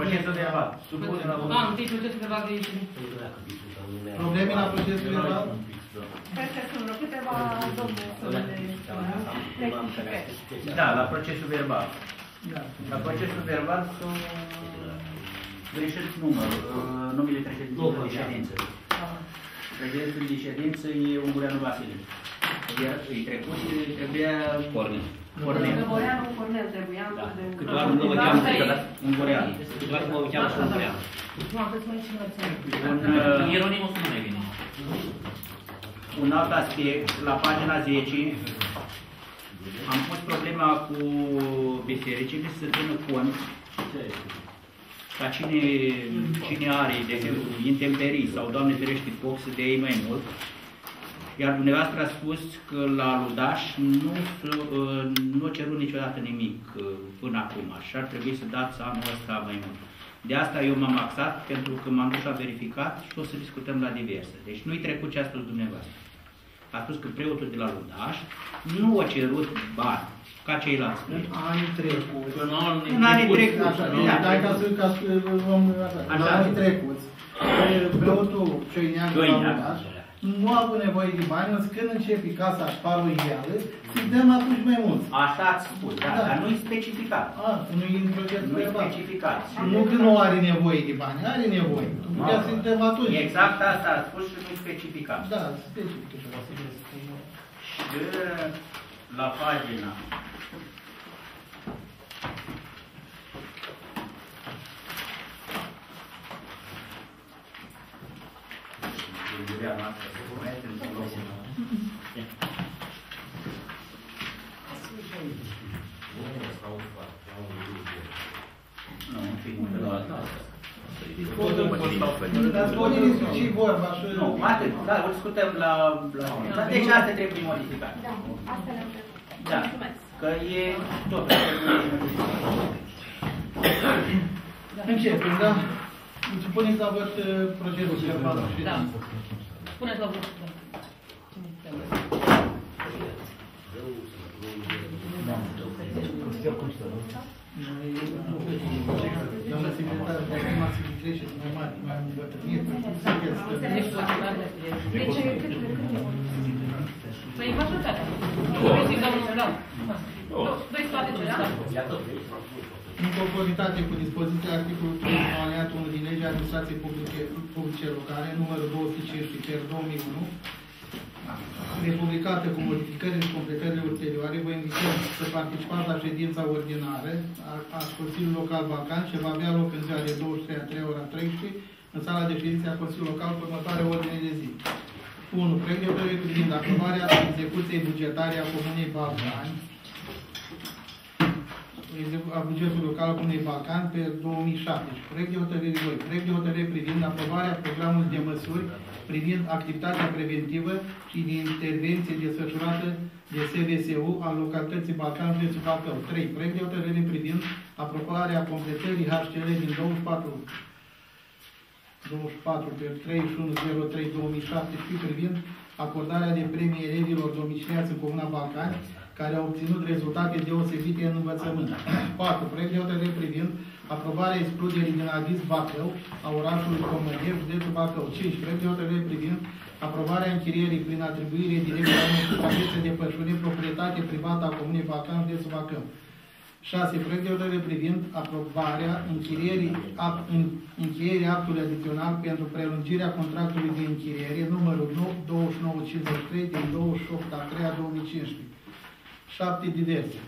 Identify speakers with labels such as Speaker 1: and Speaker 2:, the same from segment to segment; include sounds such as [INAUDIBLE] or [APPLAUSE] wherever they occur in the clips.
Speaker 1: de zi.
Speaker 2: Procesul verbal. Supune la vot.
Speaker 1: A, întâi procesul verbal de ieșire.
Speaker 3: Probleme la procesul verbal?
Speaker 4: Cred că sunt vreo câteva domnule să le rectificări.
Speaker 2: Da, la procesul verbal.
Speaker 3: Da.
Speaker 2: La procesul verbal sunt greșit numărul, uh, numele președintelui de ședință. Președintul de ședință e Ungureanu Vasile. Iar îi trecut, trebuia
Speaker 5: Cornel.
Speaker 2: Cornel.
Speaker 4: Găvoreanu Cornel trebuia
Speaker 2: Da.
Speaker 4: de
Speaker 5: Cât doar nu mă cheamă
Speaker 4: Asta e.
Speaker 5: câteodată.
Speaker 2: Ungureanu.
Speaker 5: Cât doar mă cheamă și Ungureanu.
Speaker 1: Nu, aveți mai cine la țară.
Speaker 2: Un, uh,
Speaker 5: Ieronimul să nu mai vine.
Speaker 2: un alt aspect, la pagina 10, am pus problema cu bisericile să țină cont ca cine, cine are, de exemplu, intemperii sau, Doamne ferește, foc să dea ei mai mult. Iar dumneavoastră a spus că la Ludaș nu, s- uh, nu a cerut niciodată nimic uh, până acum și ar trebui să dați anul ăsta mai mult. De asta eu m-am axat pentru că m-am dus la verificat și o să discutăm la diverse. Deci nu-i trecut ce a spus dumneavoastră. A spus că preotul de la Ludaș nu a cerut bani ca ceilalți
Speaker 3: În
Speaker 2: preoți.
Speaker 3: anii trecuți.
Speaker 2: În anii trecuți.
Speaker 3: Așa,
Speaker 2: da.
Speaker 3: dai ca să, ca să luăm așa. În
Speaker 2: Așa.
Speaker 3: anii trecuți, preotul Cioinean de la
Speaker 2: Cioinean.
Speaker 3: Ludaș nu a avut nevoie de bani, însă când începe casa șparoială, să-i dăm atunci mai mult.
Speaker 2: Așa ați spus, da,
Speaker 3: Da.
Speaker 2: dar nu-i specificat.
Speaker 3: A, nu e în proces
Speaker 2: Nu-i
Speaker 3: verbal.
Speaker 2: specificat.
Speaker 3: Nu că nu are nevoie de bani, are nevoie. Putea să-i dăm atunci.
Speaker 2: Exact asta a spus și nu-i specificat.
Speaker 3: Da, specific.
Speaker 2: Și la pagina Gândirea noastră se pune într-un loc. Nu, în fine, pe la altă.
Speaker 3: Dar spune despre ce vorba și...
Speaker 2: Nu, atât, da, o discutăm la... la... Dar deci asta trebuie modificat.
Speaker 4: Da, asta le-am trecut.
Speaker 2: Da,
Speaker 4: Mulțumesc.
Speaker 2: că e tot.
Speaker 3: Începem, da? Supuneți la vot uh, procesul verbal.
Speaker 1: Da. Puneți la vot. da. Cine trebuie?
Speaker 3: Doamna secretară, de acum să trece să mai mari, mai îmbătrânit.
Speaker 1: Deci, votarea de
Speaker 4: Deci, cât cât cât
Speaker 1: Păi, majoritatea. Inclusiv domnul Brau. Doi spate ce da?
Speaker 3: În conformitate cu dispoziția articolului 3 alineatul 1 din legea administrației publice, publice locale, numărul 215 per 2001, republicată cu modificările și completările ulterioare, vă invităm să participați la ședința ordinară a, a Consiliului Local Balcan, ce va avea loc în ziua de 23 a 3 ora 13, în sala de ședințe a Consiliului Local, cu următoare ordine de zi. 1. Proiect de hotărâre privind aprobarea execuției bugetare a Comunei Balcani, a bugetului local al Comunei Balcan pe 2017. Proiect de hotărâre 2. Proiect de hotărâre privind aprobarea programului de măsuri privind activitatea preventivă și de intervenție desfășurată de SVSU al localității Balcan, județul Bacău. 3. Proiect de hotărâre privind aprobarea completării HCL din 24 24 pe 3103 2017 privind acordarea de premii elevilor domiciliați în Comuna Balcani care au obținut rezultate deosebite în învățământ. 4. Proiect de hotărâre privind aprobarea excluderii din aviz Bacău a orașului Comănev, județul Bacău. 5. Proiect de hotărâre privind aprobarea închirierii prin atribuire directă a unui suprafață de pășune proprietate privată a Comunei Balcan, județul Bacău. 6. Proiect de hotărâre privind aprobarea închirierii, act, în, încheierii actului adițional pentru prelungirea contractului de închiriere numărul 2953 din 28 a 3 a 2015. 7. Diverse.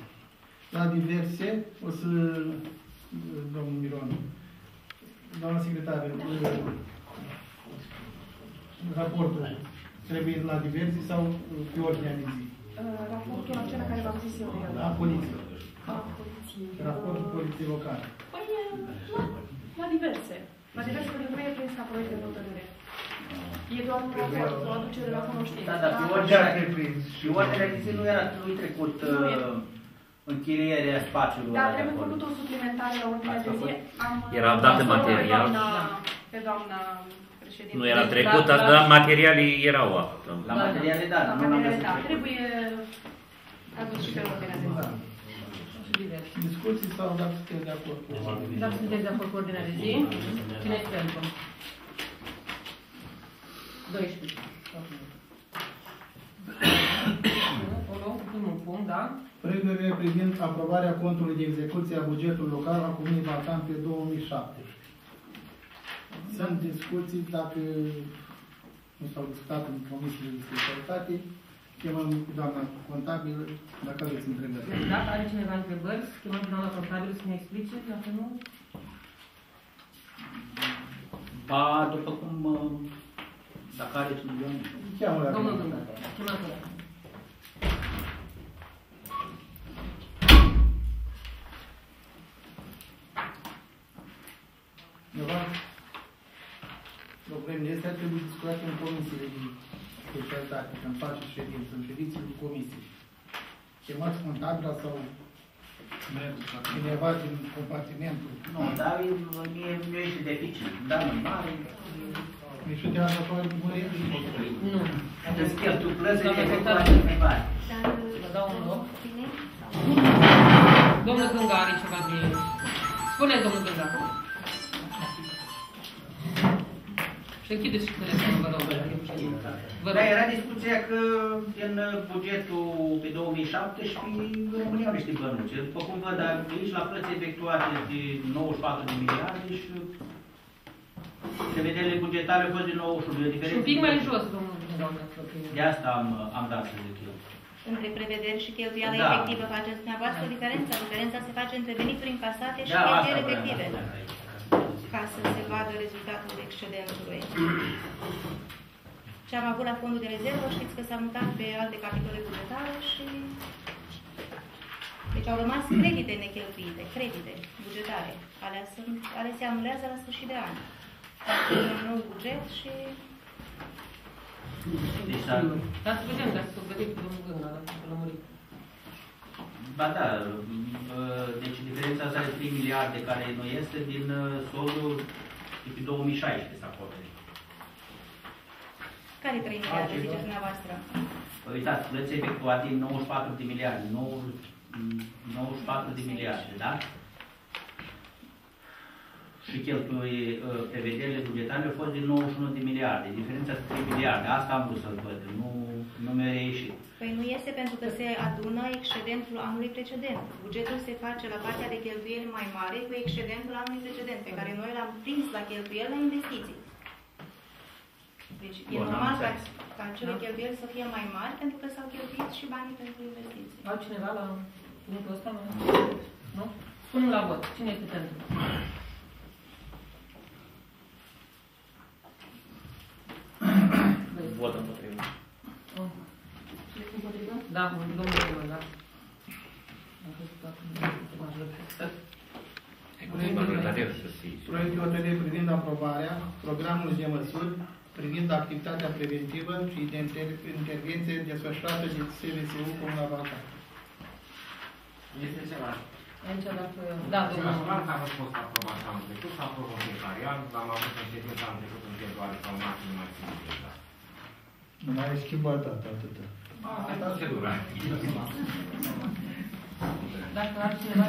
Speaker 3: La diverse, o să, domnul Miron, doamna secretară, raportul trebuie la diverse sau pe ordinea de zi?
Speaker 4: Raportul acela care v-am zis eu.
Speaker 3: La poliție.
Speaker 4: La poliție.
Speaker 3: Raportul poliției locale.
Speaker 4: Păi, la, la diverse. La diverse pentru că nu e prins ca proiect de hotărâre. E doar un raport, o aducere la cunoștință.
Speaker 2: Da, dar pe
Speaker 4: Da?
Speaker 2: ordinea și ordinea de zi nu era lui trecut
Speaker 4: Nu e.
Speaker 2: uh, închirierea spațiului.
Speaker 4: Da,
Speaker 2: ăla de
Speaker 4: trebuie
Speaker 2: acolo.
Speaker 4: făcut o suplimentare la ordinea de zi. Am,
Speaker 5: Era dată
Speaker 4: am
Speaker 5: material.
Speaker 4: Pe doamna, pe doamna președinte.
Speaker 5: Nu era
Speaker 1: Da,
Speaker 5: trecut,
Speaker 1: da,
Speaker 5: dar
Speaker 1: da.
Speaker 5: materialii erau acolo.
Speaker 2: La materiale, da,
Speaker 4: La
Speaker 2: nu l-am
Speaker 4: materiale,
Speaker 2: găsit.
Speaker 4: da. Trebuie adus și pe ordinea de zi.
Speaker 3: Da.
Speaker 1: și diverse.
Speaker 3: Discuții sau dacă sunteți de acord cu
Speaker 1: Dacă sunteți de acord cu ordinea de zi, cine este pentru? 12. O luăm cu primul punct, da?
Speaker 3: Pregurile privind aprobarea contului de execuție a bugetului local a Comunei Balcan pe 2007. Sunt discuții dacă nu s-au discutat în comisiile de specialitate, chemăm doamna contabilă, dacă aveți întrebări.
Speaker 1: Dacă are cineva întrebări, chemăm pe doamna contabilă să ne explice, dacă nu,
Speaker 2: Ba, după cum, uh, dacă are cineva,
Speaker 3: Cheamă la
Speaker 1: domnul Gânga, chemăm pe ea.
Speaker 3: Undeva, problemele astea trebuie discutate în comisiile de specialitate, când face ședință, în ședințele de comisie. Chemați contabila sau cineva din compartimentul.
Speaker 2: nu, dar e- mie nu este deficit. Da, nu, mare.
Speaker 3: Deci de alătoare cu mărie?
Speaker 1: Nu.
Speaker 2: Trebuie să cheltui plățile
Speaker 1: Doamna
Speaker 2: efectuate
Speaker 1: contabilă.
Speaker 2: mai mari.
Speaker 1: Vă dau un loc. Domnul Gânga are ceva de... Spune, domnul Gânga. Și închideți și telefonul, vă rog. Vă
Speaker 2: Da,
Speaker 1: rog.
Speaker 2: era discuția că în bugetul pe 2017 România au niște bănuți. După cum văd aici, la plăți efectuate de 94 de miliarde și prevederile bugetare au fost de 91. E o
Speaker 1: Și
Speaker 2: diferență.
Speaker 1: un pic mai jos, domnul Gânga.
Speaker 2: De asta am, am dat să zic eu.
Speaker 6: Între prevederi și cheltuiala
Speaker 2: Da.
Speaker 6: efectivă faceți dumneavoastră diferența. Diferența se face între venituri încasate și
Speaker 2: Da, asta
Speaker 6: cheltuieli
Speaker 2: vreau.
Speaker 6: efective. Ca să se vadă rezultatul excedentului. Ce am avut la fondul de rezervă, știți că s-a mutat pe alte capitole bugetare și... Deci au rămas credite necheltuite, credite bugetare. Alea, sunt, alea se anulează la sfârșit de an. Face un nou buget și
Speaker 2: Deci, s-a-
Speaker 1: Dar să vedem dacă s-o găsit cu domnul Gânga, dacă s-a lămurit.
Speaker 2: ba da, uh, deci diferența asta de 3 miliarde care nu este din uh, soldul de pe 2016 s-a acoperit.
Speaker 6: care 3 miliarde, ziceți dumneavoastră?
Speaker 2: Uitați, plăți efectuate în 94 de miliarde, 9 94 de miliarde, da? Și cheltui, uh, prevederile bugetare au fost de 91 de miliarde, diferența de 3 miliarde, asta am vrut să-l văd, nu, nu mi-a reieșit.
Speaker 6: Păi nu este pentru că se adună excedentul anului precedent. Bugetul se face la partea de cheltuieli mai mare cu excedentul anului precedent, pe care noi l-am prins la cheltuieli la investiții. Deci e
Speaker 2: Bun, am
Speaker 6: normal ca,
Speaker 2: înțeles.
Speaker 6: ca acele cheltuieli să fie mai mari pentru că s-au cheltuit și banii pentru investiții.
Speaker 1: Altcineva la punctul ăsta? Nu? Nu? Punem la vot. Cine este pentru?
Speaker 5: Vot împotriva.
Speaker 1: Oh. Cine este împotrivă? Da, domnul Gânga, da. A fost toată majoritatea.
Speaker 5: Majoritatea să fie.
Speaker 3: Proiect de hotărâre privind aprobarea programului de măsuri privind activitatea preventivă și de inter- intervenție desfășurată de SVSU Comuna Balcan.
Speaker 7: Este ceva.
Speaker 1: Aici dacă... Da,
Speaker 7: Același
Speaker 1: domnul.
Speaker 7: plan care a fost aprobat anul trecut, s-a aprobat în fiecare an, l-am avut în ședința anul trecut în februarie sau în martie, nu mai țin minte exact.
Speaker 3: Nu mai ai schimbat data atâta.
Speaker 7: Asta e procedura.
Speaker 1: Dacă altcineva...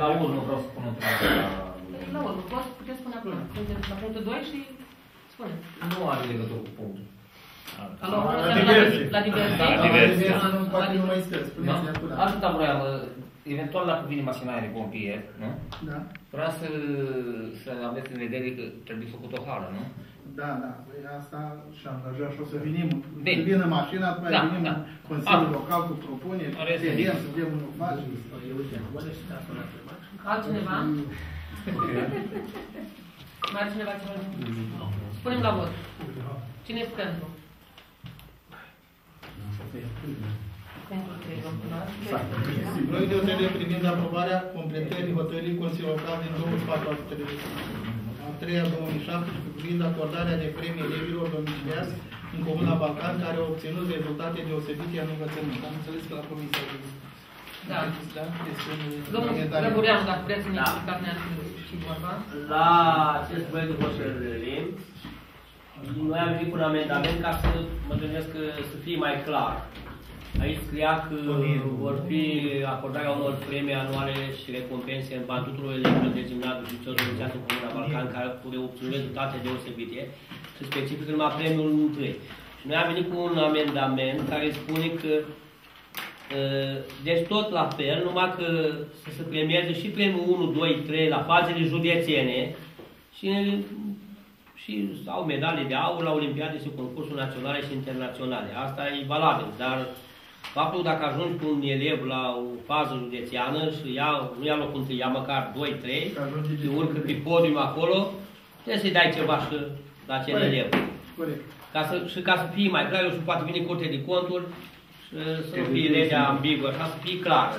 Speaker 5: La urmă vreau să pun o întrebare.
Speaker 1: La urmă, poți, puteți spune acum. Sunteți la punctul 2 și spune.
Speaker 5: Nu are legătură cu punctul.
Speaker 1: Alo,
Speaker 3: La
Speaker 1: la
Speaker 3: diverse.
Speaker 1: diverse. La diverse.
Speaker 5: La
Speaker 3: La
Speaker 5: diverse.
Speaker 3: diverse, nu, poate nu mai stă,
Speaker 5: Da?
Speaker 3: spuneți de acum.
Speaker 5: Atâta vreau, eventual dacă vine mașina de pompier, nu?
Speaker 3: Da,
Speaker 5: Vreau să, să aveți în vedere că trebuie făcut o hală, nu?
Speaker 3: da, da, păi asta și angajat și o să venim,
Speaker 5: Bine.
Speaker 3: să vină mașina, după
Speaker 5: Da,
Speaker 3: aia venim
Speaker 5: da.
Speaker 3: în Consiliul
Speaker 5: Asta.
Speaker 3: Local cu propuneri,
Speaker 5: Are sens.
Speaker 3: vedem, să vedem un face.
Speaker 1: Altcineva? Mai are cineva ceva? Spunem la vot. Cine este pentru? Pentru trei, domnul.
Speaker 3: Proiect de hotărâre privind aprobarea completării hotărârii Consiliului Local din 24 a 3 a 2017 privind acordarea de premii elevilor domiciliați în Comuna Balcan care au obținut rezultate deosebite în învățământ. Am înțeles că la Comisia de
Speaker 1: Da.
Speaker 3: Da, chestiuni
Speaker 1: Domnul
Speaker 3: parlamentare.
Speaker 1: Răbureanu, dacă vreți să ne
Speaker 2: Da.
Speaker 1: explicați ne și vorba.
Speaker 8: La acest proiect de hotărâre, noi am venit cu un amendament ca să mă gândesc că să fie mai clar. Aici scria că vor fi acordarea unor premii anuale și recompense în bani tuturor elevilor de gimnaziu și celor organizați în Comuna Balcan care au obținut rezultate deosebite și specific numai premiul 1 Și noi am venit cu un amendament care spune că uh, deci tot la fel, numai că să se premieze și premiul 1, 2, 3 la fazele județene și și au medalii de aur la olimpiade și concursuri naționale și internaționale. Asta e valabil, dar faptul dacă ajungi cu un elev la o fază județeană și ia, nu ia locul întâi, ia măcar 2-3 și urcă pe podium acolo, trebuie să-i dai ceva și la acel
Speaker 3: Corect.
Speaker 8: elev.
Speaker 3: Corect.
Speaker 8: Ca să, și ca să fie mai clar, și poate veni curte de conturi și să nu fie legea ambiguă, așa să fie clară.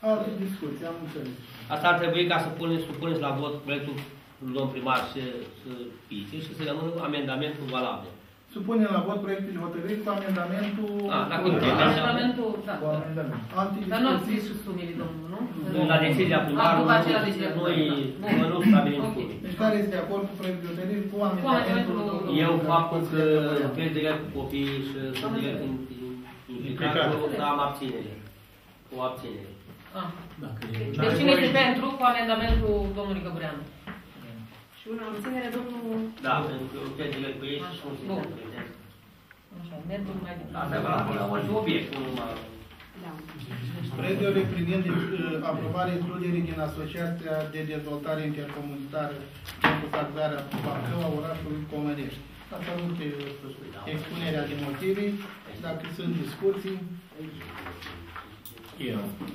Speaker 3: Alte discuții, am înțeles.
Speaker 8: Asta ar trebui ca să puneți, să puneți la vot proiectul lui domn primar și să fiți și să rămână amendamentul valabil.
Speaker 3: Supunem la vot proiectul de hotărâri cu amendamentul...
Speaker 8: Ah, dacă
Speaker 3: cu
Speaker 8: nu trebuie.
Speaker 1: Amendamentul, da.
Speaker 3: cu amendament. Alte
Speaker 1: Dar nu ați
Speaker 3: discuții?
Speaker 1: scris și sumele, domnul, nu?
Speaker 8: La decizia
Speaker 1: Ah,
Speaker 8: primarului,
Speaker 1: după aceea la decizia
Speaker 8: noi,
Speaker 1: primarului.
Speaker 8: noi nu stabilim
Speaker 1: Ok.
Speaker 8: sume.
Speaker 3: Deci care este de acord cu proiectul de hotărâri cu
Speaker 1: amendamentul
Speaker 3: amendamentul...
Speaker 1: domnului
Speaker 8: Eu
Speaker 3: domnului
Speaker 8: faptul că
Speaker 3: Gabriel?
Speaker 8: lucrez direct cu copiii și sunt direct im- im- implicat,
Speaker 3: Implicat.
Speaker 8: să am abținere. O abținere.
Speaker 1: Ah.
Speaker 3: Dacă e...
Speaker 1: Deci cine este pentru cu amendamentul domnului Găbureanu?
Speaker 4: Și una obținere, domnul...
Speaker 8: Da, pentru că eu lucrez direct cu ei și nu sunt
Speaker 1: Bun.
Speaker 8: prezent.
Speaker 1: Așa, mergem mai
Speaker 8: Asta e
Speaker 1: departe.
Speaker 8: valabil la orice obiect, nu numai...
Speaker 4: Da.
Speaker 3: Proiectul privind uh, aprobarea excluderii din Asociația de Dezvoltare Intercomunitară pentru salvarea Bacău a orașului Comănești. Asta nu te expunerea de motive, dacă sunt discuții.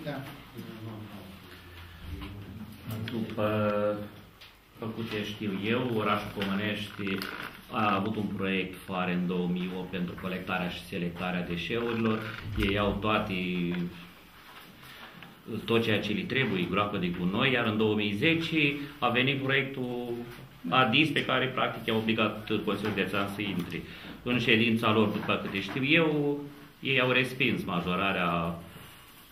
Speaker 3: Da.
Speaker 2: După făcut ce știu eu, orașul Comănești a avut un proiect fare în 2008 pentru colectarea și selectarea deșeurilor. Ei au toate tot ceea ce li trebuie, groapă de gunoi, iar în 2010 a venit proiectul ADIS pe care practic a obligat Consiliul Județean să intre. În ședința lor, după câte știu eu, ei au respins majorarea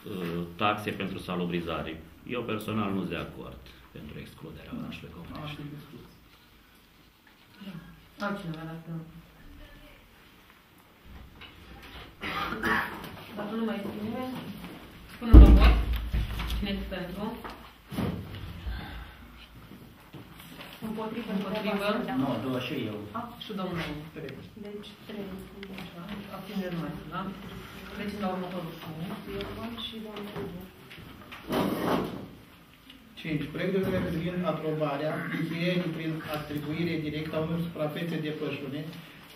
Speaker 2: uh, taxe pentru salubrizare. Eu personal nu sunt de acord pentru excluderea orașului Comănești.
Speaker 3: Alte discuții.
Speaker 1: Altcineva, dacă nu. Dacă nu mai este nimeni, spunem la vot. Cine este pentru?
Speaker 4: Împotrivă.
Speaker 1: Împotrivă.
Speaker 4: Da.
Speaker 2: Nu, două și eu.
Speaker 1: Ah, și domnul.
Speaker 4: Deci, trei.
Speaker 1: Așa, abțineri mai, da? Trecem la următorul punct.
Speaker 4: Iovan și domnul.
Speaker 3: 5. Proiect de hotărâre privind aprobarea încheierii prin atribuire directă a unor suprafețe de pășune,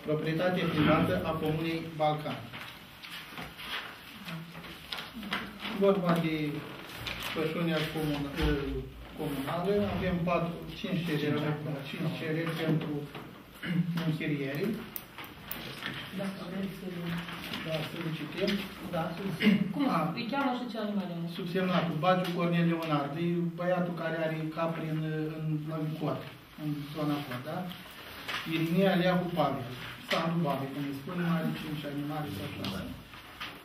Speaker 3: proprietate privată a Comunei Balcan. Vorba de pășunea comun- ă, comunală, avem 4, 5 cereri, 5 cereri pentru închiriere.
Speaker 1: Dacă vreți să
Speaker 3: Da, să le citim.
Speaker 1: Da, cum
Speaker 3: Ah.
Speaker 1: îi cheamă și ce animale au?
Speaker 3: Subsemnatul Bagiu Cornel Leonard, e băiatul care are capri în, în, la coat, în zona coat, da? Irinia Leacu Pavel, Sandu Babe, cum îi spune, mai are cinci animale și așa.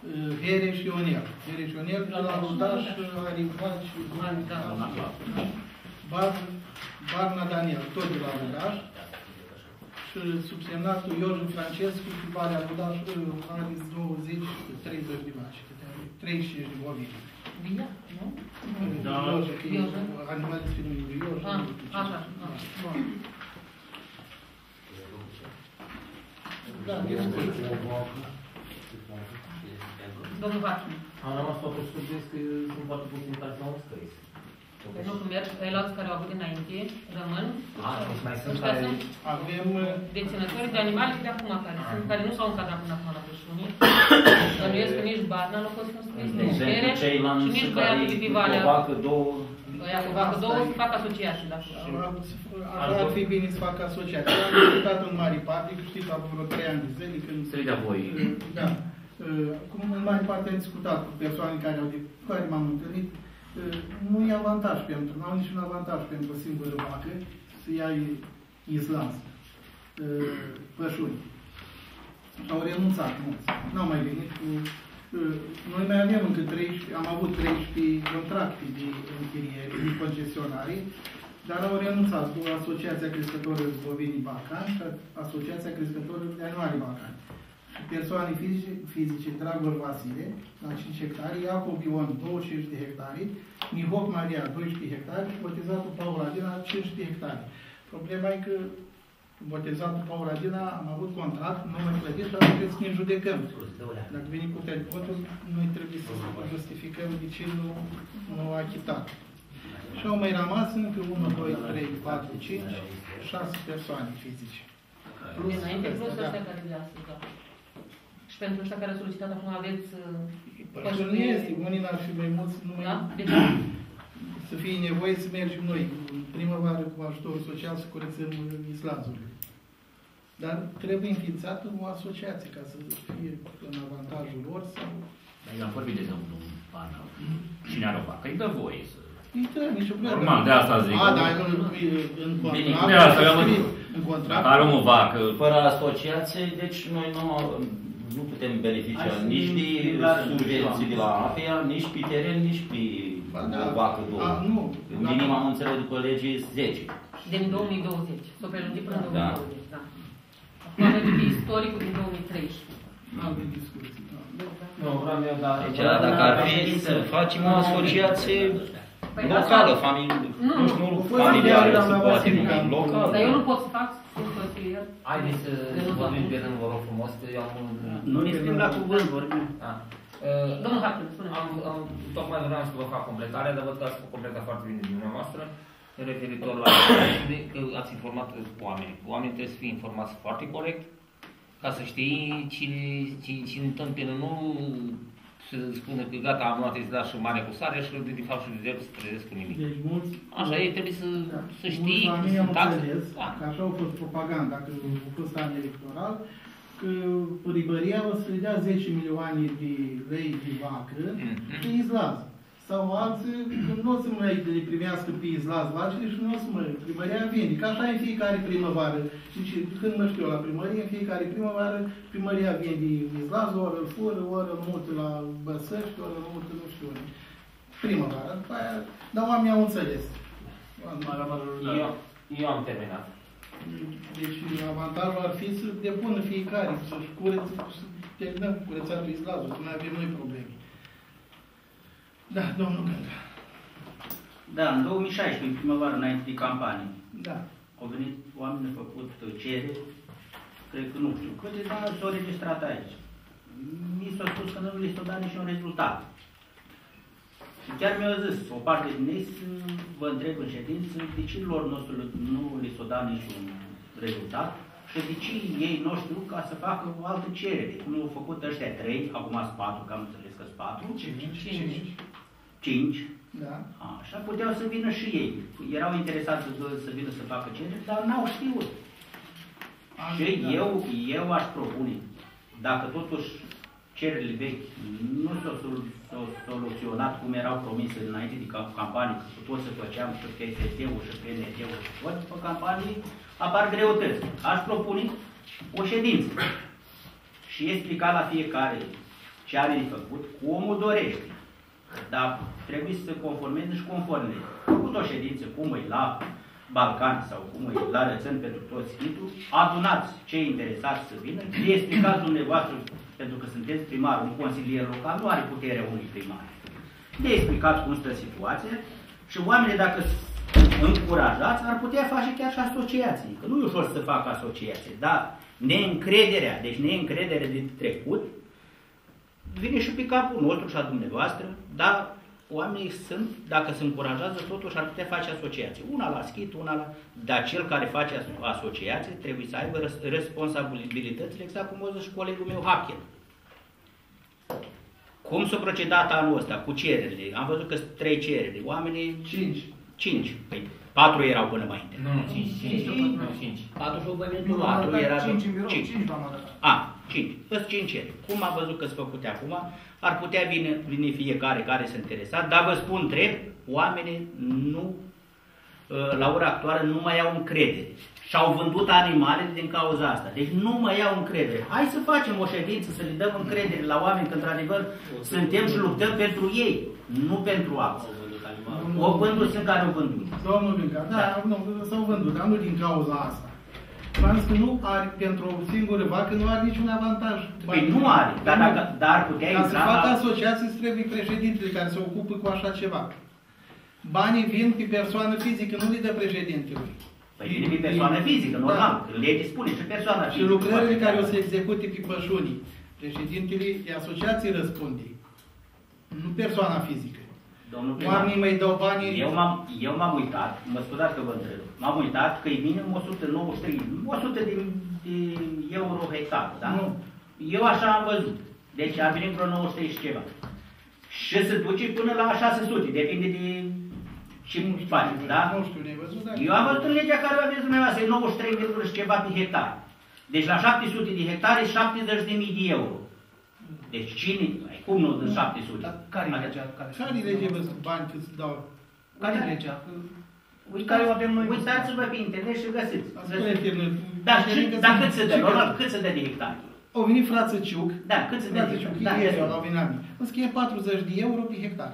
Speaker 3: Uh, Here și Ionel. Here și Ionel, la Rudaș, are coat și
Speaker 1: Da.
Speaker 3: Bar, Barna Daniel, tot de la Rudaș. Și subsemnatul Iorju Francescu, cu Valea Rudaș, are 20-30 de vaci, câte are 35 de bovine.
Speaker 1: Bine, nu?
Speaker 3: Da. Animale de filmul Iorj.
Speaker 1: Ah, așa, ah, bun.
Speaker 3: Da, discuție.
Speaker 1: Domnul Vacu.
Speaker 9: Am rămas totuși surprins că sunt foarte puțini care s-au înscris.
Speaker 1: Păi nu, că merg, ceilalți care au avut înainte, rămân.
Speaker 9: A, deci mai sunt
Speaker 1: Ăștia
Speaker 9: care...
Speaker 1: sunt
Speaker 3: Avem
Speaker 1: deținători de animale și de acum care sunt, care nu s-au încadrat până acum la pășunii. [COUGHS] Bănuiesc că nici Barna nu a fost înscris,
Speaker 2: De
Speaker 1: nici Bere
Speaker 2: exemplu,
Speaker 1: și
Speaker 2: ceilalți
Speaker 1: nici
Speaker 2: care
Speaker 1: băiatul de
Speaker 2: cu o
Speaker 1: Pivalea.
Speaker 2: vacă, două,
Speaker 1: Ăia cu vacă două să fac asociații dacă
Speaker 3: Așa ar fi bine să facă asociația. Am discutat în mare parte, că știți, acum vreo trei ani de zile, când...
Speaker 2: să le dea voi.
Speaker 3: Da. Cum în mare parte am discutat cu persoane care au de cu care m-am întâlnit, nu e avantaj pentru, nu au niciun avantaj pentru o singură vacă să iai islanță, pășuni. Au renunțat mulți. N-au mai venit cu... Noi mai avem încă 13, am avut 13 contracte de închiriere, de concesionare, dar au renunțat cu Asociația Crescătorilor Bovini Balcani și Asociația Crescătorilor de Animale Balcani. Și persoane fizice, fizice Dragor Vasile, la 5 hectare, Iacob Ion, 25 de hectare, Mihop Maria, 12 hectare și botezatul Paul Adina, 5 de hectare. Problema e că botezatul Paul Adina am avut contract, nu mai plătit și trebuie să ne judecăm. Dacă vine Curtea de Conturi, noi trebuie să justificăm de ce nu, nu a achitat. Și au mai rămas încă 1, 2, 3, 4, 5, 6 persoane fizice. Plus,
Speaker 1: Dinainte plus
Speaker 3: da.
Speaker 1: astea care de astăzi, da. Și pentru ăștia care au solicitat acum aveți... uh,
Speaker 3: Păi nu este, unii n-ar fi mai mulți, numai
Speaker 1: Da? Deci, [COUGHS]
Speaker 3: să fie nevoie să mergem noi în primăvară cu ajutor social să curățăm islazul. Dar trebuie înființată o asociație ca să fie în avantajul lor sau...
Speaker 2: Dar eu am vorbit de domnul Pana. Cine are o vacă, îi dă voie să...
Speaker 3: Intră, nicio problemă.
Speaker 2: Normal, de asta zic.
Speaker 3: A, da, în, în
Speaker 2: Bine,
Speaker 3: contract,
Speaker 2: de asta eu am
Speaker 3: scrie,
Speaker 2: văzut.
Speaker 3: în
Speaker 2: Dacă
Speaker 3: contract,
Speaker 2: are omul vacă,
Speaker 10: Fără asociație, deci noi nu, nu putem beneficia
Speaker 2: Hai să
Speaker 10: nici de
Speaker 2: fim la rând.
Speaker 10: subvenții de la APEA, nici pe teren, nici pe
Speaker 3: Ba da.
Speaker 10: o vacă
Speaker 3: A,
Speaker 10: două.
Speaker 3: nu.
Speaker 10: Minim am înțeles după lege 10.
Speaker 1: din 2020. S-o prelungit până în
Speaker 10: Da.
Speaker 1: 2020, da. Acum avem pe istoricul din 2013.
Speaker 3: alte discuții. da.
Speaker 9: Nu, vreau eu, dar...
Speaker 10: Deci, dacă ar fi să facem o asociație
Speaker 1: Păi
Speaker 10: locală,
Speaker 1: asta-
Speaker 10: familie,
Speaker 1: Nu,
Speaker 10: nu știu, nu
Speaker 3: fost
Speaker 10: familiară,
Speaker 3: ideal,
Speaker 10: se
Speaker 3: doamna
Speaker 10: poate
Speaker 3: Vasilica.
Speaker 10: numai local.
Speaker 1: Dar eu nu pot să fac, sunt consilier.
Speaker 9: Haideți să
Speaker 1: De nu
Speaker 9: vorbim
Speaker 1: fac.
Speaker 9: pe rând, vă rog frumos, că eu am...
Speaker 2: nu ne scrim la cuvânt, vorbim.
Speaker 9: Da. Uh,
Speaker 1: Domnul Hartman, spune.
Speaker 9: Am, am, tocmai vreau să vă fac completarea, dar văd că ați completat foarte bine dumneavoastră referitor la că ați informat oamenii. Oamenii trebuie să fie informați foarte corect ca să știi cine, cine, cine întâmplă, nu să spună că gata, am luat da și mare cu sare și de, de fapt și de drept să trezesc cu nimic.
Speaker 3: Deci mulți...
Speaker 9: Așa e, trebuie să,
Speaker 3: Da.
Speaker 9: să știi
Speaker 3: Mulți
Speaker 9: că
Speaker 3: oameni
Speaker 9: sunt
Speaker 3: am
Speaker 9: taxe.
Speaker 3: înțeles
Speaker 9: Da.
Speaker 3: că așa a fost propaganda, că a fost an electoral, că primăria o să le dea 10 milioane de lei de vacă
Speaker 9: Mhm.
Speaker 3: pe izlaz. Sau alții, că nu o să mai le primească pe izlaz vacile și nu o să mai primăria vinde. Că așa e în fiecare primăvară. Și când mă știu eu la primărie, în fiecare primăvară, primăria vinde izlaz, ori îl fură, ori îl mută la Băsăști, ori îl mută nu știu unde. Primăvară. După aia, dar oamenii au înțeles.
Speaker 9: Eu, eu am terminat.
Speaker 3: Deci avantajul ar fi să depună fiecare, să-și curețe, să terminăm cu curățatul izlazul, să nu avem noi probleme. Da, domnul Gânga.
Speaker 2: Da, în 2016, în primăvară, înainte de campanie,
Speaker 3: Da.
Speaker 2: au venit oameni, au făcut cereri, cred că nu știu câte, dar s-au registrat aici. Mi s-a spus că nu li s-a dat niciun rezultat. Și chiar mi-au zis, o parte din ei, să vă întreb în ședință, de ce lor nu, nu li s-a dat niciun rezultat și de ce ei nu știu ca să facă o altă cerere. Cum au făcut ăștia trei, acum sunt patru, că am înțeles că sunt patru,
Speaker 3: Cinci.
Speaker 2: cinci,
Speaker 3: Da.
Speaker 2: Așa puteau să vină și ei. Erau interesați să, să vină să facă cereri, dar n-au știut. Și
Speaker 3: Da.
Speaker 2: eu, eu aș propune, dacă totuși cererile vechi nu s-au sol- s-au soluționat cum erau promise înainte de cam- campanie, că tot se făceam și pe ST-ul și pe NT-ul și tot, după campanie apar greutăți. Aș propune o ședință și explica la fiecare ce are de făcut, cum o dorește. Dar trebuie să se conformeze și conforme. Făcut o ședință, cum e la Balcan sau cum e la Rățân pentru toți Sfintul, adunați cei interesați să vină, le explicați dumneavoastră, pentru că sunteți primar, un consilier local, nu are puterea unui primar. Le explicați cum stă situația și oamenii, dacă sunt încurajați, ar putea face chiar și asociații. Că nu e ușor să facă asociații, dar neîncrederea, deci neîncrederea de trecut, vine și pe capul nostru și a dumneavoastră, dar oamenii sunt, dacă se încurajează, totuși ar putea face asociații. Una la schit, una la... Dar cel care face aso- asociație trebuie să aibă răs- responsabilitățile, exact cum o zis și colegul meu Hachen. Cum s-a procedat anul ăsta cu cererile? Am văzut că sunt trei cereri. Oamenii...
Speaker 3: Cinci.
Speaker 2: Cinci. Păi patru erau până mai înainte.
Speaker 9: Nu, nu, 5, 5, nu, 5.
Speaker 8: Patru și o băieți
Speaker 3: Nu,
Speaker 2: Patru
Speaker 3: am dat
Speaker 2: era
Speaker 3: cinci
Speaker 2: de-
Speaker 3: în birou,
Speaker 2: cinci.
Speaker 3: cinci v-am arătat.
Speaker 2: A, cinci. Sunt cinci cereri. Cum am văzut că sunt făcute acum, ar putea vine, vine fiecare care se interesat, dar vă spun drept, oamenii nu, ă, la ora actuală, nu mai au încredere. Și-au vândut animalele din cauza asta. Deci nu mai au încredere. Hai să facem o ședință, să le dăm încredere la oameni, că într-adevăr suntem și luptăm pentru ei, nu pentru alții. O vândut sunt care au vândut.
Speaker 3: Domnul Gânga, da, nu, s-au vândut, dar nu din cauza asta. V-am zis că nu are, pentru o singură vacă, nu are niciun avantaj.
Speaker 2: Păi nu are, dar, dacă, dar putea
Speaker 3: Ca să
Speaker 2: intra
Speaker 3: facă
Speaker 2: la...
Speaker 3: asociații, îți trebuie președintele care se ocupă cu așa ceva. Banii vin pe persoană fizică, nu le dă președintelui.
Speaker 2: Păi vine pe persoană fizică, normal.
Speaker 3: Da.
Speaker 2: că Legea spune ce persoană
Speaker 3: Și lucrările care o să execute pe pășunii, președintele de asociații răspunde. Nu persoana fizică.
Speaker 2: Domnul primar,
Speaker 3: Oamenii mai dau banii...
Speaker 2: eu m-am, eu m-am uitat, mă scuzați că vă întreb, m-am uitat că e minim 193, 100 de, de euro hectar, da?
Speaker 3: Nu.
Speaker 2: Eu așa am văzut. Deci ar veni vreo 900 și ceva. Și se duce până la 600, depinde de ce faci, da?
Speaker 3: Nu știu, ne-ai văzut, dar...
Speaker 2: Eu am văzut în legea care o aveți dumneavoastră, e 93 virgulă și ceva pe hectar. Deci la 700 de hectare, 70 de mii de euro. Deci cine, cum nu de 700?
Speaker 10: Dar care e
Speaker 2: Adică-
Speaker 10: legea? Care
Speaker 3: Care e legea, vă zic, bani cât îți dau?
Speaker 10: Care e legea?
Speaker 2: Uitați,
Speaker 10: Care o avem noi?
Speaker 2: Uitați-vă pe internet și găsiți.
Speaker 3: Spune-te,
Speaker 2: Da, și, dar cât se dă?
Speaker 3: Ce
Speaker 2: Normal,
Speaker 3: găsiți?
Speaker 2: cât se dă de hectare?
Speaker 3: Au venit frață Ciuc,
Speaker 2: Da, cât se dă de
Speaker 3: frață Ciuc,
Speaker 2: hectare? Da,
Speaker 3: ieri
Speaker 2: destul.
Speaker 3: au venit la mine. Îmi scrie 40 de euro pe hectar.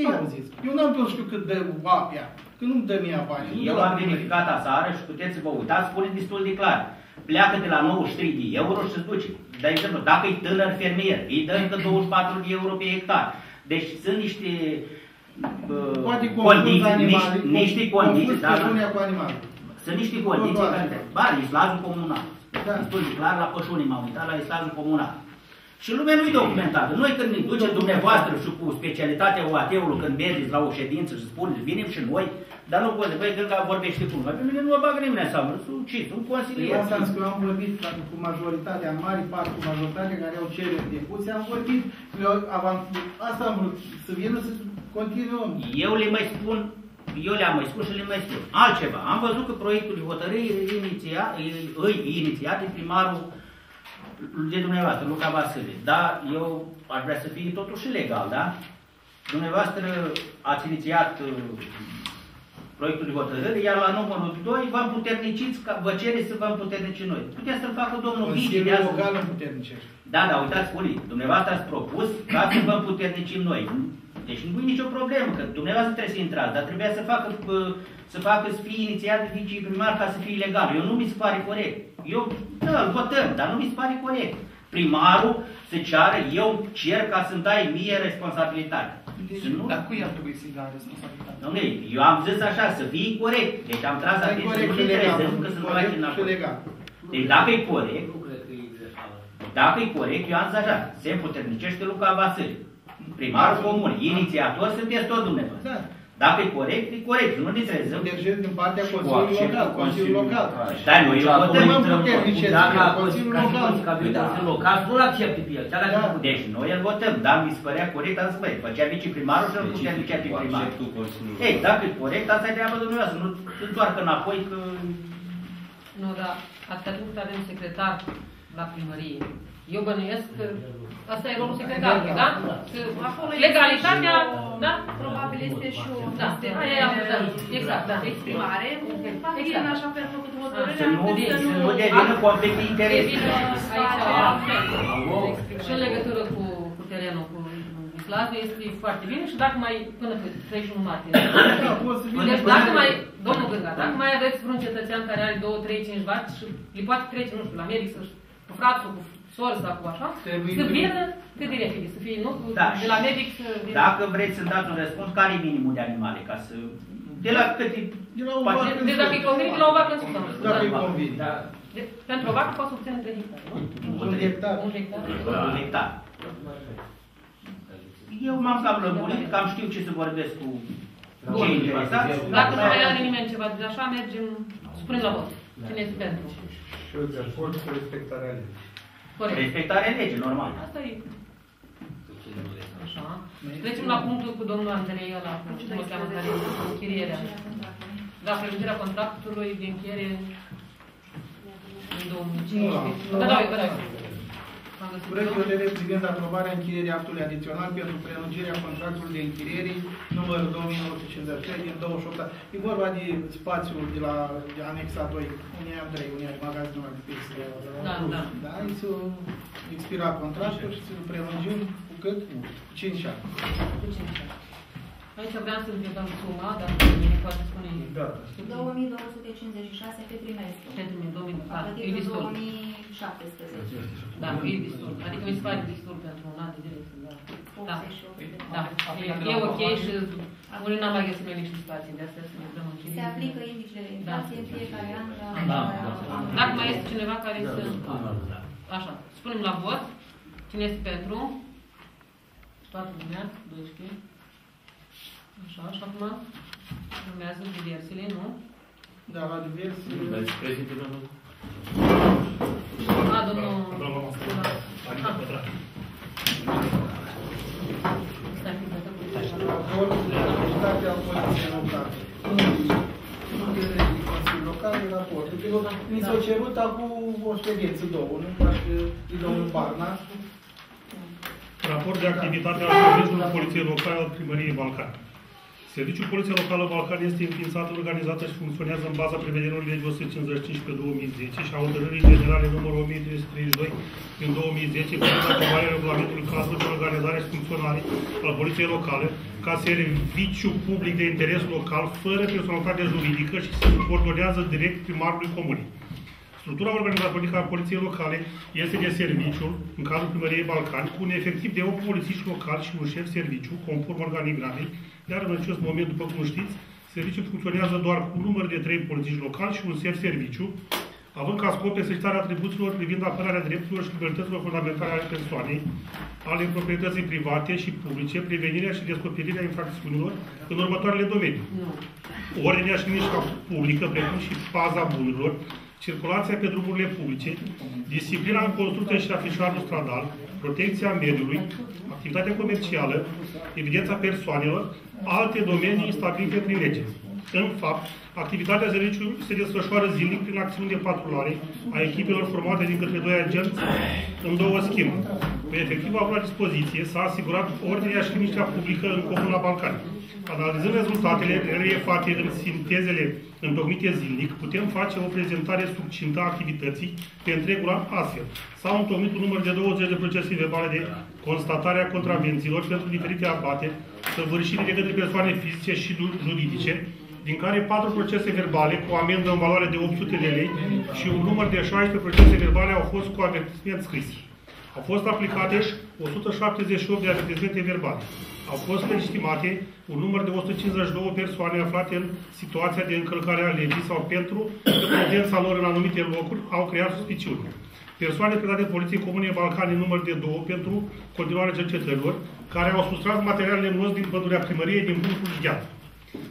Speaker 3: Ei au zis. Eu n-am pe știu cât dă apia, că nu-mi dă mie bani. nu
Speaker 2: Eu
Speaker 3: dă la
Speaker 2: am
Speaker 3: primărie.
Speaker 2: verificat aseară și puteți să vă uitați, spune destul de clar. Pleacă de la 93 de euro și se duce. De exemplu, dacă e tânăr fermier, îi dă încă 24 de euro pe hectar. Deci sunt niște uh,
Speaker 3: Poate
Speaker 2: condiții,
Speaker 3: confuz
Speaker 2: niște,
Speaker 3: animale,
Speaker 2: niște condiții,
Speaker 3: confuz
Speaker 2: da, da.
Speaker 3: pășunea cu animale.
Speaker 2: Sunt niște condiții
Speaker 3: Totul
Speaker 2: care...
Speaker 3: altceva.
Speaker 2: Ba, islazul comunal.
Speaker 3: Da.
Speaker 2: Destul de clar, la pășunii m-am uitat la islazul comunal. Și lumea nu-i documentată. Noi când ne ducem dumneavoastră și cu specialitatea UAT-ului, când mergeți la o ședință și spuneți, vinem și noi, dar nu poate, băi, când vorbește cu noi. Pe mine nu mă bagă nimeni în seamă, sunt ce, sunt consilier.
Speaker 3: Eu asta am zis că eu am vorbit dacă, cu majoritatea, în mare parte cu majoritatea care au cereri depuse, am vorbit, eu, avan- asta am vrut, să vină să continuăm.
Speaker 2: Eu le mai spun, eu le-am mai spus și le mai spun. Altceva, am văzut că proiectul de hotărâre e inițiat, e, e inițiat de primarul de dumneavoastră, Luca Vasile. Da, eu aș vrea să fie totuși legal, da? Dumneavoastră ați inițiat uh, proiectul de hotărâre, iar la numărul 2 vă împuterniciți, ca, vă cereți să vă împuternici noi. Puteți să-l facă domnul Vici de
Speaker 3: Consiliul
Speaker 2: azi.
Speaker 3: Local în puternice.
Speaker 2: Da, da, uitați, spune, dumneavoastră ați propus ca să vă împuternicim noi. Deci nu e nicio problemă, că dumneavoastră trebuie să intrați, dar trebuia să facă, pă, să facă să fie inițiat de viceprimar ca să fie legal. Eu nu mi se pare corect. Eu, da, îl votăm, dar nu mi se pare corect. Primarul să ceară, eu cer ca să-mi dai mie responsabilitate.
Speaker 10: Deci,
Speaker 2: Să nu...
Speaker 10: dar cui ar trebui să-i dea responsabilitate?
Speaker 2: Domnule, eu am zis așa, să fii corect. Deci am tras
Speaker 3: Asta e
Speaker 2: atenție,
Speaker 3: corect
Speaker 2: nu
Speaker 3: și
Speaker 2: ne
Speaker 3: legal.
Speaker 2: trezăm că sunt numai
Speaker 3: Corect și
Speaker 2: înapoi.
Speaker 3: legal.
Speaker 2: Deci dacă e corect,
Speaker 8: Nu cred că e greșeală.
Speaker 2: dacă e corect, eu am zis așa, se împuternicește Luca Vasile. Primarul comun, inițiator, sunteți tot dumneavoastră.
Speaker 3: Da.
Speaker 2: Dacă e corect, e corect. Nu ne trezăm.
Speaker 3: Deci din partea Consiliului Local, Consiliul Local.
Speaker 2: Stai, noi eu votăm.
Speaker 3: Mă împuternicesc,
Speaker 8: Dacă
Speaker 3: Consiliul
Speaker 8: ca și
Speaker 3: Local.
Speaker 8: Consiliul Cabinetul Local, nu-l accepte pe el. Chiar dacă
Speaker 3: Da.
Speaker 8: nu
Speaker 2: Deci noi îl votăm, dar mi se părea corect, am zis, băi, făcea viceprimarul și îl puternicea pe primar. Ei, dacă e corect, asta e treaba dumneavoastră, nu se întoarcă înapoi că...
Speaker 1: Nu, dar atâta timp cât avem secretar la primărie, eu bănuiesc că asta e rolul secretarului, da? Că
Speaker 4: Acolo
Speaker 1: legalitatea,
Speaker 4: este și o-
Speaker 1: da?
Speaker 4: Probabil este și o
Speaker 1: Da,
Speaker 4: chestie
Speaker 1: aia e altă, da. Exact, da.
Speaker 4: exprimare, va fi
Speaker 1: Exact.
Speaker 4: în așa fel făcut
Speaker 2: Să
Speaker 4: hotărârea,
Speaker 2: nu,
Speaker 4: încât
Speaker 2: să nu devină conflict de interes.
Speaker 1: Devine aici
Speaker 4: Aici,
Speaker 1: și în legătură cu, cu terenul, cu Islandul, este foarte bine și dacă mai, până pe 31 martie.
Speaker 3: Da, poți să vii.
Speaker 1: Deci dacă mai, domnul Gânga, dacă mai aveți vreun cetățean care are 2, 3, 5 vaci și îi poate trece, nu știu, la medic să cu fratul, cu soră sau cu așa,
Speaker 3: Trebuie
Speaker 1: să
Speaker 3: să-
Speaker 1: vină cât de repede, să fie, nu,
Speaker 2: Da.
Speaker 1: de la medic să vină.
Speaker 2: Dacă vreți să-mi dați un răspuns, care e minimul de animale? Ca să... De la cât e...
Speaker 3: De la o
Speaker 2: Poate-
Speaker 3: vacă în
Speaker 1: Deci dacă e
Speaker 3: sus.
Speaker 1: convenit, de la o vacă în sus, am spus,
Speaker 3: Dacă
Speaker 1: da?
Speaker 3: îi convine.
Speaker 2: Da.
Speaker 1: De, pentru o vacă poți să obține 3 hectare, nu?
Speaker 3: Un hectar.
Speaker 1: Un hectar.
Speaker 2: Un hectar. Eu m-am cam lămurit, cam știu ce să vorbesc cu cei interesați.
Speaker 1: Dacă nu mai are nimeni ceva de așa, mergem, spunem la vot. Cine este pentru?
Speaker 11: Și eu de acord cu respectarea legii.
Speaker 1: Corect.
Speaker 2: Respectarea legii, normal.
Speaker 1: Asta e. Așa. Trecem la punctul cu domnul Andrei, la cum o cheamă, care este închirierea. Da, prelungirea contractului de închiriere în 2015. Da, da, da, da. Am găsit
Speaker 3: Proiect de
Speaker 1: domnul.
Speaker 3: hotărâre privind aprobarea închirierii actului adițional pentru prelungirea contractului de închiriere numărul 2953 din 28. E vorba de spațiul de la de anexa 2, unii am 3, unii am magazinul de pixel.
Speaker 1: Da, da.
Speaker 3: Da, aici să expira contractul și să prelungim cu cât? 5 ani.
Speaker 1: Cu cinci ani. Aici vreau să întrebăm suma, dacă ne poate spune
Speaker 6: 2256 pe trimestru.
Speaker 1: Pe trimestru, 2000,
Speaker 6: A
Speaker 1: da,
Speaker 6: plătit
Speaker 1: e
Speaker 6: în
Speaker 1: destul.
Speaker 6: 2017.
Speaker 1: Da, e destul. Adică mi se pare destul pentru un an de zile. Da. Da.
Speaker 6: 88
Speaker 1: Da. E, e ok și unii n-am mai găsit noi niște situații de astea să ne dăm în chirie.
Speaker 6: Se aplică indicele de inflație în fiecare an la
Speaker 10: Da.
Speaker 6: anul.
Speaker 1: Dacă mai este cineva care să... Așa, spunem la vot. Cine este pentru? Toată lumea, 12. Așa, și acum urmează diversele, nu?
Speaker 3: Da, la divers...
Speaker 10: Deci, prezidentul
Speaker 1: A, domnul...
Speaker 12: Doamna Mastura. Adică
Speaker 1: Ah.
Speaker 12: Pătrat.
Speaker 1: Stai, că dată cu
Speaker 3: Raport de activitatea poliției locale. Puterea de Consiliul Local e raportul. Mi s-a cerut acum o ședință, două, nu? Parcă e domnul Barnaș.
Speaker 12: Raport de activitate al Serviciului Poliției Locale al Primăriei Balcan. Serviciul Poliției Locală Balcan este înființat, organizată și funcționează în baza prevederilor legii 155 pe 2010 și a hotărârii generale numărul 1332 din 2010 privind aprobarea regulamentului cadru de organizare și funcționare al Poliției Locale ca serviciu public de interes local fără personalitate juridică și se subordonează direct primarului comunei. Structura organizatorică a poliției locale este de serviciu în cadrul primăriei Balcani, cu un efectiv de 8 polițiști locali și un șef serviciu, conform organigramei, iar în acest moment, după cum știți, serviciul funcționează doar cu un număr de 3 polițiști locali și un șef serviciu, având ca scop exercitarea atribuțiilor privind apărarea drepturilor și libertăților fundamentale ale persoanei, ale proprietății private și publice, prevenirea și descoperirea infracțiunilor în următoarele domenii. Ordinea și liniștea publică, precum și paza bunurilor, circulația pe drumurile publice, disciplina în construcție și afișarul stradal, protecția mediului, activitatea comercială, evidența persoanelor, alte domenii stabilite prin lege. În fapt, activitatea serviciului se desfășoară zilnic prin acțiuni de patrulare a echipelor formate din către doi agenți în două schimburi. Cu efectiv avut la dispoziție s-a asigurat ordinea și liniștea publică în Comuna Balcani. Analizând rezultatele reiefate în sintezele întocmite zilnic, putem face o prezentare succintă a activității pe întregul an astfel. S-au întocmit un număr de 20 de procese verbale de constatare a contravențiilor pentru diferite abate, săvârșite de către persoane fizice și juridice, din care 4 procese verbale cu amendă în valoare de 800 de lei și un număr de 16 procese verbale au fost cu avertisment scris. Au fost aplicate 178 de avertismente verbale. Au fost estimate un număr de 152 persoane aflate în situația de încălcare a legii sau pentru că prezența lor în anumite locuri au creat suspiciuni. Persoane predate Poliției Comune Balcani număr de două pentru continuarea cercetărilor, care au sustras materialele nuți din pădurea primăriei din punctul Gheat.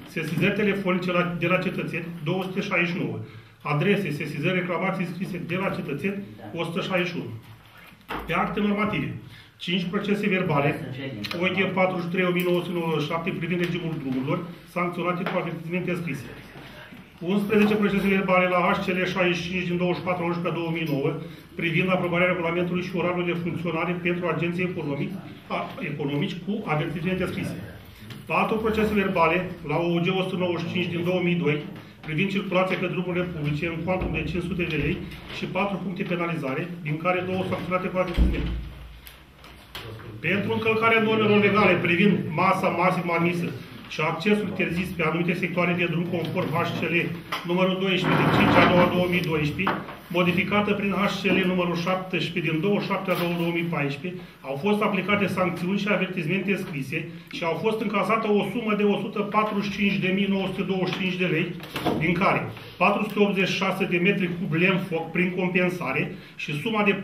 Speaker 12: Sesizări telefonice la, de la cetățeni 269. Adrese, sesizări, reclamații scrise de la cetățeni 161. Pe acte normative. 5 procese verbale, OG 43 privind regimul drumurilor, sancționate cu avertismente scrise. 11 procese verbale la HCL 65 din 24 11 2009 privind aprobarea regulamentului și orarul de funcționare pentru agenții economici, a, economici cu avertismente scrise. 4 procese verbale la OUG 195 din 2002 privind circulația pe drumurile publice în cuantum de 500 de lei și 4 puncte penalizare, din care două sancționate cu avertismente. Pentru încălcarea normelor legale privind masa maximă admisă și accesul interzis pe anumite sectoare de drum conform HCL numărul 12 din 5 a 2 2012, modificată prin HCL numărul 17 din 27 a 2 2014, au fost aplicate sancțiuni și avertizmente scrise și au fost încasată o sumă de 145.925 de lei, din care 486 de metri cub lemn foc prin compensare și suma de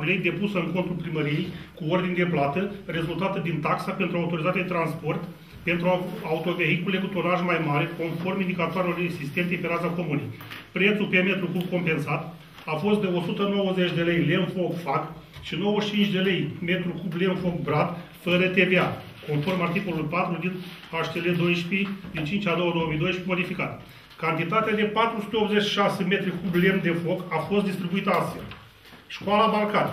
Speaker 12: 14.604 lei depusă în contul primăriei cu ordin de plată, rezultată din taxa pentru autorizație de transport pentru autovehicule cu tonaj mai mare, conform indicatoarelor existente pe raza comunei. Prețul pe metru cub compensat a fost de 190 de lei lemn foc fac și 95 de lei metru cub lemn foc brad, fără TVA, conform articolul 4 din HTL 12 din 5 a 2 2012 modificat. Cantitatea de 486 metri cub lemn de foc a fost distribuită astfel. Școala Balcan,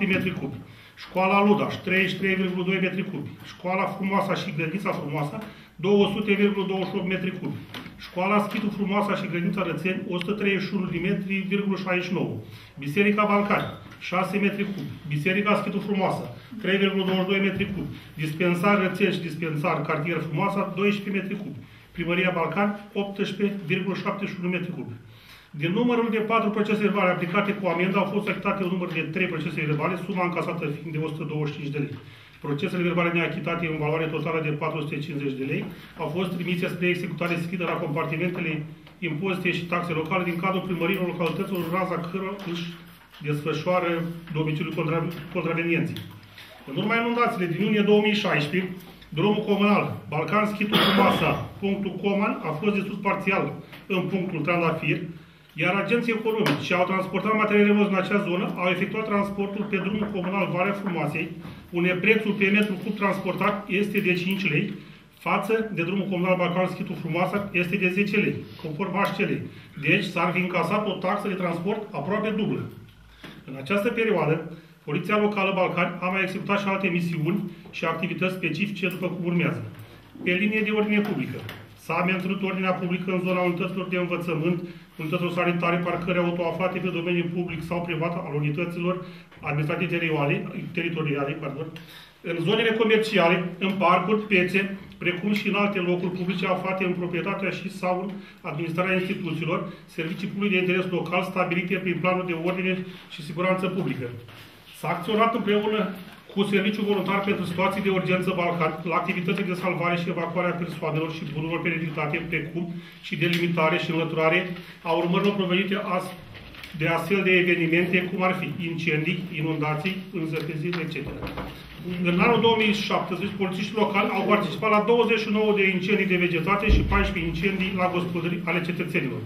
Speaker 12: 81,37 metri cubi. Școala Ludaș, 33,2 metri cubi. Școala Frumoasa și Grădinița Frumoasa, 200,28 metri cubi. Școala Spitul Frumoasa și Grădinița Rățeni, 131 de metri, 69. Biserica Balcani, 6 metri cubi. Biserica Spitul Frumoasa, 3,22 metri cubi. Dispensar Rățeni și dispensar Cartier Frumoasa, 12 metri cubi. Primăria Balcan, 18,71 metri cub. Din numărul de 4 procese verbale aplicate cu amendă au fost achitate un număr de 3 procese verbale, suma încasată fiind de 125 de lei. Procesele verbale neachitate în valoare totală de 450 de lei au fost trimise spre executare scrisă la compartimentele impozite și taxe locale din cadrul primărilor localităților raza cărora își desfășoară domiciliul contra, contravenienții. În urma inundațiile din iunie 2016, drumul comunal Balcan Schitul Masa, punctul Coman, a fost distrus parțial în punctul Trandafir, iar agenții economici și au transportat materiale roz în acea zonă, au efectuat transportul pe drumul comunal Valea Frumoasei, unde prețul pe metru cub transportat este de 5 lei, față de drumul comunal Balcan Schitul Frumoasa este de 10 lei, conform HCL. Deci s-ar fi încasat o taxă de transport aproape dublă. În această perioadă, Poliția Locală Balcani a mai executat și alte misiuni și activități specifice după cum urmează. Pe linie de ordine publică, S-a menținut ordinea publică în zona unităților de învățământ, unităților sanitare, parcări auto aflate pe domeniul public sau privat al unităților administrative teritoriale, teritoriale pardon, în zonele comerciale, în parcuri, piețe, precum și în alte locuri publice aflate în proprietatea și sau în administrarea instituțiilor, servicii publice de interes local stabilite prin planul de ordine și siguranță publică. S-a acționat împreună cu serviciul voluntar pentru situații de urgență Balcan, la activități de salvare și evacuare a persoanelor și bunurilor periculate, precum și delimitare și înlăturare a urmărilor provenite de astfel de evenimente, cum ar fi incendii, inundații, înzăpeziri, etc. În anul 2017, polițiștii locali au participat la 29 de incendii de vegetație și 14 incendii la gospodării ale cetățenilor.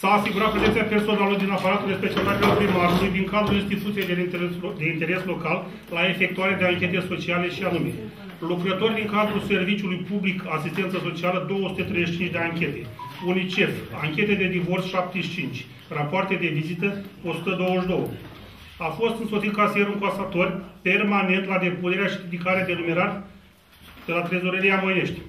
Speaker 12: S-a asigurat prezența personală din aparatul de specialitate al primarului din cadrul instituției de interes, de interes local la efectuare de anchete sociale și anume. Lucrători din cadrul Serviciului Public Asistență Socială 235 de anchete. UNICEF, anchete de divorț 75, rapoarte de vizită 122. A fost însoțit casierul încasator permanent la depunerea și ridicarea de numerar de la Trezoreria Măiești.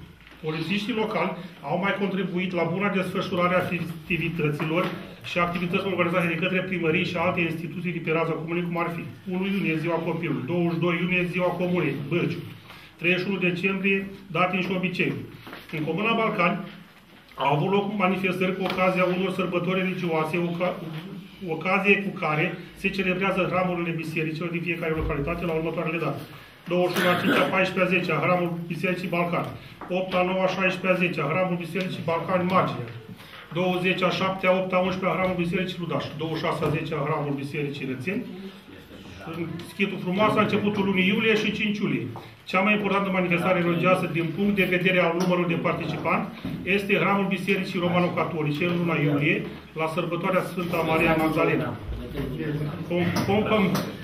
Speaker 12: Polițiștii locali au mai contribuit la buna desfășurare a festivităților și activităților organizate de către primării și alte instituții de pe raza comunei, cum ar fi 1 iunie, ziua copilului, 22 iunie, ziua comunei, Băciu, 31 decembrie, datin și obicei. În Comuna Balcani au avut loc manifestări cu ocazia unor sărbători religioase, oca ocazie cu care se celebrează hramurile bisericilor din fiecare localitate la următoarele date. 21 a 5 a 14 a 10 a hramul Bisericii Balcani, 8 a 9 a 16 a 10 a hramul Bisericii Balcani Magia, 20 a 7 a 8 a 11 a hramul Bisericii Ludaș, 26 a 10 a hramul Bisericii Rățeni, schitul frumos a începutul lunii iulie și 5 iulie. Cea mai importantă manifestare religioasă din punct de vedere al numărului de participanți este hramul Bisericii Romano-Catolice în luna iulie, la sărbătoarea Sfânta Maria Magdalena.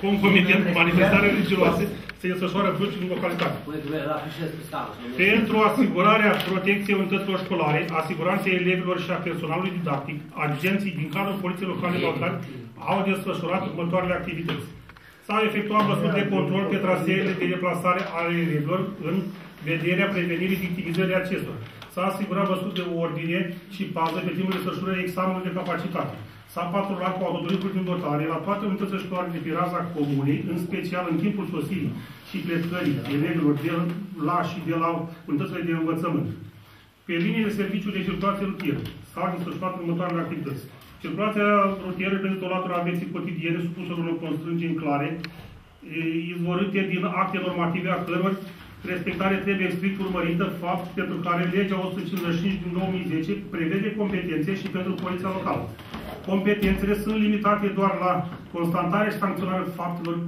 Speaker 12: Concomitent cu manifestarea religioase, se desfășoară vârșul în localitate. Pentru asigurarea protecției unităților școlare, asiguranței elevilor și a personalului didactic, agenții din cadrul Poliției Locale Balcani au desfășurat următoarele activități. S-au efectuat măsuri de control pe traseele de deplasare ale elevilor în vederea prevenirii victimizării acestora. S-a asigurat măsuri de ordine și pază pe timpul desfășurării examenului de capacitate s-a patrulat cu autoturismul din dotare la toate unitățile școlare de pe raza comunei, în special în timpul sosirii și plecării elevilor de la și de la unitățile de învățământ. Pe linie de serviciu de circulație rutieră s-au desfășurat următoarele activități. Circulația rutieră reprezintă o latură a vieții cotidiene supusă unor constrângeri clare, izvorâte din acte normative a căror respectare trebuie strict urmărită, fapt pentru care legea 155 din 2010 prevede competențe și pentru poliția locală. Competențele sunt limitate doar la constatarea și sancționarea faptelor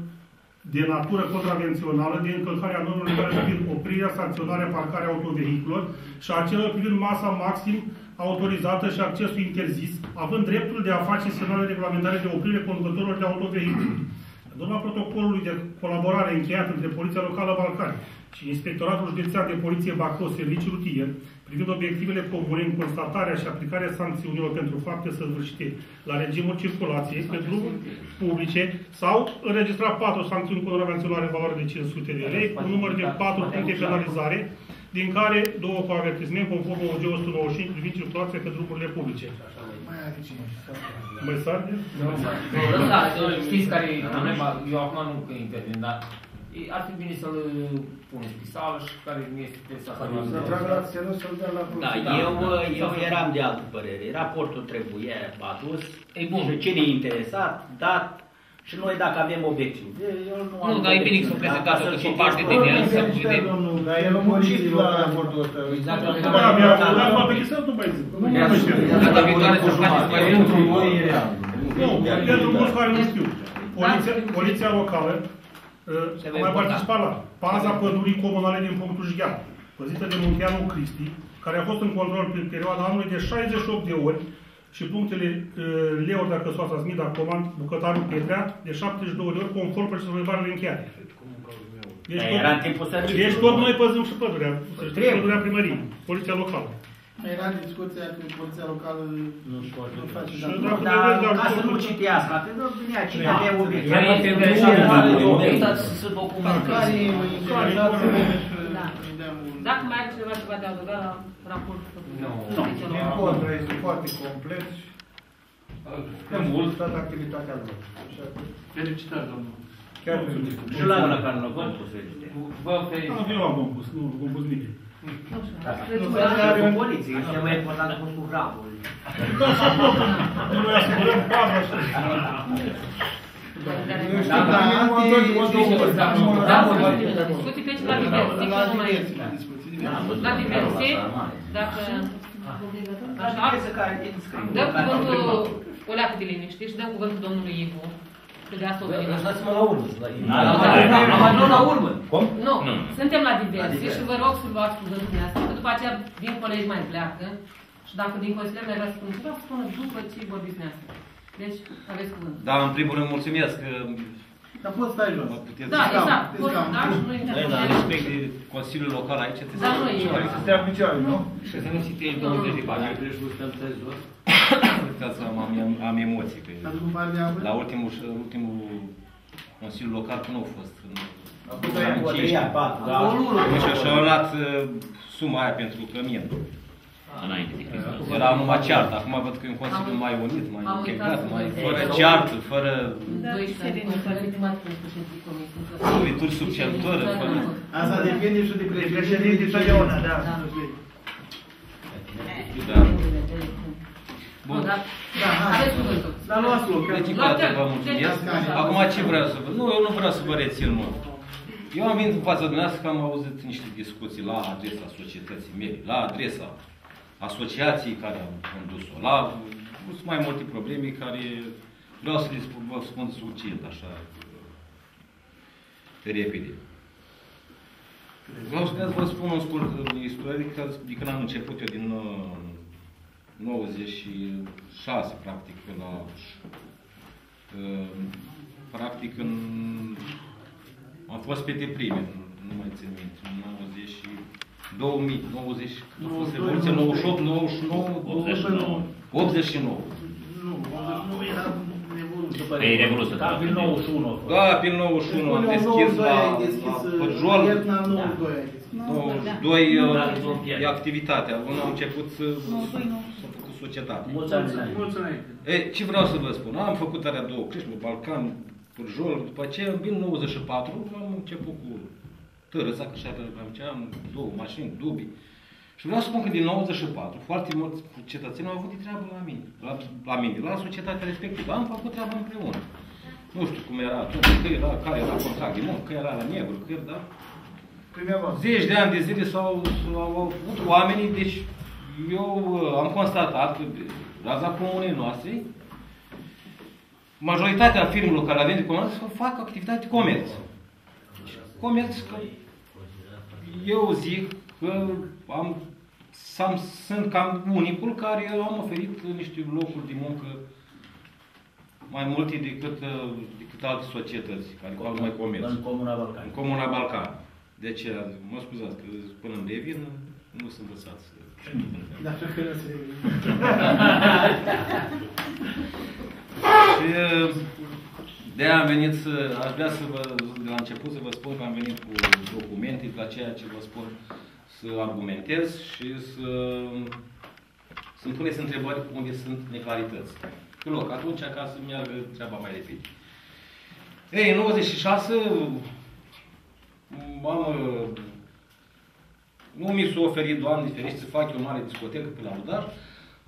Speaker 12: de natură contravențională, de încălcarea normelor legale privind oprirea, sancționarea, parcarea autovehiculor și a celor privind masa maxim autorizată și accesul interzis, având dreptul de a face semnale regulamentare de oprire conducătorilor de autovehicule. În urma protocolului de colaborare încheiat între Poliția Locală Balcani și Inspectoratul Județean de Poliție Bacău, Serviciul Rutier, privind obiectivele comune în constatarea și aplicarea sancțiunilor pentru fapte săvârșite la regimul circulației pe drumuri publice sau înregistrat patru sancțiuni cu menționare în valoare de 500 de lei, cu număr de patru puncte de penalizare, din care două cu avertisment conform OG 195 privind circulația pe drumurile publice. Mai sarde?
Speaker 9: Da, știți care e problema? Eu acum nu intervin, dar e- ar fi bine să-l puneți pe sală și care nu este pe sală.
Speaker 11: Să tragă la țelul să-l dea la
Speaker 2: Da, eu, eu eram de altă părere. Raportul trebuie adus
Speaker 9: E bun.
Speaker 2: și cine e interesat, dat și noi dacă avem obiecțiuni. Eu nu, am
Speaker 9: Nu, dar e bine să
Speaker 2: obiecțiuni,
Speaker 9: prezentați
Speaker 2: dar
Speaker 9: o
Speaker 2: să-l
Speaker 9: parte
Speaker 2: citesc.
Speaker 9: din el, să vedem.
Speaker 3: Dar el a murit la raportul ăsta.
Speaker 9: Exact,
Speaker 12: Da,
Speaker 9: da,
Speaker 12: mi-a mi-a luat pe chestia, nu mai zic. Nu mă mai știu.
Speaker 9: Data viitoare să faceți mai mult.
Speaker 12: Nu, pentru mulți care nu știu. Poliția, poliția locală uh, a mai participat la paza pădurii comunale din punctul Jghean, păzită de Munteanu Cristi, care a fost în control pe perioada anului de 68 de ori și punctele uh, Leor, dacă soasa Smida, Comand, Bucătarul Petrea, de 72 de ori, conform procesului încheiate. Deci
Speaker 2: Dar
Speaker 12: tot,
Speaker 2: era în timpul serviciului.
Speaker 12: deci tot noi păzim și pădurea, să știți,
Speaker 2: Trebuie.
Speaker 12: pădurea primăriei, poliția locală.
Speaker 3: Era discuția că poliția locală nu face
Speaker 12: Și
Speaker 3: dar-
Speaker 12: dacă
Speaker 2: Dar
Speaker 12: vedem, dar
Speaker 2: ca să nu
Speaker 12: tot-
Speaker 2: citească, atât nu vinea cine
Speaker 3: Da.
Speaker 2: avea obiecții.
Speaker 5: Care este
Speaker 2: Care
Speaker 5: interesat să
Speaker 3: Care
Speaker 5: documenteze.
Speaker 3: e interesat să vedem și
Speaker 1: Da.
Speaker 3: vedem un-
Speaker 1: Dacă mai are cineva ceva de adăugat la raportul făcut.
Speaker 9: Nu.
Speaker 1: Poliția
Speaker 11: Din
Speaker 1: locală.
Speaker 11: contră, este foarte complet și că mult toată activitatea lor. Așa că
Speaker 12: Felicitări, domnul.
Speaker 11: Chiar
Speaker 2: Și la ăla care nu v-am pus felicite.
Speaker 9: Vă
Speaker 12: Nu,
Speaker 9: felicit.
Speaker 12: eu am compus, nu am compus nimeni.
Speaker 1: Nu știu.
Speaker 2: Da.
Speaker 1: Deci,
Speaker 2: Nu,
Speaker 1: mă,
Speaker 2: dar
Speaker 1: dar-
Speaker 2: cu poliție, e cel mai important a fost cu grabul.
Speaker 12: Nu noi asigurăm baza și...
Speaker 3: Eu știu, dar anti-
Speaker 1: Da, discuții pe aici la diverse,
Speaker 3: La
Speaker 1: că nu mai
Speaker 3: diverse, la discuții diverse.
Speaker 1: La diverse, dacă... Așa,
Speaker 2: Așa care te înscrie.
Speaker 1: dăm cuvântul o leacă de liniște și dăm cuvântul domnului Ivu. Că de asta o venim.
Speaker 5: Lăsați-mă la urmă. să la-
Speaker 2: Nu,
Speaker 5: Nu la urmă. Cum?
Speaker 1: Nu, suntem la diverse
Speaker 2: diverse.
Speaker 1: și vă rog să luați cuvântul de asta, că după aceea din colegi mai pleacă și dacă din consilier mai vrea să spună ceva, să spună după ce vorbiți dumneavoastră. Deci, aveți cuvântul.
Speaker 13: Da, în primul rând mulțumesc că
Speaker 3: Dar poți stai jos.
Speaker 13: mă puteți...
Speaker 1: Da, exact.
Speaker 3: Deci,
Speaker 1: Poți,
Speaker 3: cam.
Speaker 1: da, și noi
Speaker 13: Da, da, respect de Consiliul Local aici. trebuie
Speaker 1: Da,
Speaker 13: să-
Speaker 1: nu e.
Speaker 11: Să stea în picioare, nu?
Speaker 9: Și să nu citești 20 de pagini.
Speaker 13: Uitați, am, am, am emoții. Că
Speaker 3: Ați un par de apă?
Speaker 13: la ultimul, ultimul Consiliu Local nu au fost. În,
Speaker 3: Acum doi ani.
Speaker 2: Cu trei ani, patru, da.
Speaker 13: și așa au luat uh, suma aia pentru cămin.
Speaker 5: Înainte de Hristos.
Speaker 13: Era numai ceartă. Acum văd că e un Consiliu
Speaker 1: Am-
Speaker 13: mai unit, mai
Speaker 1: am
Speaker 13: integrat,
Speaker 1: uitat
Speaker 13: mai
Speaker 1: să-
Speaker 13: fără ceartă, fără
Speaker 1: 12 ani, cum a legitimat pentru președintele comisiei.
Speaker 13: lovituri sub centură, fără...
Speaker 3: Asta depinde și de
Speaker 11: președinte
Speaker 3: președinte
Speaker 11: totdeauna, da.
Speaker 1: Da.
Speaker 13: Da.
Speaker 1: Bun, da. Da, aveți cuvântul.
Speaker 3: Dar luați loc.
Speaker 13: Deci,
Speaker 1: Luați-
Speaker 13: încă o dată vă mulțumesc.
Speaker 1: Deci,
Speaker 13: Acum ce vreau să vă... Nu, eu nu vreau să vă rețin mult. Eu am venit în fața dumneavoastră că am auzit niște discuții la adresa societății mele, la adresa asociației care am condus-o, la sunt mai multe probleme care vreau să le spun, vă spun succint, așa, pe repede. Vreau să vă spun un scurt istoric de când am început eu din uh, 96, practic, la uh, practic în am fost pe deprime, nu mai țin minte, în 90 și 2000, 90, a fost Revoluția 98, 99,
Speaker 3: 89.
Speaker 13: 89.
Speaker 3: Nu, nu era Revoluție.
Speaker 5: Pe Revoluție,
Speaker 2: Da,
Speaker 5: da.
Speaker 2: prin 91.
Speaker 13: Da, prin 91 am deschis la, la Părjol,
Speaker 3: Vietnam 92 ai deschis.
Speaker 13: 92
Speaker 5: Da,
Speaker 13: uh,
Speaker 5: domn Pierre.
Speaker 13: e activitatea. Unul a început să s-a făcut societate.
Speaker 2: Mulți ani înainte.
Speaker 11: Mulți înainte.
Speaker 13: Ei, ce vreau să vă spun? Am făcut alea două crești, Balcan, Pârjol, după aceea, în 94, am început cu tărăța, că așa am două mașini, dubii. Și vreau să spun că din 94, foarte mulți cetățeni au avut de treabă la mine, la, la mine, la societatea respectivă. Am făcut treaba împreună. Nu știu cum era atunci, că era, care era contract de muncă, că era la negru, că era, da?
Speaker 11: Dumneavoastră.
Speaker 13: Zeci de ani de zile s-au, au avut oamenii, deci eu uh, am constatat că de raza comunei noastre, majoritatea firmelor care avem de comerț fac activitate de comerț. Comerț, că eu zic că am, am, sunt cam unicul care am oferit niște locuri de muncă mai multe decât, uh, decât alte societăți care fac numai comerț.
Speaker 2: În Comuna Balcan.
Speaker 13: În Comuna Balcan. Deci, mă scuzați că până îmi revin, nu sunt lăsați.
Speaker 3: Dar că se... [LAUGHS]
Speaker 13: Și de am venit să, aș vrea să vă, de la început să vă spun că am venit cu documente la ceea ce vă spun să argumentez și să să-mi puneți întrebări unde sunt neclarități. Pe loc, atunci ca să meargă treaba mai repede. Ei, în 96 am, uh, nu mi s-a oferit, Doamne ferește, să fac eu o mare discotecă pe la Udar,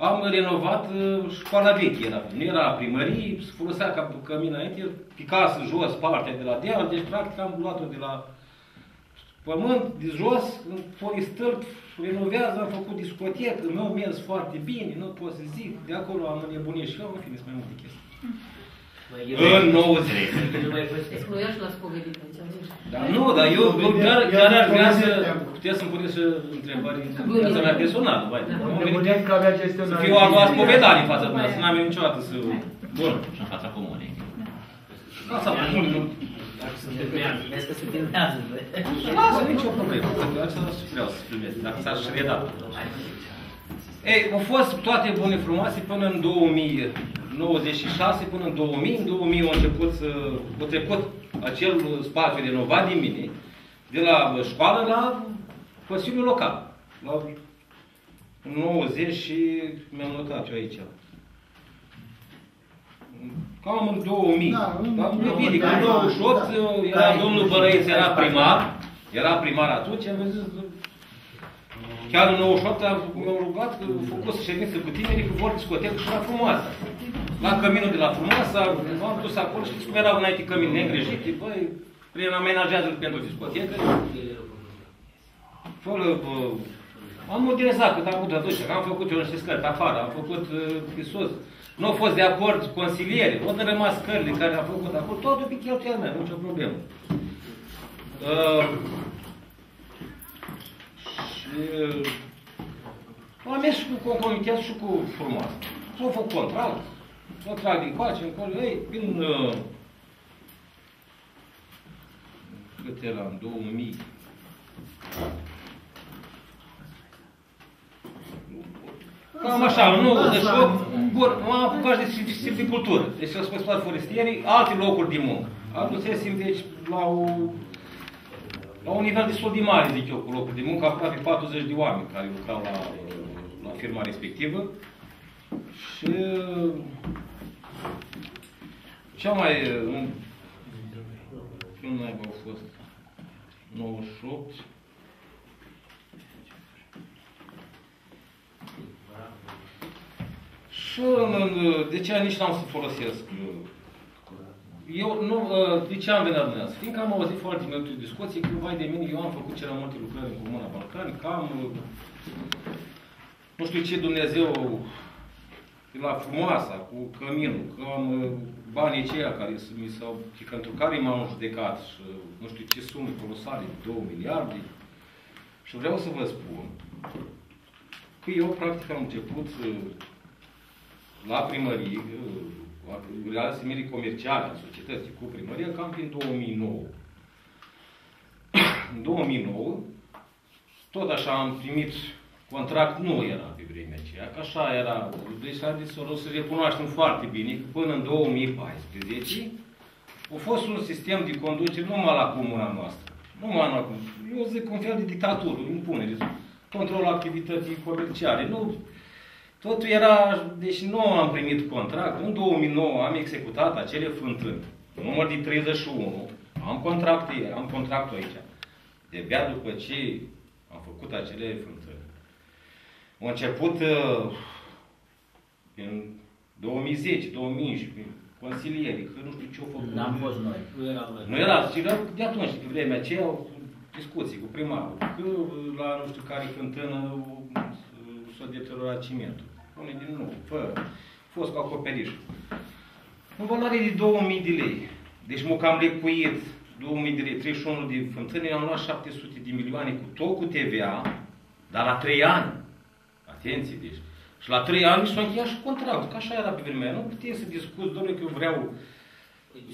Speaker 13: am renovat uh, școala veche, era, nu era primărie, se folosea ca cămin înainte, picasă jos partea de la deal, deci practic am luat-o de la pământ, de jos, în polistâlp, renovează, am făcut discotecă, nu au mers foarte bine, nu pot să zic, de acolo am înnebunit și eu, în fine, sunt mai multe chestii. În 90.
Speaker 1: Excluia și la spovedit, înțelegi?
Speaker 13: Da, nu, dar eu eu chiar, chiar ar vrea să puteți să-mi puneți și întrebări în viața mea personală. Vai, să fiu aluat spovedare în fața mea, să n-am eu niciodată să... Bun.
Speaker 2: Și în fața comunei.
Speaker 13: Casa comunei, nu.
Speaker 10: Dacă se filmează, vezi că se filmează.
Speaker 13: Lasă, nicio problemă. Asta vreau să filmez, dacă s-ar și redat. Ei, au fost toate bune frumoase până în 2096, până în 2000. În 2000 au început să... au trecut acel spațiu renovat din mine, de la școală la Consiliul Local. La 90 și mi-am notat eu aici. Cam în 2000. Da, în, Dar în, bine, că în 98 da, era da, domnul Bărăiț, era primar, era primar atunci, am văzut Chiar în 98 m-am rugat că a făcut ședință cu tinerii că vor discotecă și la frumoasă. La căminul de la frumoasă, m-am dus acolo, știți cum erau înainte cămin neîngrijite, băi, prin amenajează pentru discotecă. Fără, bă, am modernizat cât am putut atunci, am făcut eu niște scări pe afară, am făcut uh, sus. Nu au fost de acord consilieri, au rămas scările care am făcut acolo, totul pe cheltuiala mea, nicio problemă. Uh, și am mers și cu concomitent și cu frumoasă. S-au făcut contract, s-au trag din coace, încolo, ei, prin... Uh, cât era, în 2000, Cam așa, nu, deci eu, bun, m-am apucat de silvicultură, deci am spus forestierii, alte locuri de muncă. Adusesem, deci, la o la un nivel destul de mare, zic eu, cu locuri de muncă, aproape 40 de oameni care lucrau la, la firma respectivă. Și cea mai... Când mai au fost? 98. Și de ce nici n-am să folosesc eu nu, uh, de ce am venit la dumneavoastră? Fiindcă am auzit foarte multe discuții, că, vai de mine, eu am făcut cele multe lucrări în Comuna Balcani, că am, uh, nu știu ce Dumnezeu, la frumoasa, cu căminul, că am uh, banii aceia care mi s-au, pentru care m-am judecat și nu știu ce sume colosale, 2 miliarde. Și vreau să vă spun că eu, practic, am început la primărie, relații comerciale în societății cu primăria cam prin 2009. în 2009, tot așa am primit contract, nu era pe vremea aceea, că așa era, deci haideți să, să recunoaștem foarte bine că până în 2014 a fost un sistem de conducere numai la comuna noastră. Numai la Eu zic un fel de dictatură, impunere, controlul activității comerciale. Nu Totul era, deci nu am primit contract. În 2009 am executat acele fântâni, număr de 31. Am contract, am contractul aici. De bea după ce am făcut acele fântâni. Am început uh, în 2010, 2011, consilierii, că nu știu ce au făcut.
Speaker 10: N-am fost noi.
Speaker 13: Nu era noi. Nu era, ci de atunci, de vremea aceea, discuții cu primarul. Că la nu știu care fântână s-a deteriorat cimentul pune din nou, fără, fost cu acoperiș. În valoare de 2000 de lei. Deci mă cam lecuit 2000 de lei, 31 de fântâni, am luat 700 de milioane cu tot cu TVA, dar la 3 ani. Atenție, deci. Și la 3 ani s-a încheiat și contractul, că așa era pe vremea. Nu puteai să discuți, doamne, că eu vreau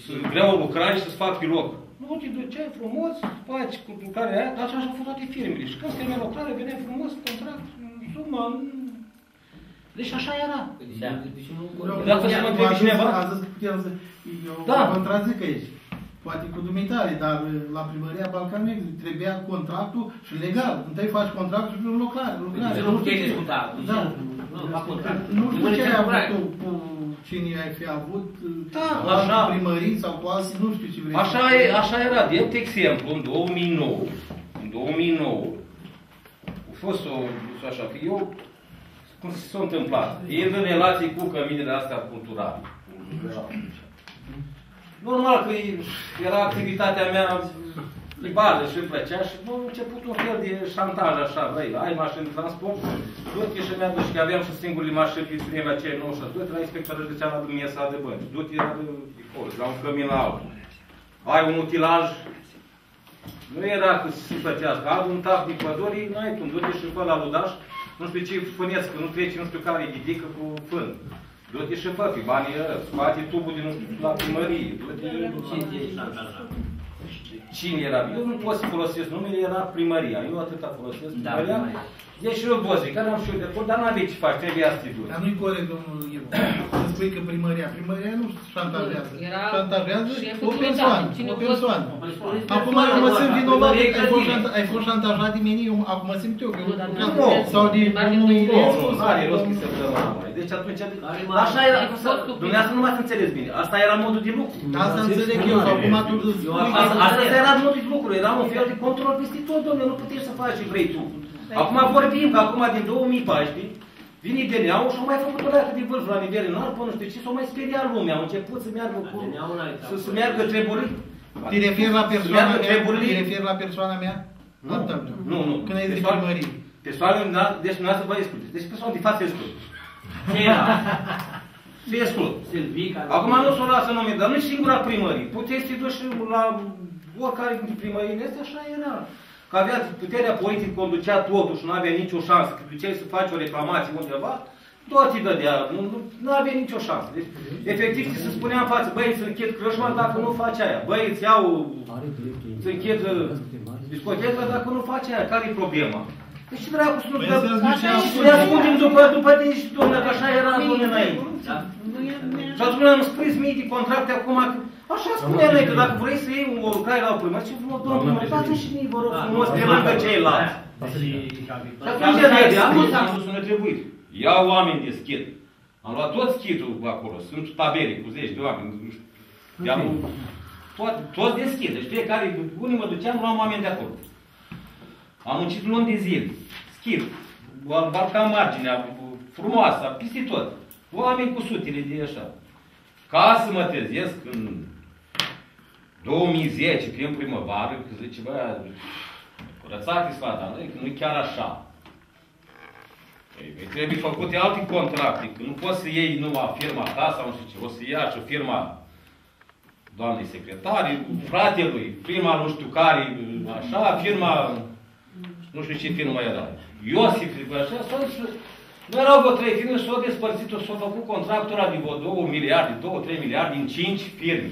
Speaker 13: să vreau o lucrare și să-ți fac pe loc. Nu te duceai frumos, faci cu lucrarea aia, dar așa au făcut toate firmele. Și când se termina lucrare, venea frumos contract, suma, deci așa era.
Speaker 10: Da. Deci nu...
Speaker 13: Dacă se mă întrebe cineva...
Speaker 3: A zis că putem să... Eu
Speaker 13: da.
Speaker 3: vă contrazic aici. Poate cu dumitare, dar la primăria Balcan trebuia contractul și legal. Întâi faci contractul și lucrare. lucrare.
Speaker 10: Nu puteai discuta.
Speaker 3: Da. Nu știu ce ai avut cu cine ai fi avut,
Speaker 13: Da,
Speaker 3: cu alte
Speaker 13: așa.
Speaker 3: primăriți sau cu alții, nu știu ce vrei.
Speaker 13: Așa,
Speaker 3: să
Speaker 13: e,
Speaker 3: spui.
Speaker 13: așa era, de exemplu, în 2009, în 2009, a fost o, să așa, că eu, cum s-a întâmplat, e în relații cu căminele astea culturale. Normal că e- era activitatea mea de bază și îmi plăcea și nu, a început un fel de șantaj așa, băi, ai mașini de transport, du-te și mi-a dus, că aveam și singurile mașini pe vremea aceea 96, du-te la inspectorul de cealaltă mesa de bani, du-te la, la un cămin la altul. Ai un utilaj, nu era că să se plătească, ai un tap de păduri, n-ai cum, du-te și fă la ludaș, nu știu ce fâneți, că nu trece nu știu care ridică cu fân. Du-te și fă pe banii ăia, scoate tubul din nu știu, la primărie, du-te... Cine era? Eu nu pot să folosesc numele, era primăria. Eu atâta folosesc
Speaker 10: Da,
Speaker 13: primăria.
Speaker 10: Primăria.
Speaker 13: Deci eu doze, care am și eu de acord, dar n-aveai ce faci, trebuia să te duci.
Speaker 3: Dar nu-i corect, domnul Ivo. Să spui că primăria, primăria nu șantajează.
Speaker 1: Era-
Speaker 3: Șantajează
Speaker 1: șeful
Speaker 3: o persoană,
Speaker 1: cine
Speaker 3: o
Speaker 1: a fost-
Speaker 3: persoană.
Speaker 1: o persoană.
Speaker 3: Acum eu mă simt vinovat
Speaker 10: Primărie
Speaker 3: că ai fost,
Speaker 10: ca
Speaker 3: șanta- ai fost șantajat de mine, eu acum mă simt eu că eu
Speaker 1: dar
Speaker 3: lucram.
Speaker 1: nu,
Speaker 3: sau de
Speaker 1: imagine
Speaker 3: domnul
Speaker 1: de-
Speaker 3: Iliescu
Speaker 13: Nu, nu
Speaker 3: sau
Speaker 13: are
Speaker 3: de
Speaker 13: rost că
Speaker 3: domnul...
Speaker 13: se dă la mare. Deci atunci,
Speaker 10: Are
Speaker 13: așa
Speaker 10: mare.
Speaker 13: era,
Speaker 1: Ai fost stupid.
Speaker 13: dumneavoastră nu m-ați înțeles bine. Asta era modul de lucru.
Speaker 3: Asta înțeleg eu, sau acum tu spui că...
Speaker 13: Asta, asta era modul de lucru, era un fel de control peste tot, domnule, nu puteai să faci ce vrei tu. Acum vorbim că acum din 2014 vine DNA-ul și au mai făcut o leacă de vârf la nivel înalt, până nu știu ce, s-au mai speriat lumea, au început să meargă cu... să, să meargă treburi.
Speaker 3: Te referi la
Speaker 13: Să
Speaker 3: persoana
Speaker 13: meargă
Speaker 3: mea?
Speaker 13: treburile.
Speaker 3: Te referi la persoana mea?
Speaker 13: Nu,
Speaker 3: Atâta.
Speaker 13: nu, nu.
Speaker 3: Când ai zis
Speaker 13: Persoane-
Speaker 3: primărie.
Speaker 13: Persoane, da, deci dumneavoastră vă excludeți. Deci persoane de față exclud.
Speaker 10: Ce era?
Speaker 13: Se exclud.
Speaker 10: Silvica.
Speaker 13: Acum nu s-o lasă nume, dar nu e singura primărie. Puteți să te duci la oricare din primăriile astea, așa era. Că avea puterea politică, conducea totul și nu avea nicio șansă. Că duceai să faci o reclamație undeva, tot îi dădea, nu, nu, nu avea nicio șansă. Deci, efectiv, ți se spunea în față, băi, îți închid crâșma dacă nu faci aia. Băi, îți iau, îți închid uh, discoteca dacă nu faci aia. Care e problema? Deci ce dracu să nu
Speaker 3: Păi
Speaker 13: dă...
Speaker 3: să zici
Speaker 13: Așa
Speaker 3: ce
Speaker 13: și
Speaker 3: a
Speaker 13: să ne
Speaker 3: spus.
Speaker 13: ascundem după, după deci, domnule, că așa era domnule înainte. Și atunci am scris mii de contracte acum, că așa spunea noi, că dacă vrei să iei o lucrare la o primar, ce frumos, domnul primar, dați și mie, vă rog frumos, pe lângă ceilalți. Și atunci vede, am pus, am spus, nu trebuie. Iau oameni de schid. Am luat tot schidul acolo, sunt tabere cu zeci de oameni, nu știu. I-am tot, toți de schid, deci fiecare, unii mă duceam, luam oameni de acolo. Am muncit luni de zile, schid, barca marginea, frumoasă, peste tot. Oameni cu sutele de așa. Ca să mă trezesc în 2010, prin primăvară, că zice, bă, curățate sfata, nu, că nu e chiar așa. Păi, vei trebuie făcute alte contracte, că nu poți să iei numai firma ta sau nu știu ce, o să ia și firma doamnei secretare, fratelui, firma nu știu care, așa, firma, nu știu ce firmă era. Iosif, așa, sau și nu erau vreo trei firme și s-au despărțit, s-au făcut contractul ăla de vreo 2 miliarde, 2-3 miliarde din 5 firme.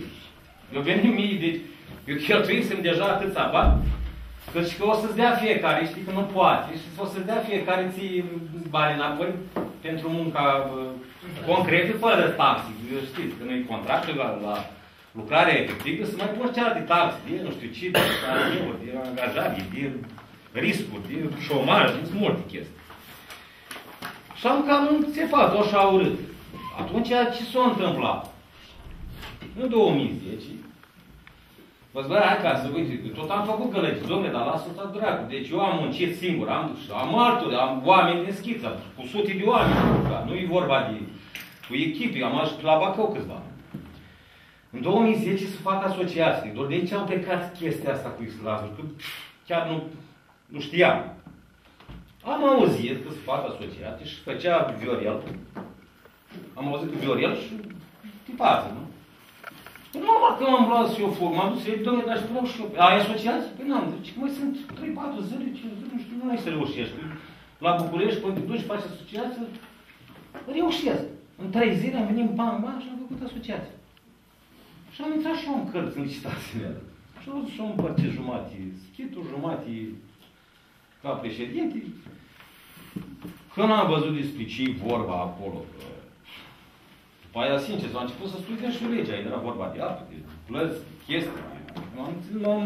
Speaker 13: Eu venim mii, deci eu cheltuisem deja atâția bani, că și că o să-ți dea fiecare, știi că nu poate, și o să-ți dea fiecare ție bani înapoi pentru munca uh, concretă, fără taxe. Eu știți, că noi contractul la, la lucrarea efectivă, să mai pun cea de taxe, de nu știu ce, de salariuri, de angajare, de riscuri, de șomaj, de multe chestii. Și am cam înțepat-o așa urât. Atunci ce s-a întâmplat? În 2010, Vă zic, bă, hai ca să uite, că tot am făcut gălăgi, domnule, dar lasă tot dracu. Deci eu am muncit singur, am, am martori, am oameni din schiță, cu sute de oameni. Nu e vorba de cu echipe, am ajuns la Bacău câțiva. În 2010 să fac asociații, doar de aici am plecat chestia asta cu islamul, că chiar nu, nu știam. Am auzit că se fac asociații și făcea Viorel. Am auzit că Viorel și tipață, nu? Păi normal că m-am luat și eu foc, m-am dus, ei, domnule, dar și vreau și eu. Ai asociați? Păi n-am, zice, mai sunt 3-4 zile, 5 zile, nu știu, nu ai să reușești. La București, păi te duci, faci asociație, reușesc. În 3 zile am venit, bam, bam, și am făcut asociație. Și am intrat și eu în cărți, în licitațiile alea. Și am și eu împărțit jumate schitul, jumate ca președinte. Când am văzut despre ce vorba acolo, că după aia, sincer, s-a început să studiem și legea, era vorba de apă, de plăți, de chestii. M-am, m-am,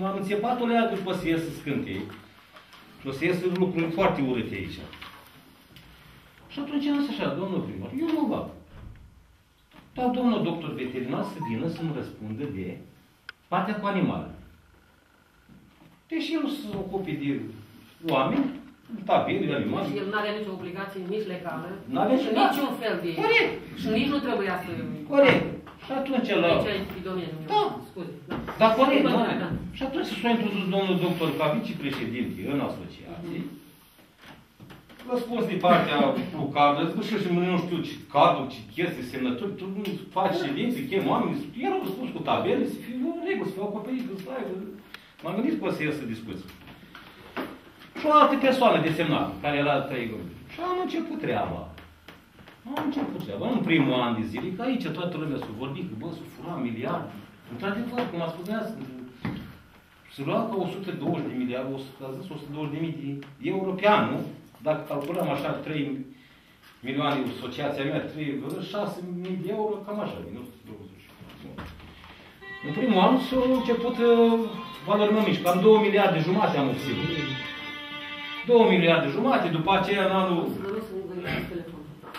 Speaker 13: m-am înțepat o leagă după să ies scântei. Și o să ies lucruri foarte urâte aici. Și atunci am zis așa, domnul primar, eu mă bag. Dar domnul doctor veterinar să vină să-mi răspundă de partea cu animale. Deci el să se ocupe de oameni, tabeli, animale.
Speaker 1: Și el nu are nicio obligație nici legală,
Speaker 13: N-are
Speaker 1: și
Speaker 13: și-
Speaker 1: niciun fel de...
Speaker 13: Corect.
Speaker 1: Și nici nu trebuia să...
Speaker 13: Corect. Și atunci la...
Speaker 1: Aici e domeniul.
Speaker 13: Da.
Speaker 1: Scuze. Da.
Speaker 13: Da, corect,
Speaker 1: Da,
Speaker 13: da.
Speaker 1: da.
Speaker 13: Și atunci s-a introdus domnul doctor ca vicepreședinte în asociație. Răspuns din partea cu cadră, nu știu, și nu știu ce cadru, ce chestii, semnături, tu nu faci ședințe, chem oameni, erau răspuns cu tabele, să fie în regulă, să fie acoperit, să stai, m-am gândit că o să ies să discuți. Și o altă persoană desemnată, care era trei grupi. Și am început treaba. Am început treaba. În primul an de zile, că aici toată lumea s-a vorbit, că bă, s-a furat miliarde. Într-adevăr, cum a spus dumneavoastră, se lua ca 120 de miliarde, 100, a zis 120 de mii de euro pe an, nu? Dacă calculăm așa 3 milioane asociația mea, 3, 6 mii de euro, cam așa, din 120. În primul an s-a început uh, valori mai mici, cam 2 miliarde jumate am obținut. 2 miliarde jumate, după aceea în anul,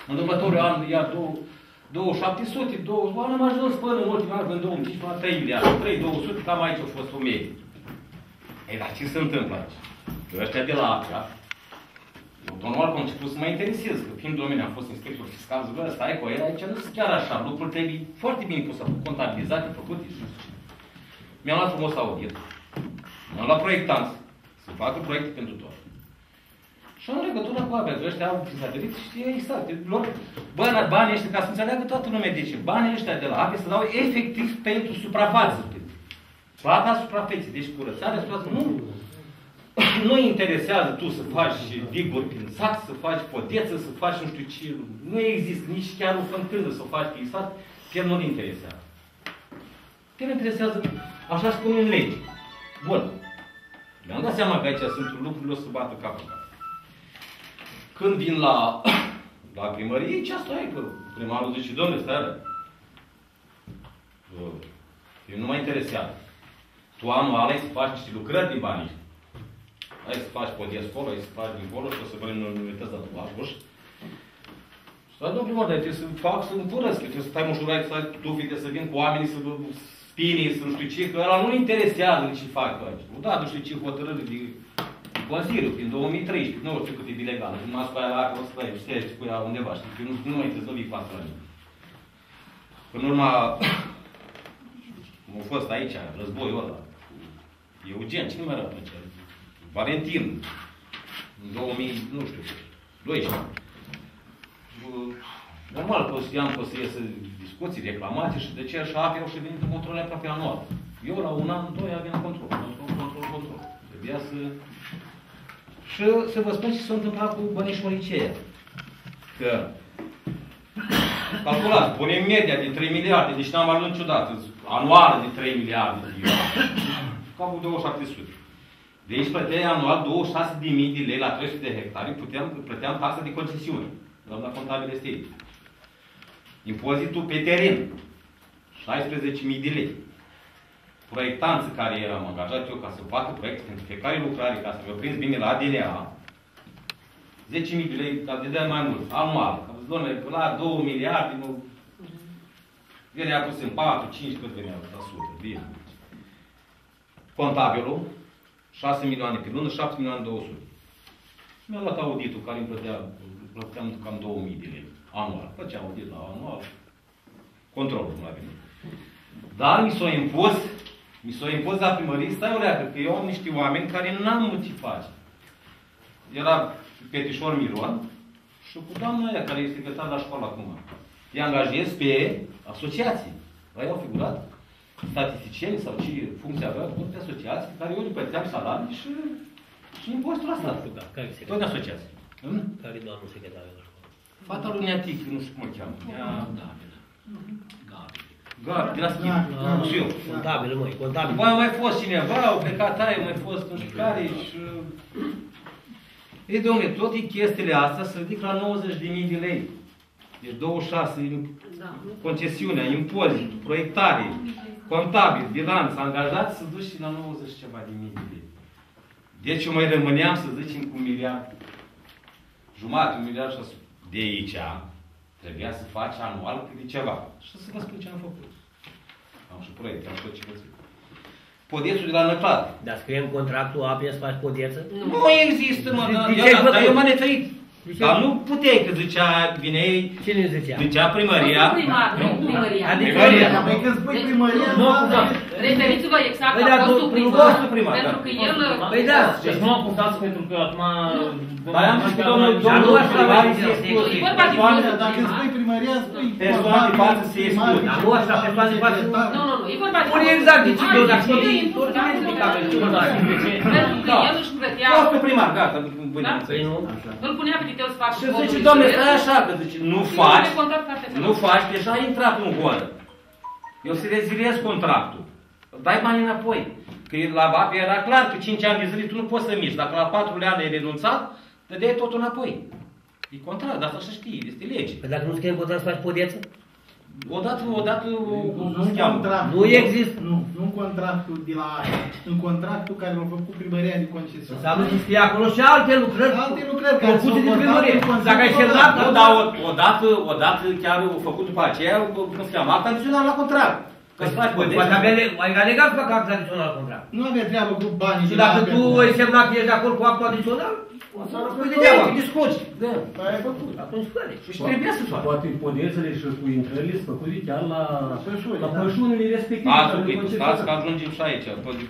Speaker 13: în următorul an, iar 2, 2700, 2, am ajuns până în ultimul an, în 2005, la 3 miliarde, 3, 200, cam aici a fost o medie. Ei, dar ce se întâmplă aici? Că ăștia de la ACA, eu normal că am început să mă interesez, că fiind domeniu am fost inspector fiscal, zic, bă, stai cu el, aici nu sunt chiar așa, lucruri trebuie foarte bine puse, contabilizate, făcute și nu știu ce. Mi-am luat frumos audit, mi-am luat proiectanți, să facă proiecte pentru tot. Și în legătură cu apă, că ăștia au stabilit, știe exact. Lor, bă, la banii ăștia, ca să înțeleagă toată lumea de ce, banii ăștia de la apă se dau efectiv pentru suprafață. Plata suprafeței, deci curățarea suprafeței. Nu, [COUGHS] nu interesează tu să faci diguri prin sat, să faci podeță, să faci nu știu ce. Nu există nici chiar o fântână să faci prin sat, că el nu-l interesează. Pe el interesează, așa spune în lege. Bun. Mi-am dat seama că aici sunt lucrurile o să bată capul. Când vin la, [COUGHS] la primărie, ce asta e? Că primarul zice, domnule, stai alea. Eu nu mă interesează. Tu anual ai să faci niște lucrări din banii ăștia. Ai să faci podies acolo, ai să faci dincolo și o să vrem în unități de la buș. Și da, domnul primar, dar trebuie să fac să împărăsc, trebuie să stai mușurai, să ai tufi, trebuie să vin cu oamenii, să spini, să nu știu ce, că ăla nu-l interesează de ce fac aici. Nu da, nu știu ce hotărâri de Consiliu, prin 2013, nu știu cât e de legal. Nu m-a spus la o să stai, știți cu ea undeva, știți, că nu, nu mai trebuie să vii cu asta la mine. În urma, cum a fost aici, războiul ăla, Eugen, cine mai era atunci? Valentin, în 2000, nu știu, 12. Normal că o să i-am că o să iese discuții, reclamații și de ce așa apă și venit în control aproape anual. Eu la un an, doi avem control, control, control, control. Trebuia să... Și să vă spun ce s-a întâmplat cu bănișorii aceia. Că Calculați, punem media de 3 miliarde, deci n-am ajuns niciodată, anuală de 3 miliarde de euro. Cam 2700. Deci plăteai anual 26.000 de lei la 300 de hectare, puteam, plăteam taxa de concesiune. Doamna contabil este aici. Impozitul pe teren, 16.000 de lei. Proiectanții care eram angajat eu ca să facă proiecte pentru fiecare lucrare, ca să vă prins bine la ADNA, 10.000 de lei, ca de dea mai mult, anual. Că zic, domnule, la 2 miliarde, nu... Venea pus în 4, 5, cât venea la sută, bine. Contabilul, 6 milioane pe lună, 7 milioane 200. Mi-a luat auditul care îmi plătea, plăteam cam 2000 de lei anual. Făcea audit la anual. Controlul, cum a venit. Dar mi s-a impus, mi s-a impus la primărie, stai o leacă, că eu am niște oameni care n-am ce face. Era Petișor Miron și cu doamna aia, care este secretar la școală acum. Îi angajez pe asociații. La ei au figurat statisticieni sau ce funcție aveau, tot pe asociații, care eu le plăteam salarii și, și impozitul la stat.
Speaker 8: Da, care
Speaker 13: Tot de asociații. Hmm?
Speaker 8: Care e doamnul secretar la școală?
Speaker 13: Fata lui Neatic, nu știu cum o cheamă. Ea, da, Gabi, de la schimb. Nu știu eu.
Speaker 8: Contabil, măi, contabil.
Speaker 13: Bă, a mai fost cineva, au plecat aia, mai fost nu știu care și... Ei, domnule, toate chestiile astea se ridică la 90.000 de lei. Deci 26
Speaker 1: Da.
Speaker 13: concesiunea, impozit, proiectare, contabil, bilanț, angajați, să duci și la 90 ceva de mii de lei. Deci eu mai rămâneam, să zicem, cu un miliard, jumătate, un miliard și De aici, Trebuia să faci anual câte ceva. Și să vă spun ce am făcut. Am și proiect, am tot ce vă zic. Podețul de la Năclare.
Speaker 8: Dar scrie în contractul APIA să faci podeță?
Speaker 13: Nu există, mă,
Speaker 8: De-
Speaker 13: dar
Speaker 8: de ce
Speaker 13: eu-
Speaker 8: ai
Speaker 13: dar
Speaker 8: făcut?
Speaker 13: eu m-am referit.
Speaker 8: De ce?
Speaker 13: Dar nu puteai, că zicea, vine
Speaker 8: Cine zicea?
Speaker 13: Zicea primăria.
Speaker 1: Nu primar, nu primăria.
Speaker 8: Adică-
Speaker 13: Primăria.
Speaker 3: Păi când spui primăria,
Speaker 13: Nu,
Speaker 3: nu
Speaker 13: da.
Speaker 1: Referiți-vă exact
Speaker 8: Păi
Speaker 1: la
Speaker 8: da,
Speaker 1: fostul
Speaker 8: tu-
Speaker 1: primar,
Speaker 13: fostul primar,
Speaker 1: pentru
Speaker 13: da.
Speaker 1: că el...
Speaker 8: Păi da.
Speaker 9: Deci nu am punctat pentru că acum...
Speaker 13: Mai am și domnul, domnul
Speaker 8: mai
Speaker 13: se exclude.
Speaker 1: e
Speaker 3: Dacă spui primăria, spui
Speaker 13: Persoane de față se exclude.
Speaker 8: Nu așa, persoane de față nu.
Speaker 1: Nu, nu, e vorba de
Speaker 8: Pune exact de ce eu, dacă nu
Speaker 1: e important, pentru că el își plătea...
Speaker 13: Fostul primar, gata.
Speaker 1: Îl punea pe Titel să facă
Speaker 13: Și zice,
Speaker 1: el-
Speaker 13: stai așa, că zice, nu faci,
Speaker 1: nu
Speaker 13: faci, deja ai intrat în goală. Eu să reziliez contractul. Dai bani înapoi. Că la BAP era clar că 5 ani de zile tu nu poți să miști. Dacă la 4 ani ai renunțat, dădeai totul înapoi. E contract, dar asta să știi, este lege.
Speaker 8: Păi dacă nu scrie în contract să faci podeță?
Speaker 13: Odată, odată,
Speaker 3: Nu
Speaker 13: cum se cheamă?
Speaker 3: contractul.
Speaker 8: Nu există.
Speaker 3: Nu, nu contractul de la aia. În contractul care l-a făcut primăria de concesiune.
Speaker 8: Înseamnă să scrie acolo și alte lucrări.
Speaker 3: Alte lucrări care
Speaker 8: făcute
Speaker 3: s-au
Speaker 8: de
Speaker 3: votat
Speaker 8: primărie.
Speaker 3: în Consiliul
Speaker 8: Dacă ai
Speaker 3: Local.
Speaker 8: semnat,
Speaker 13: Nu, dar o- odată, odată chiar au făcut după aceea, cum se cheamă, act adițional la contract. Că să faci
Speaker 8: Păi,
Speaker 13: podeță.
Speaker 8: poate avea, le- ai legat să facă act adițional la contract.
Speaker 3: Nu avea treabă cu banii
Speaker 8: Și
Speaker 3: de la
Speaker 8: dacă
Speaker 3: APE.
Speaker 8: tu ai semnat că ești de acord cu actul adițional, o să răspui de deaba.
Speaker 13: Te discuți. Da.
Speaker 3: Ai făcut.
Speaker 8: Atunci fără.
Speaker 13: Și trebuia să faci.
Speaker 14: Poate podețele și cu intrările sunt făcute chiar la,
Speaker 3: Pășuni,
Speaker 14: la
Speaker 3: da.
Speaker 14: pășunile respective.
Speaker 13: Azi,
Speaker 14: care le
Speaker 13: uite,
Speaker 14: concesiune.
Speaker 13: stați că ajungem și aici.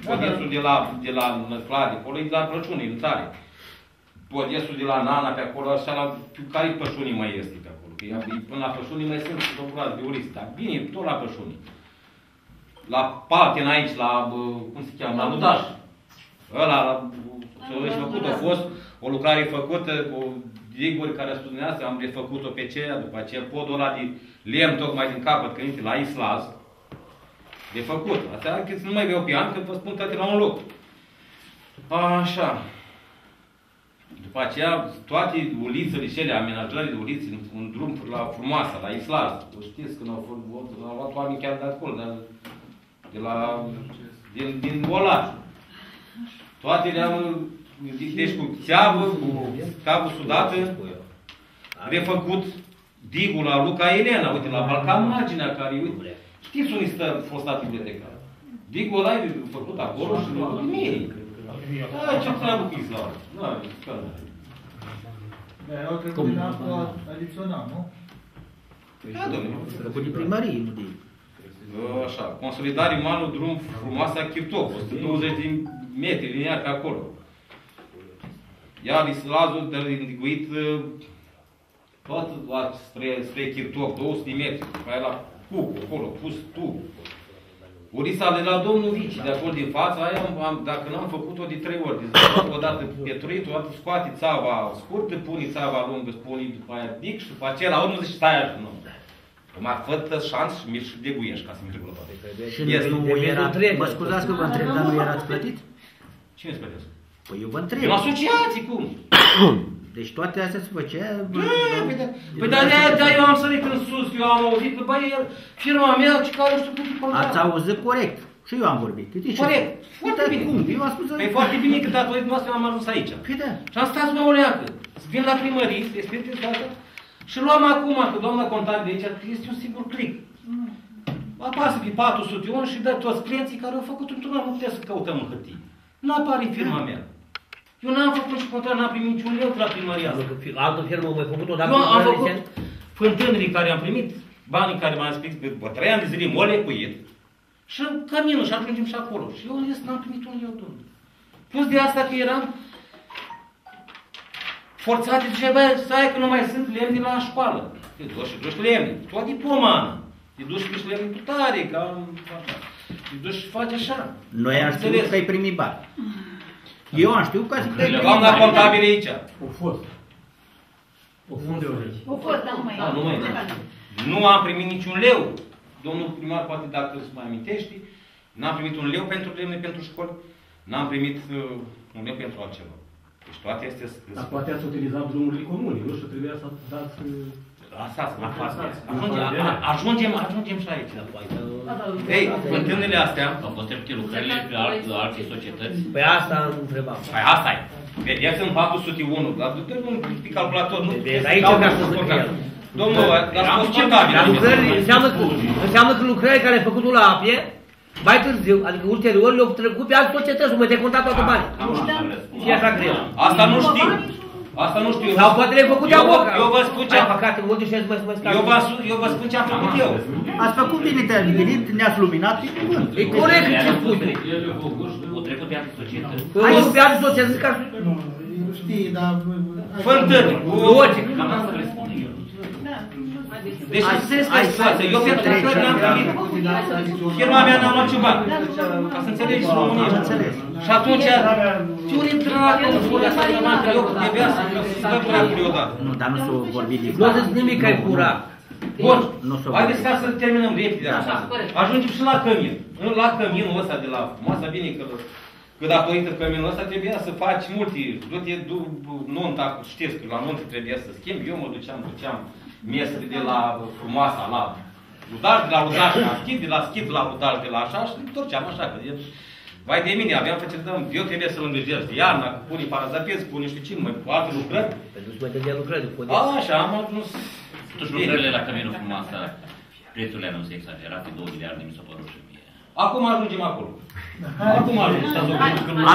Speaker 13: Podețul de la, de la Năclare, acolo e de la Crăciun, e intrare. Podețul de la Nana, pe acolo, așa, la, care pășunii mai este pe acolo? Că e- e- până la pășunii mai sunt doctorați de urist, dar bine, e tot la pășunii. La Paten aici, la, bă, cum se cheamă, la Ludaș. Ăla, la, să vezi făcut, a fost o lucrare făcută cu diguri care a spus dumneavoastră, am refăcut-o pe aceea, după aceea podul ăla de lemn tocmai din capăt, când intri la Islaz, de făcut. Asta că nu mai vreau pe an, că vă spun toate la un loc. Așa. După aceea, toate ulițele și ele, amenajările de ulițe, în, în drum la frumoasă, la Islaz. O știți când au, fost, au luat oameni chiar de acolo, de, de la, din, din Olaj. Toate le-am, deci cu țeavă, cu capul sudată, refăcut digul la Luca Elena, uite, la Balcan Marginea, care, uite, știți unde stă fosta bibliotecă? Digul ăla e făcut acolo și nu nimic. Da, ce treabă cu Islam? Da, scălă.
Speaker 3: Da, erau trecut din actul adițional, nu?
Speaker 13: Da, domnule.
Speaker 15: Făcut de primărie, nu de...
Speaker 13: Așa, consolidare umană, drum frumoasă Chirtov, 120 de metri linear pe acolo. Iar Islazul de indiguit tot la spre, spre Chirtov, 200 de metri, mai la Cucu, acolo, pus tub. Urisa de la domnul Vici, de acolo din față, aia am, am, dacă n-am făcut-o de trei ori, deci o dată petruit, o dată scoate țava scurtă, pune țava lungă, spune după aia dic și după aceea la urmă zice stai așa, nu. Mai fătă șans și mi-și deguiești ca să mi trebuie la toate.
Speaker 15: Și nu era... Mă scuzați că vă întreb, dar nu erați plătit?
Speaker 13: Cine îți plătesc?
Speaker 15: Păi eu vă întreb.
Speaker 13: În asociații, cum? [COUGHS]
Speaker 15: Deci toate astea se făcea...
Speaker 13: Da, păi da, păi da, de-aia de eu am sărit în sus, eu am auzit că, băi, el, firma mea, ce care știu câte contract.
Speaker 15: Ați auzit corect. Și eu am vorbit. Câte ce?
Speaker 13: Corect, foarte
Speaker 15: Uite,
Speaker 13: bine.
Speaker 15: Cum? Eu am spus...
Speaker 13: Păi foarte bine că datorită noastră am ajuns aici.
Speaker 15: Păi da.
Speaker 13: Și am stat mă o leacă. Vin la primărie, respectiv dată, și luam acum, că doamna contabil de aici, că este un singur click. Apasă pe 401 și dă toți clienții care au făcut într-un an, nu puteți să căutăm în hârtie. Nu apare în firma mea. Eu n-am făcut și contract, n-am primit niciun leu de la primăria asta.
Speaker 8: Altă firmă mai făcut odată
Speaker 13: Eu am
Speaker 8: cu
Speaker 13: făcut
Speaker 8: licență?
Speaker 13: fântânile care am primit, banii care m-am scris, pe trei ani de zile mă lecuit, și căminul și ajungem și acolo. Și eu zis, n-am primit un leu, domnule. Plus de asta că eram forțat, zice, bă, stai că nu mai sunt lemni la școală. Te duci și duci lemni, tot diploma Ana. Te duci și duci lemni cu tare, ca așa. Te duci și faci așa.
Speaker 15: Noi am știut
Speaker 13: Înțeles.
Speaker 15: că ai primit bani. Eu am știut că ați primit
Speaker 13: Le luam la
Speaker 15: bani.
Speaker 13: contabile aici.
Speaker 14: Au fost. Unde au fost?
Speaker 6: O fost, dar nu mai
Speaker 13: Da, nu mai Nu am primit niciun leu. Domnul primar, poate dacă îți mai amintești, n-am primit un leu pentru lemne pentru școli, n-am primit uh, un leu pentru altceva. Deci toate astea sunt...
Speaker 14: Dar poate ați utilizat drumurile comune, nu știu, trebuia să dați...
Speaker 13: Lăsați, la față.
Speaker 14: Ajungem,
Speaker 13: Ajungem, ajungem, ajungem și aici. Ei, fântânile astea...
Speaker 16: Au fost trecute lucrările pe alt, la alte societăți?
Speaker 8: Păi asta am întrebat.
Speaker 13: Păi asta e. Vedeți în 401, dar du-te un pe calculator, nu?
Speaker 8: Vezi, aici
Speaker 13: Dau
Speaker 8: vreau să
Speaker 13: un
Speaker 8: zic
Speaker 13: contract.
Speaker 8: el.
Speaker 13: Domnul, dar
Speaker 8: Am
Speaker 13: spus
Speaker 8: ce
Speaker 13: contabil.
Speaker 8: lucrări, înseamnă că, înseamnă că lucrările care ai făcut tu la APE, mai târziu, adică ulterior, le-au trecut pe alte societăți, cum te-ai contat toată banii.
Speaker 13: Am
Speaker 8: Și e așa greu.
Speaker 13: Asta nu știu. Asta nu știu.
Speaker 8: Sau poate le-ai făcut de
Speaker 13: eu,
Speaker 8: avocat.
Speaker 13: eu vă spun ce
Speaker 8: Ai
Speaker 13: am
Speaker 8: păcate, mă duci și mai mai
Speaker 13: eu vă, su- eu vă spun ce am făcut eu.
Speaker 15: Ați făcut bine, te-ai venit, ne-ați luminat, e cuvânt.
Speaker 8: E corect ce spui.
Speaker 16: O trecut pe alte societăți.
Speaker 8: Hai să pe alte societăți ca
Speaker 3: Nu, știi, dar...
Speaker 13: Fântâni.
Speaker 8: Logic.
Speaker 16: Cam asta vrei să spun eu.
Speaker 13: Deci
Speaker 15: Ai-
Speaker 13: în sens că
Speaker 15: ați
Speaker 13: situația. Eu
Speaker 15: să
Speaker 13: pentru
Speaker 15: treci,
Speaker 13: că mi-am
Speaker 15: da.
Speaker 13: primit. Firma mea n-am luat ceva. Ca să înțelegi
Speaker 15: Am
Speaker 13: România.
Speaker 15: înțeles.
Speaker 13: Și atunci, ce ori intră la confuria asta de la eu trebuia să să vă dracului odată.
Speaker 15: Nu, dar nu s-o vorbit din
Speaker 8: Nu zic nimic că ai furat.
Speaker 13: Bun,
Speaker 15: Nu s-o
Speaker 13: haideți ca să terminăm repede
Speaker 1: Așa,
Speaker 13: așa.
Speaker 1: corect.
Speaker 13: Ajungem și la cămin. În- La căminul ăsta de la masa bine că Că datorită căminul ăsta trebuia să faci multe, du-te, du, nunta, știți că la nuntă trebuia să schimbi, eu mă duceam, duceam mesele de la frumoasa, la udaj, de la udaj, la schid, de la schid, la udaj, de la așa și întorceam așa, că e, Vai de mine, aveam ce dăm, eu trebuie să-l îngrijesc iarna, cu pune parazapezi, cu nu știu ce, mai cu alte lucrări.
Speaker 8: Pentru că mai dădea lucrări după
Speaker 13: A, așa, am ajuns.
Speaker 16: Totuși lucrările la Căminul Frumoasă, prețurile nu sunt exagerate, 2 miliarde mi s-a părut și mie.
Speaker 13: Acum ajungem acolo. Acum ajungem.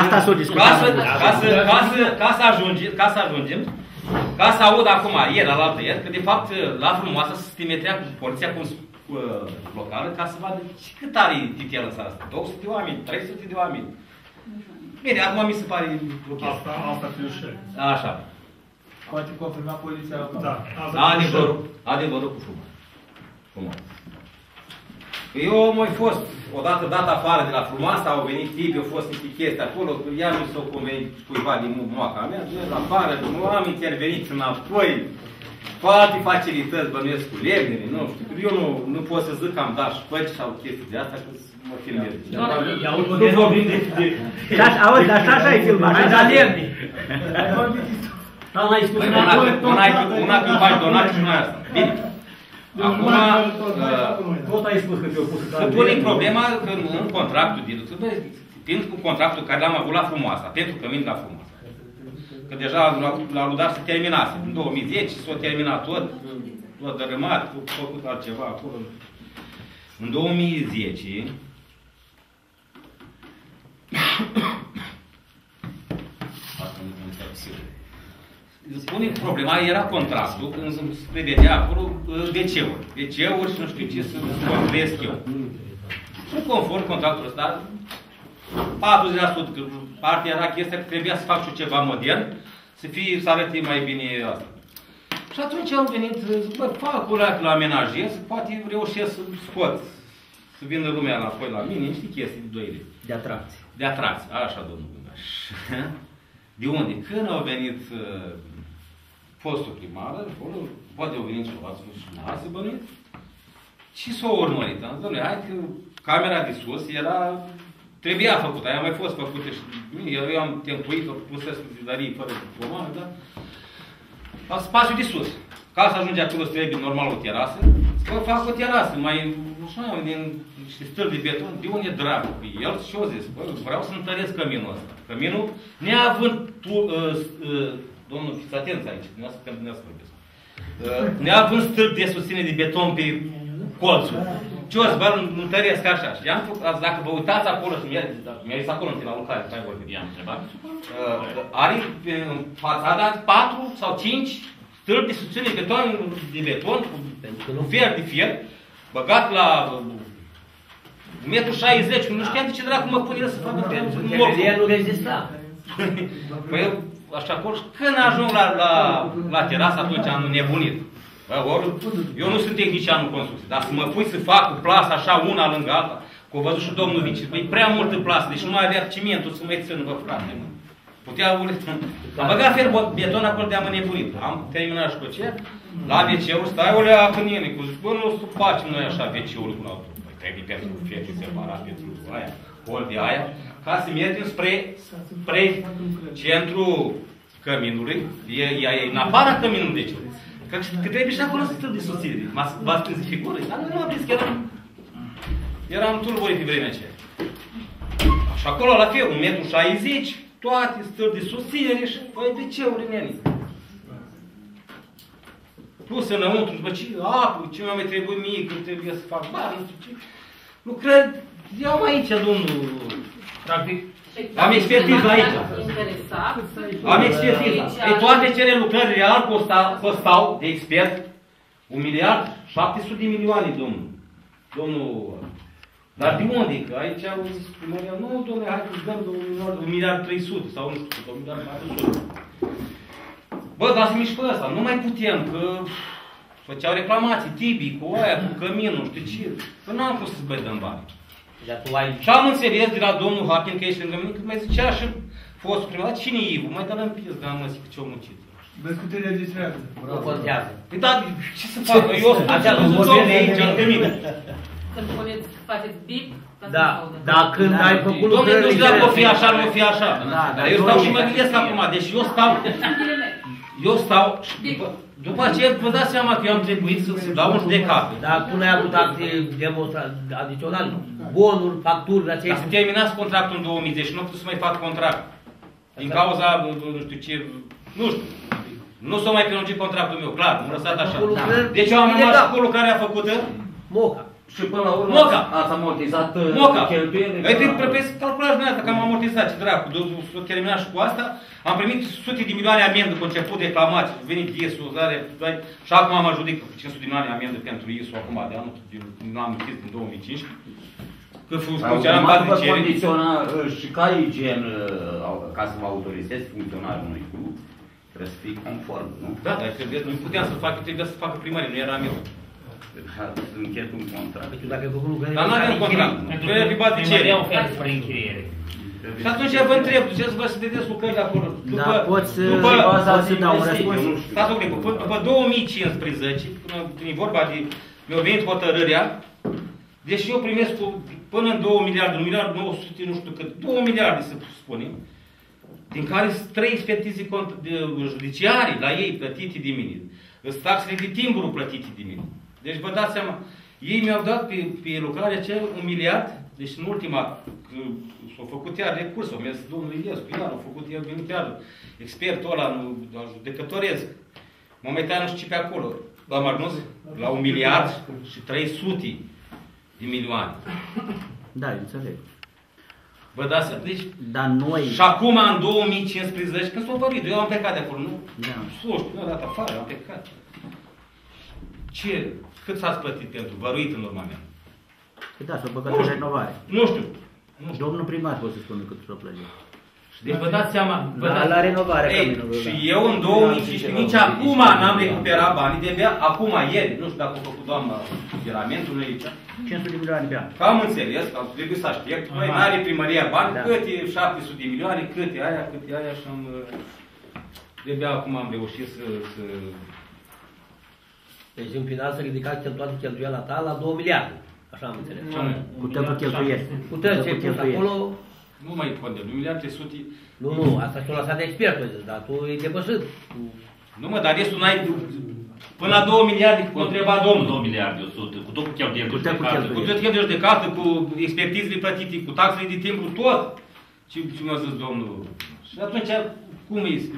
Speaker 15: Asta s-o
Speaker 13: Ca
Speaker 15: discutat.
Speaker 13: să, ca, să, ca, să, ca, să ajungem, ca să ajungem, ca să aud acum, ieri, la altă ieri, că de fapt la frumoasă se stimetrea cu poliția cu, cu, locală ca să vadă și cât are titielă asta. 200 de oameni, 300 de oameni. Bine, acum mi se pare ok.
Speaker 12: Asta, asta fiu și.
Speaker 13: Așa.
Speaker 11: Poate confirma poliția locală.
Speaker 12: Da. asta
Speaker 13: Adevărul, adevărul cu frumos. Frumos. Eu am mai fost, odată dat afară de la frumoasa, au venit tipi, au fost niște chestii acolo, iar nu s-au convenit cuiva din moaca mea, de la afară, nu am intervenit înapoi, toate facilități bănuiesc cu lemnele, nu știu, eu nu, nu pot să zic că am dat șpăci sau chestii de asta, că mă filmez.
Speaker 14: Nu vorbim de...
Speaker 15: Și așa, auzi, așa, așa e filmat.
Speaker 14: Mai
Speaker 15: Așa
Speaker 14: da
Speaker 15: e.
Speaker 14: lemne. Dar l-ai spus
Speaker 13: Păi,
Speaker 14: înapoi,
Speaker 13: una,
Speaker 14: tot
Speaker 13: una,
Speaker 14: la-
Speaker 13: una când faci donații și una asta. Bine. Acum, uh,
Speaker 14: Tot ai spus că ți-au pus
Speaker 13: Se pune problema că în, în contractul de lucru, fiind cu contractul care l-am avut la frumoasa, pentru că vin la frumoasa. Că deja la, la Ludar se terminase. În 2010 s-a terminat tot, tot dărâmat, tot făcut altceva acolo. În 2010, [COUGHS] Asta nu nu este posibil. Spune problema, era contractul, când se prevedea acolo uh, WC-uri. WC-uri și nu știu ce să construiesc eu. Și conform contractul ăsta, 40% că partea era chestia că trebuia să fac și eu ceva modern, să fie, să arăte mai bine asta. Și atunci au venit, zic, bă, fac o la amenajez, poate reușesc să scot, să vină lumea înapoi la mine, niște chestii de 2 lei.
Speaker 15: De atracție.
Speaker 13: De atracție, așa, domnul Gunaș. [LAUGHS] De unde? Când au venit uh, fostul primar, acolo, poate au venit ceva, și n-a bănuit, și s-au urmărit. Am zis, domnule, hai că camera de sus era, trebuia făcută, aia a mai fost făcută și eu, eu am tempuit-o, pusesc zidării fără comandă, da? La spațiul de sus. Ca să ajunge acolo, să trebuie normal o terasă, să fac o terasă, mai așa, din niște stâlpi de beton, de unde dracu cu el și eu zis, bă, vreau să întăresc căminul ăsta. Căminul, neavând tu, uh, uh, domnul, fiți atenți aici, nu să când ne vorbesc. Uh, neavând stâlpi de susține de beton pe colțul. Ce o să vă întăresc așa. Și am făcut, azi, dacă vă uitați acolo, și mi-a mi zis acolo întâi la lucrare, mai vorbit, i-am întrebat, uh, are în fațada patru sau cinci stâlpi de susține de beton, de beton, cu, cu fier de fier, băgat la uh, metru 60, nu știam de ce dracu mă pune el să facă pe
Speaker 8: Temelia nu rezista. [LAUGHS]
Speaker 13: Păi eu, așa acolo, și când ajung la, la, la terasă, atunci am nebunit. Bă, ori, eu nu sunt tehnician în construcție, dar să mă pui să fac cu plasă așa una lângă alta, cu văzut și domnul Vici, e prea multă plasă, deci nu mai avea cimentul să mai țină, bă, frate, mă. Putea Am băgat fer beton acolo de-am nebunit. Am terminat și cu ce? La WC-uri, stai o lea cu nene, cu zic, bă, nu o să facem noi așa WC-uri cu altul. Păi trebuie pentru fiecare separat, pentru aia, ol de aia, ca să mergem spre, spre centru căminului, e, e, e în afara căminului, deci. Că, că trebuie și acolo să stăm de susținere. V-ați prins figură? Dar noi nu am prins, că eram, eram tulburi pe vremea aceea. Și acolo la fel, un metru 60, toate stări de susținere și păi de ce ori nene? pus înăuntru, după ce apă, ce mai trebuie mie, cât trebuie să fac bani, nu știu ce. Nu cred, iau aici, domnul, practic, am expertiză aici.
Speaker 1: Interesat.
Speaker 13: Am expertiză. Pe toate cele lucrări real costa, costau de expert un miliard 700 de milioane, domnul. Domnul dar de unde? Că aici au zis primăria, nu, domnule, hai să dăm de un miliard, un miliard 300 sau nu știu, un miliard 400. Bă, dați-mi și pe ăsta, nu mai putem, că făceau reclamații, Tibi, cu aia, cu căminul, știu ce. Că n-am fost să-ți dăm bani. Și am înțeles de la domnul Hakin, că ești lângă mine, că mai zicea și fost primar, cine e Ivu? Mai dă în piză, dar mă zic că ce-o muncit.
Speaker 3: Vezi cu tine registrează.
Speaker 8: Nu contează.
Speaker 13: Păi da, ce să fac? [LAUGHS] Eu sunt
Speaker 8: Așa,
Speaker 13: sunt
Speaker 8: vorbim
Speaker 13: om de
Speaker 8: de-
Speaker 13: aici, lângă mine.
Speaker 1: Când puneți, faceți bip, ca să
Speaker 8: Da,
Speaker 1: se audă.
Speaker 8: dar când ai făcut
Speaker 13: Domnule, nu știu dacă o fi
Speaker 8: lucrările-
Speaker 13: așa, nu o fi așa.
Speaker 8: Da,
Speaker 13: Dar
Speaker 8: dar
Speaker 13: eu stau
Speaker 8: noi-
Speaker 13: și mă gândesc acum, deci eu stau, eu stau și după, după aceea vă dați seama că eu am trebuit să, să dau un judecată.
Speaker 8: Dar tu n-ai avut acte demonstra- adiționale, bonuri, facturi, dar ce
Speaker 13: Ca să terminați contractul în 2010 nu pot să mai fac contract. Din cauza, nu știu ce, nu știu. Nu s-a mai prelungit contractul meu, clar, m-am lăsat așa.
Speaker 8: Cu lucrări
Speaker 13: Deci eu am rămas
Speaker 8: ilegal.
Speaker 13: cu lucrarea făcută.
Speaker 8: Moca.
Speaker 10: Și până la urmă
Speaker 13: Moca.
Speaker 10: ați amortizat uh,
Speaker 13: Moca.
Speaker 10: cheltuielile.
Speaker 13: Ei, trebuie trebuie să calculați dumneavoastră că am amortizat, ce dracu, do- s-a terminat și cu asta. Am primit sute de milioane amendă după început reclamați, a venit ISU, zare, zare, și acum am ajudic cu 500 de milioane amendă pentru ISU acum de anul, din- nu am închis din 2015. Că funcționam
Speaker 10: Acum
Speaker 13: bază
Speaker 10: vă
Speaker 13: de cerere.
Speaker 10: condiționa uh, și ca igien, uh, au- ca să vă autorizezi funcționarul unui club, trebuie să fii conform, nu?
Speaker 13: Da, dar trebuie, nu puteam să fac, trebuia să facă primărie, nu eram eu.
Speaker 10: Să închei un contract.
Speaker 8: Deci dacă ai făcut lucrările...
Speaker 13: Dar nu avem contract. Trebuie pe bază de cerere.
Speaker 9: Primăria ofertă spre închiriere.
Speaker 13: Și atunci vă întreb, duceți vă să vedeți lucrările acolo.
Speaker 15: Da, poți să-
Speaker 13: după,
Speaker 15: poți să dau un răspuns.
Speaker 13: Stați o clipă, până- după 2015, până când e vorba de, mi-a venit hotărârea, deși eu primesc cu, până în 2 miliarde, 1 miliard 900, nu știu cât, 2 miliarde să spunem, din care sunt trei expertize cont- de- judiciare la ei plătite de mine. Sunt taxele de timbru plătite de mine. Deci vă dați seama, ei mi-au dat pe, pe lucrarea aceea un miliard, deci în ultima, că s-au făcut iar recurs, au mers domnul Iliescu, iar au făcut el venit iar expertul ăla, nu, judecătoresc. Momentan nu știu ce pe acolo. Am ajuns la un miliard și 300 de milioane.
Speaker 15: Da, eu înțeleg.
Speaker 13: Vă dați seama? Deci,
Speaker 15: Dar noi...
Speaker 13: și acum, în 2015, când s-au vorbit, eu am plecat de acolo, nu?
Speaker 15: Da.
Speaker 13: Sus, nu am dat afară, am plecat. Ce? Cât s-ați plătit pentru văruit în urma mea?
Speaker 15: Păi da, s-a băgat
Speaker 13: Nu
Speaker 15: în
Speaker 13: știu.
Speaker 15: renovare.
Speaker 13: Nu știu.
Speaker 15: Domnul primar poate să spună cât s-a plătit.
Speaker 13: Deci vă dați seama... Vă
Speaker 15: La-
Speaker 13: dați...
Speaker 15: la renovare
Speaker 13: Ei,
Speaker 15: căminului,
Speaker 13: și
Speaker 15: da.
Speaker 13: eu în 2015, nici acum n-am recuperat banii, de abia acum, ieri, nu știu dacă a făcut doamna geramentul aici.
Speaker 15: 500 de milioane pe an.
Speaker 13: Că am înțeles, că am trebuie să aștept. Păi, n-are primăria bani,
Speaker 15: Da.
Speaker 13: cât e 700 de milioane, cât e aia, cât e aia și am... uh, De-abia acum am reușit să... să...
Speaker 8: Deci în final să ridicați toată cheltuiala ta la 2 miliarde. Așa am înțeles.
Speaker 15: Putem cu cheltuieli.
Speaker 8: Puteți ce
Speaker 15: Putem cu
Speaker 8: pus
Speaker 15: cheltuieli.
Speaker 8: acolo...
Speaker 13: Nu mai pune, 1 miliard 300...
Speaker 8: Nu, nu, asta și-o lăsat de expertul, zic, dar tu e depășit.
Speaker 13: Nu mă, dar restul n-ai... Până la 2 miliarde, cu întreba domnul.
Speaker 16: 2 miliarde 100, cu tot cu cheltuieli
Speaker 15: Cu
Speaker 16: de
Speaker 15: tot cu
Speaker 16: judecată.
Speaker 13: Cu tot cheltuieli de casă, cu expertizele plătite, cu taxele de timbru, tot. Ce, ce mi-a zis domnul? Și atunci, cum este?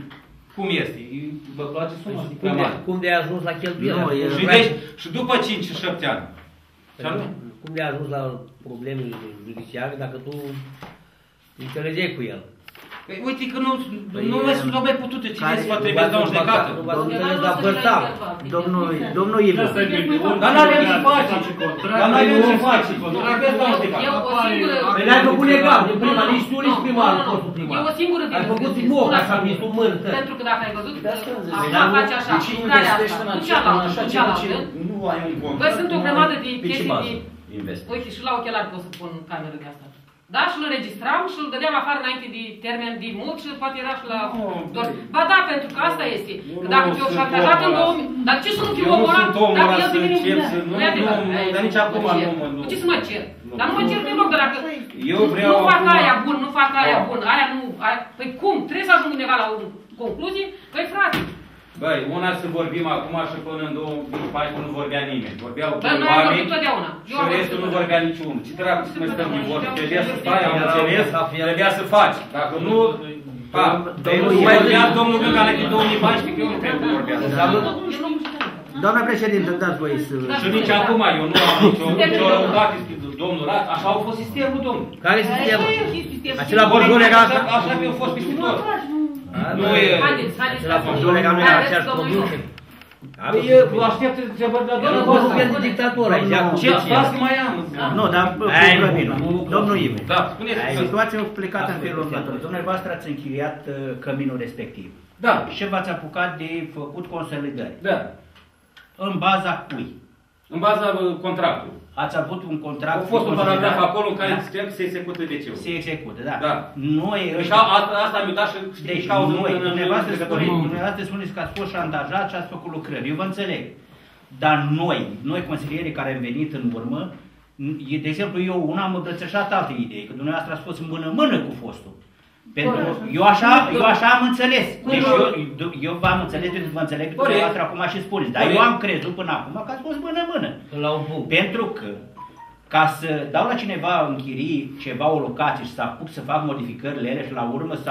Speaker 13: Cum este? Vă place suma? E prea
Speaker 8: Cum de,
Speaker 13: mare.
Speaker 8: cum de ai ajuns la cheltuieli?
Speaker 15: Nu, e-
Speaker 13: Și, deci, și după 5-7 ani. Și anume,
Speaker 8: Cum de ai ajuns la problemele judiciare dacă tu înțelegeai cu el?
Speaker 13: Păi uite că nu,
Speaker 15: Păi,
Speaker 13: nu mai sunt mai putute. Cine
Speaker 15: care-
Speaker 13: să vă trebuie să dau în judecată?
Speaker 8: Nu v-ați înțeles la bărtav.
Speaker 15: Domnul, domnul Ivo.
Speaker 13: Dar n-avem ce face. Dar n-avem ce face. Nu trebuie să dau în judecată.
Speaker 1: Eu o singură...
Speaker 8: Păi n-ai făcut legal, din prima, nici tu, nici primarul,
Speaker 1: Nu, nu,
Speaker 8: fostul
Speaker 1: nu.
Speaker 8: primar.
Speaker 1: Eu o singură
Speaker 8: Ai
Speaker 1: vizită
Speaker 8: făcut
Speaker 1: zi,
Speaker 8: moc,
Speaker 1: spun
Speaker 8: așa,
Speaker 1: așa.
Speaker 8: mi sub mână.
Speaker 1: Pentru că dacă ai văzut,
Speaker 10: De asta am zis.
Speaker 1: acum face așa,
Speaker 10: Deci
Speaker 1: cu care
Speaker 10: investești
Speaker 1: asta,
Speaker 10: în
Speaker 1: cu
Speaker 10: acea-
Speaker 1: cealaltă,
Speaker 10: în așa
Speaker 1: cu
Speaker 10: ceva ce
Speaker 1: cealaltă.
Speaker 10: nu ai un contract.
Speaker 1: Băi, sunt o grămadă de
Speaker 10: Pe ce
Speaker 1: chestii
Speaker 10: bază
Speaker 1: de...
Speaker 10: investești?
Speaker 1: Uite, și la ochelari pot să pun cameră de asta. Da, și îl înregistram și îl dădeam afară înainte de termen de mult și poate era și la... Doar... Ba da, pentru că asta este. Că
Speaker 13: Eu
Speaker 1: dacă
Speaker 13: nu
Speaker 1: te-o
Speaker 13: sunt
Speaker 1: șantajat în
Speaker 13: omul
Speaker 1: 2000... Dar ce să nu fiu
Speaker 13: Eu nu
Speaker 1: omul ăla?
Speaker 13: sunt omul
Speaker 1: Dacă
Speaker 13: ăla
Speaker 1: el
Speaker 13: să
Speaker 1: devine
Speaker 13: încep
Speaker 1: un...
Speaker 13: să- nu,
Speaker 1: Nu e adevărat.
Speaker 13: nu,
Speaker 1: Ai-
Speaker 13: dar nici acum
Speaker 1: mă cer.
Speaker 13: nu mă- nu.
Speaker 1: Ce să mă cer?
Speaker 13: Nu.
Speaker 1: Dar nu mă cer deloc, dar dacă...
Speaker 13: Eu vreau
Speaker 1: Nu fac
Speaker 13: acum-
Speaker 1: aia bun, nu fac aia
Speaker 13: Ah.
Speaker 1: bun, aia nu... Aia... Păi cum? Trebuie să ajung undeva la o concluzie? Păi frate,
Speaker 13: Băi, una să vorbim acum și până în 2014 nu vorbea nimeni. Vorbeau
Speaker 1: Bă,
Speaker 13: doi
Speaker 1: noi am
Speaker 13: oameni
Speaker 1: vorbit totdeauna. Eu
Speaker 13: și
Speaker 1: am
Speaker 13: restul
Speaker 1: vorbit
Speaker 13: nu
Speaker 1: totdeauna.
Speaker 13: vorbea niciunul. Ce dracu să mai stăm din vorbă? Trebuia să stai, am
Speaker 8: Era
Speaker 13: înțeles,
Speaker 8: o cafea.
Speaker 13: trebuia să faci. Dacă nu, ha,
Speaker 15: Domnul
Speaker 13: nu mai
Speaker 15: Ivo-
Speaker 13: vorbea domnul Gângane din 2014, că eu nu cred că vorbea.
Speaker 8: Înseamnă,
Speaker 1: Eu nu știu.
Speaker 15: Doamna președintă, îmi dați voie să...
Speaker 13: Și nici acum eu nu am nicio, nicio răutate spre domnul Rat, așa a fost sistemul, domnul.
Speaker 15: Care sistemul?
Speaker 13: Acela
Speaker 15: Acela borjul legal?
Speaker 13: Așa, așa mi-a fost pisitor. Nu e...
Speaker 1: Haideți, haideți.
Speaker 15: Acela borjul legal nu e
Speaker 1: Haideți,
Speaker 15: aceeași
Speaker 1: domnul
Speaker 15: conducere.
Speaker 13: Păi, așteaptă întrebări de la
Speaker 15: Eu nu
Speaker 13: domnul
Speaker 15: pot
Speaker 13: ăsta.
Speaker 15: fi dictator aici. acum.
Speaker 13: Ce, stați că mai am.
Speaker 15: Nu, dar
Speaker 13: Ai,
Speaker 15: cu
Speaker 13: nu,
Speaker 15: Răbinu.
Speaker 13: nu, nu,
Speaker 15: Domnul Ive.
Speaker 13: Da, spuneți.
Speaker 15: Situația a plecat în
Speaker 2: Asta
Speaker 15: felul
Speaker 2: e
Speaker 15: următor. Dumneavoastră ați închiriat uh, căminul respectiv.
Speaker 13: Da.
Speaker 2: Și v-ați apucat de făcut consolidări.
Speaker 13: Da.
Speaker 2: În baza cui?
Speaker 13: În baza uh, contractului.
Speaker 2: Ați avut un contract
Speaker 13: A fost un
Speaker 2: de consolidare?
Speaker 13: paragraf acolo în care
Speaker 2: Da?
Speaker 13: scria că se execută DC-ul.
Speaker 2: Se execută, da.
Speaker 13: Da.
Speaker 2: Noi
Speaker 13: Deci
Speaker 2: ăștia...
Speaker 13: asta, asta mi-a dat și știi,
Speaker 2: Deci
Speaker 13: cauză
Speaker 2: noi,
Speaker 13: în- în-
Speaker 2: dumneavoastră,
Speaker 13: în
Speaker 2: spuneți,
Speaker 13: legătură.
Speaker 2: dumneavoastră spuneți că ați fost șantajat și ați făcut lucrări. Eu vă înțeleg. Dar noi, noi consilierii care am venit în urmă, n- e, de exemplu, eu una am îmbrățișat alte idei, că dumneavoastră ați fost mână-mână cu fostul. Pentru, eu, așa, eu așa am înțeles. Deci eu, eu v-am înțeles, pentru că vă înțeleg că
Speaker 8: Corect.
Speaker 2: dumneavoastră acum și spuneți. Dar eu
Speaker 8: Corect.
Speaker 2: am crezut până acum că ați fost mână-mână.
Speaker 8: La un punct.
Speaker 2: Pentru că ca să dau la cineva în chirii ceva o locație și să apuc să fac modificările ele și la urmă să...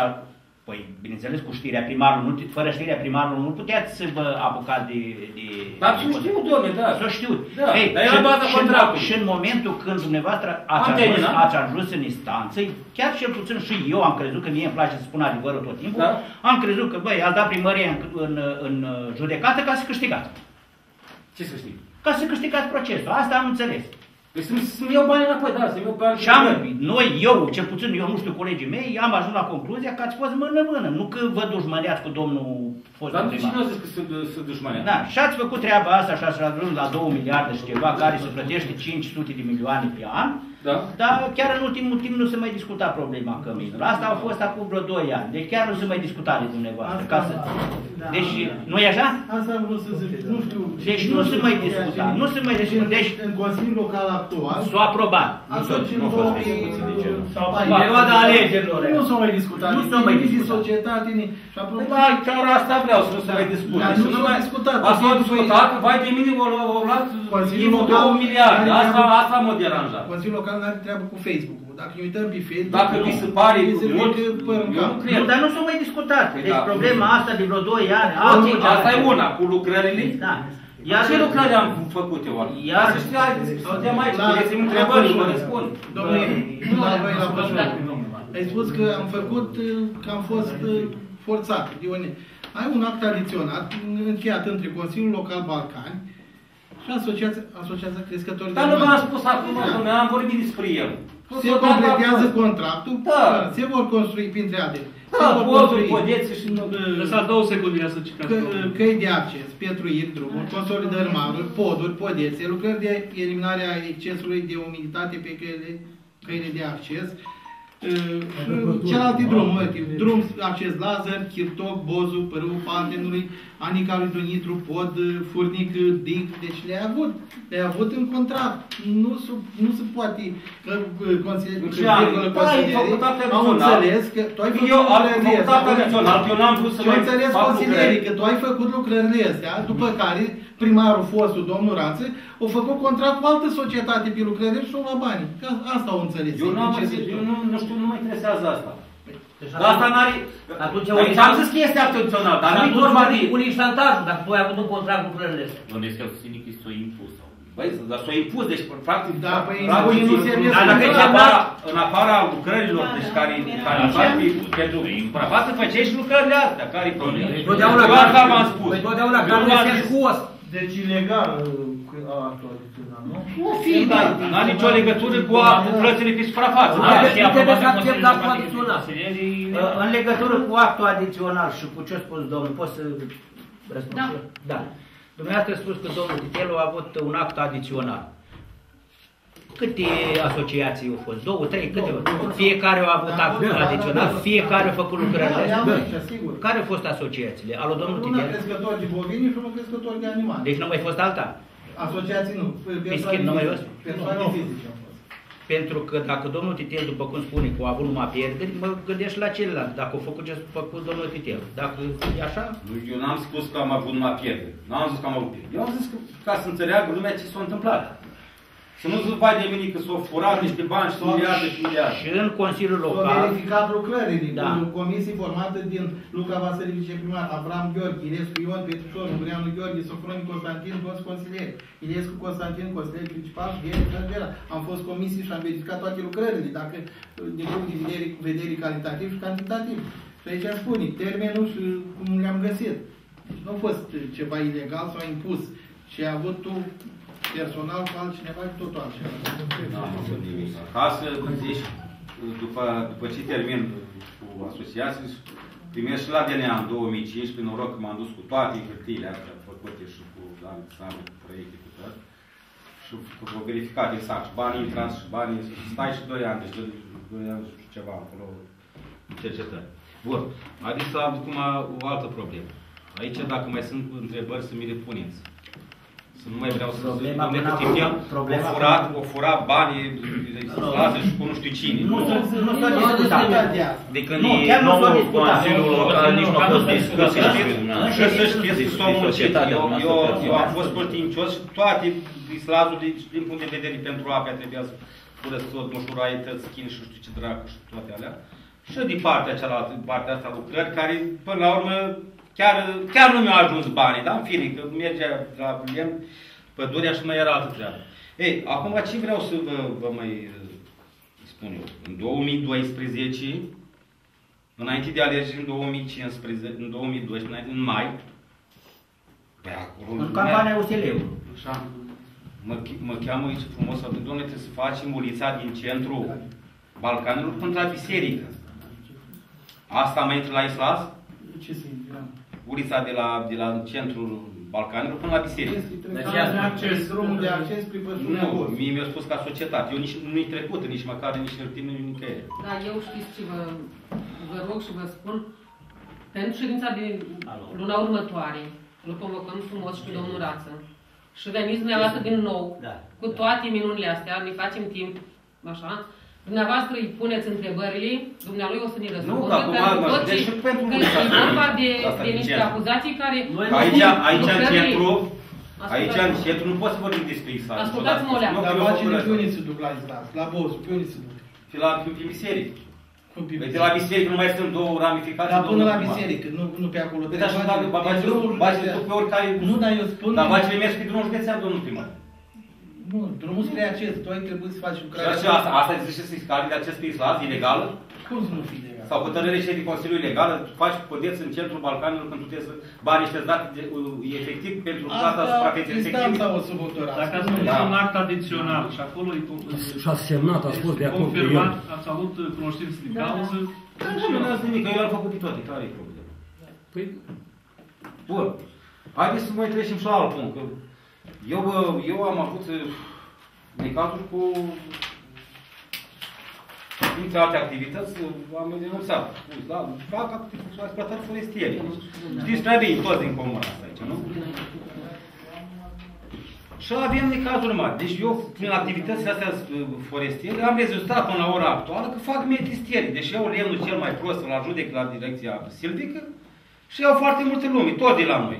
Speaker 2: Păi, bineînțeles, cu știrea primarului, nu, fără știrea primarului nu puteți să vă apucați de... de
Speaker 13: Dar
Speaker 2: de
Speaker 13: să știu, domne, da.
Speaker 2: Să știu.
Speaker 13: Da,
Speaker 2: Ei,
Speaker 13: dar e
Speaker 2: și,
Speaker 13: la baza
Speaker 2: și,
Speaker 13: contractului.
Speaker 2: și în momentul când dumneavoastră ați
Speaker 13: Am
Speaker 2: ajuns,
Speaker 13: terminat.
Speaker 2: ați ajuns în instanță, chiar cel puțin și eu am crezut că mie îmi place să spun adevărul tot timpul,
Speaker 13: Da.
Speaker 2: am crezut că, băi, ați dat primăria în, în, în judecată ca să câștigați.
Speaker 13: Ce să știi?
Speaker 2: Ca să câștigați procesul. Asta am înțeles.
Speaker 13: Păi să- să-mi iau bani înapoi, da, să-mi iau bani
Speaker 2: Și am, noi, eu, cel puțin eu, nu știu, colegii mei, am ajuns la concluzia că ați fost mână-mână, nu că vă dușmăneați cu domnul fost
Speaker 13: Dar
Speaker 2: primar.
Speaker 13: cine a zis că sunt, sunt dușmani?
Speaker 2: Da, și ați făcut treaba asta și ați ajuns la 2 miliarde și ceva, care se plătește 500 de milioane pe an,
Speaker 13: Da.
Speaker 2: dar chiar în ultimul timp nu se mai discuta problema căminului. Asta a fost acum vreo 2 ani, deci chiar nu se mai discuta de dumneavoastră. Ca să... Deci, nu e așa?
Speaker 3: Asta am vrut să zic, nu știu.
Speaker 2: Deci nu se mai discuta, nu se mai discuta. Deci,
Speaker 3: în Consiliul Local actual,
Speaker 2: s-a aprobat.
Speaker 3: atunci în
Speaker 2: Nu a fost
Speaker 3: 2000,
Speaker 2: aprobat. Perioada alegerilor.
Speaker 3: Nu s-a mai discutat.
Speaker 2: Nu s-a mai
Speaker 3: nici
Speaker 2: discutat.
Speaker 3: societate, nici... Și apropo,
Speaker 13: Da, chiar asta vreau să nu se mai discute.
Speaker 3: Dar
Speaker 13: Să
Speaker 3: nu s-a
Speaker 13: mai
Speaker 3: discutat.
Speaker 13: Asta a discutat, vai de mine, au au luat
Speaker 3: Consiliul
Speaker 13: minul
Speaker 3: Local
Speaker 13: 2 miliarde.
Speaker 3: are
Speaker 13: Asta,
Speaker 3: treabă-
Speaker 13: asta mă deranjat.
Speaker 3: Consiliul Local nu are treabă cu Facebook-ul. Dacă ne uităm pe Facebook...
Speaker 13: Dacă mi se pare
Speaker 3: mi se
Speaker 13: mult,
Speaker 3: vede păr în
Speaker 13: eu
Speaker 3: cap.
Speaker 13: nu cred.
Speaker 2: Nu, dar nu s-a mai discutat. Deci
Speaker 13: Da.
Speaker 2: problema asta de vreo 2 ani,
Speaker 13: Alții,
Speaker 2: alții,
Speaker 13: asta e una, cu lucrările.
Speaker 2: Da.
Speaker 13: Iar ce lucrări am făcut eu?
Speaker 2: Iar-
Speaker 13: Iar să știu, să vedem aici,
Speaker 3: La-
Speaker 13: puneți-mi
Speaker 3: la
Speaker 13: întrebări,
Speaker 3: Pășuni.
Speaker 13: vă răspund.
Speaker 3: Domnule, la voi la Pășuni. Ai spus că am făcut, uh, că am fost uh, forțat. Ione. Ai un act adiționat încheiat între Consiliul Local Balcani și Asociația, Asociația Crescători
Speaker 13: Dar nu
Speaker 3: Animale.
Speaker 13: v-am spus acum, domnule, am vorbit despre el.
Speaker 3: Se completează contractul,
Speaker 13: Da.
Speaker 3: se vor construi, printre altele, se
Speaker 13: Da,
Speaker 3: vor
Speaker 13: poduri,
Speaker 3: construi
Speaker 13: podețe și...
Speaker 12: Lăsați două secunde ca să citați.
Speaker 3: că- căi de acces, pietruiri, drumuri, consolidări maruri, poduri, podețe, lucrări de eliminare a excesului de umiditate pe căile, căile de acces, uh, și celelalte drumuri, uite, drum, acces laser, chirtoc, bozu, părâul pantenului, anica lui Dunitru, pod, uh, furnic, uh, dic, deci le-ai avut, le-ai avut în contract. Nu se, nu se poate, că uh, consilierul,
Speaker 13: Ce am? Da, ai făcut acte
Speaker 3: au
Speaker 13: adițional.
Speaker 3: înțeles că tu ai făcut
Speaker 13: Eu am
Speaker 3: lucrările
Speaker 13: făcut
Speaker 3: astea.
Speaker 13: acte adițional, eu n-am vrut să
Speaker 3: Și au
Speaker 13: mai
Speaker 3: înțeles
Speaker 13: fac
Speaker 3: consilierii
Speaker 13: lucrări.
Speaker 3: că tu ai făcut lucrările astea, după care primarul fostul, domnul Rață, a făcut contract cu altă societate pe lucrările și o la bani. Că asta au înțeles.
Speaker 13: Eu nu am
Speaker 3: Ce zici
Speaker 13: eu
Speaker 3: tu?
Speaker 13: nu, nu știu, nu mă interesează asta.
Speaker 8: Deci
Speaker 13: Dar asta n-are...
Speaker 8: Atunci
Speaker 13: Aici am zis că este atențional, dar nu e
Speaker 8: atunci
Speaker 13: vorba de...
Speaker 8: unii șantajul, dacă tu ai avut un contract cu lucrările astea.
Speaker 16: Nu este că Sinic este o impus. sau-
Speaker 13: Băi, dar s-o impus, deci practic...
Speaker 3: Da, păi,
Speaker 13: practic,
Speaker 3: nu se vede
Speaker 13: dar dacă
Speaker 3: să-
Speaker 13: în afara, în afara lucrărilor, deci care, care fac pe- pentru suprafață, făceai și lucrările astea, care e problema?
Speaker 8: Totdeauna
Speaker 13: Eu asta v-am spus.
Speaker 8: Păi totdeauna
Speaker 13: Eu
Speaker 8: că
Speaker 13: nu
Speaker 8: nu
Speaker 13: am
Speaker 8: se
Speaker 13: zis.
Speaker 8: scos.
Speaker 11: Deci ilegal uh, actul adițional, nu?
Speaker 13: Nu fi, dar n-a nicio legătură cu a- cu plățile pe suprafață.
Speaker 8: Da,
Speaker 13: Da,
Speaker 8: deci
Speaker 13: și
Speaker 8: nu trebuie
Speaker 13: aprobat
Speaker 8: să
Speaker 13: de
Speaker 8: accept
Speaker 13: Consiliul
Speaker 8: actul
Speaker 13: Local.
Speaker 8: adițional.
Speaker 2: Uh, În legătură cu actul adițional și cu ce a spus domnul, pot să răspund?
Speaker 1: Da.
Speaker 2: și eu? da. Dumneavoastră a spus că domnul Titelu a avut un act adițional. Câte asociații au fost? Două, trei, câte? Fiecare a avut act adițional, fiecare a făcut lucrările
Speaker 3: Da,
Speaker 2: astea.
Speaker 3: aici, sigur.
Speaker 2: Care au fost asociațiile? Al lui domnul
Speaker 3: Una
Speaker 2: Titelu?
Speaker 3: crescător de bovini și unul crescător de animale.
Speaker 2: Deci nu mai fost alta?
Speaker 3: Asociații nu.
Speaker 2: Pischet nu mai
Speaker 3: fizice.
Speaker 2: fost?
Speaker 3: Persoane fizice au fost.
Speaker 2: Pentru că dacă domnul Titel, după cum spune, că a avut numai pierderi, mă gândesc la celălalt, dacă a făcut ce a făcut domnul Titel. Dacă e așa,
Speaker 13: Nu, Eu n-am spus că am avut numai pierderi. N-am zis că am avut pierderi. Eu am zis că, ca să înțeleagă lumea ce s-a întâmplat. Să nu se vai de mine că s-au furat niște bani și miliarde și miliarde.
Speaker 2: Și în Consiliul
Speaker 3: S-au
Speaker 2: Local,
Speaker 3: verificat lucrările
Speaker 2: Da.
Speaker 3: cu comisii formate din Luca Vasile, viceprimar, Avram Gheorghe, Ilescu Ion, Petrișor, Mugreanu Gheorghe, Sofroni Constantin, toți consilieri. Ilescu Constantin, consilier principal, Gheorghe Fergera. Am fost comisii și am verificat toate lucrările, dacă din punct de vedere, vedere calitativ și cantitativ. Și aici spune, termenul și cum le-am găsit. Deci nu a fost ceva ilegal sau impus, ci a avut tu personal cu altcineva cu totul altceva.
Speaker 13: N-am făcut nimic. Ca să zici, după, după ce termin cu asociații, primesc și la DNA în 2015, noroc că m-am dus cu toate hârtiile astea făcute și cu am proiecte cu tot. Și au verificat exact și banii intrați și banii, stai și 2 ani, deci 2 ani și ceva acolo, cercetări. Bun, haideți să acum o altă problemă. Aici, dacă mai sunt întrebări, să mi le puneți. Să nu mai vreau să
Speaker 2: Problema
Speaker 13: zic, domnule,
Speaker 2: până
Speaker 13: că
Speaker 2: acum-
Speaker 13: Titia
Speaker 2: problema
Speaker 13: o furat,
Speaker 2: până-
Speaker 13: o furat banii, lasă și cu nu știu cine.
Speaker 2: Nu s-a- nu s-a discutat.
Speaker 13: De când
Speaker 2: Nu,
Speaker 13: e
Speaker 2: chiar nu s-a
Speaker 13: noul
Speaker 2: discutat.
Speaker 13: Consiliul Local, nici nu a fost discuție.
Speaker 2: Încă
Speaker 13: Și să
Speaker 2: nici nu
Speaker 13: știți,
Speaker 2: este
Speaker 13: s-au muncit.
Speaker 2: societatea
Speaker 13: Eu,
Speaker 2: noastră
Speaker 13: eu, eu am
Speaker 2: personală.
Speaker 13: fost păltincios și toate islazul, de, din punct de vedere pentru apă, trebuia să curăț tot, mușuraități, schini și știu ce dracu și toate alea. Și de partea cealaltă, partea asta lucrări, care până la urmă chiar, chiar nu mi-au ajuns banii, dar în fine, că mergea la lemn, pădurea și mai era altă treabă. Ei, acum ce vreau să vă, vă mai uh, spun eu? În 2012, înainte de alegeri în 2015, în 2012, înainte- în mai, pe acolo...
Speaker 2: în campania USL-ului.
Speaker 13: Așa. Mă, ch- mă cheamă aici frumos, să domnule, trebuie să facem ulița din centrul Balcanilor până la biserică. Asta mai intră la Islas?
Speaker 3: Ce să intrăm?
Speaker 13: Ulița de la, de la centrul Balcanilor până la biserică.
Speaker 3: de acces, drumul de acces prin păsurile
Speaker 13: Nu,
Speaker 3: Bos.
Speaker 13: mie mi-a spus ca societate. Eu nici nu-i trecut, nici măcar nici în nici nicăieri.
Speaker 1: Da, eu știți ce vă, vă rog și vă spun. Pentru ședința din luna următoare, îl convocăm frumos și pe domnul Rață. Și veniți dumneavoastră din nou,
Speaker 2: Da.
Speaker 1: cu toate minunile astea, ne facem timp, așa. Dumneavoastră îi puneți întrebările, dumnealui o să ne răspundă.
Speaker 13: că acum,
Speaker 1: pentru
Speaker 13: mă,
Speaker 1: tot
Speaker 13: deci
Speaker 1: ce-
Speaker 13: și pentru
Speaker 1: că
Speaker 13: ulița
Speaker 1: e
Speaker 13: asta.
Speaker 1: vorba de,
Speaker 13: Asta
Speaker 1: de
Speaker 13: ziceam.
Speaker 1: niște acuzații care...
Speaker 13: Aici, aici în
Speaker 1: lucrările-
Speaker 13: centru,
Speaker 1: Ascultați-
Speaker 13: aici în centru nu poți să vorbim despre Islam.
Speaker 1: Ascultați-mă o leacă.
Speaker 3: Dar facem pe unii se duc la Islas, la Bosu, pe unii se duc.
Speaker 13: Și la pe biserică.
Speaker 3: Cum pe
Speaker 13: Păi de la biserică nu mai sunt două ramificații.
Speaker 3: Dar până
Speaker 13: două
Speaker 3: la
Speaker 13: urmă.
Speaker 3: biserică, nu, nu pe acolo.
Speaker 13: Păi dar și dacă
Speaker 3: Deci
Speaker 13: babaci
Speaker 3: drumul
Speaker 13: baci
Speaker 3: județean.
Speaker 13: tu pe oricare...
Speaker 3: Nu, dar eu spun...
Speaker 13: Dar baci mers pe drumul județean, domnul primar.
Speaker 3: Nu, drumul spre acest, tu ai trebuit să faci
Speaker 13: Și
Speaker 3: lucrarea.
Speaker 13: așa, asta, asta zice să scali de acest islam ilegal?
Speaker 3: Cum să nu fie legal?
Speaker 13: Sau hotărâre și de Consiliul Ilegal, tu faci pădeți în centrul Balcanilor când tu trebuie să banii ăștia dați de- e efectiv pentru plata suprafeței respective.
Speaker 3: instanța o să hotărască.
Speaker 14: Dacă ați făcut un act adițional și acolo e
Speaker 17: Și a semnat, a spus de acord cu el.
Speaker 14: confirmat, ați avut cunoștință de
Speaker 1: Da.
Speaker 14: cauză.
Speaker 13: Da, nu mi-ați nimic, că eu am făcut pe toate, care e problema?
Speaker 17: Păi,
Speaker 13: Bun. Haideți să mai trecem și la alt punct. Că Eu, bă, eu am avut uh, necazuri cu dintre alte activități, uh, am denunțat. Uite, Da, fac activități exploatări forestiere. Știți prea bine, toți din comuna asta aici, nu? Și avem necazuri mari. Deci eu, prin activitățile astea uh, forestiere, am rezultat până la ora actuală că fac metistieri. Deși eu lemnul cel mai prost îl ajudec la direcția silvică și iau foarte multe lume, tot de la noi.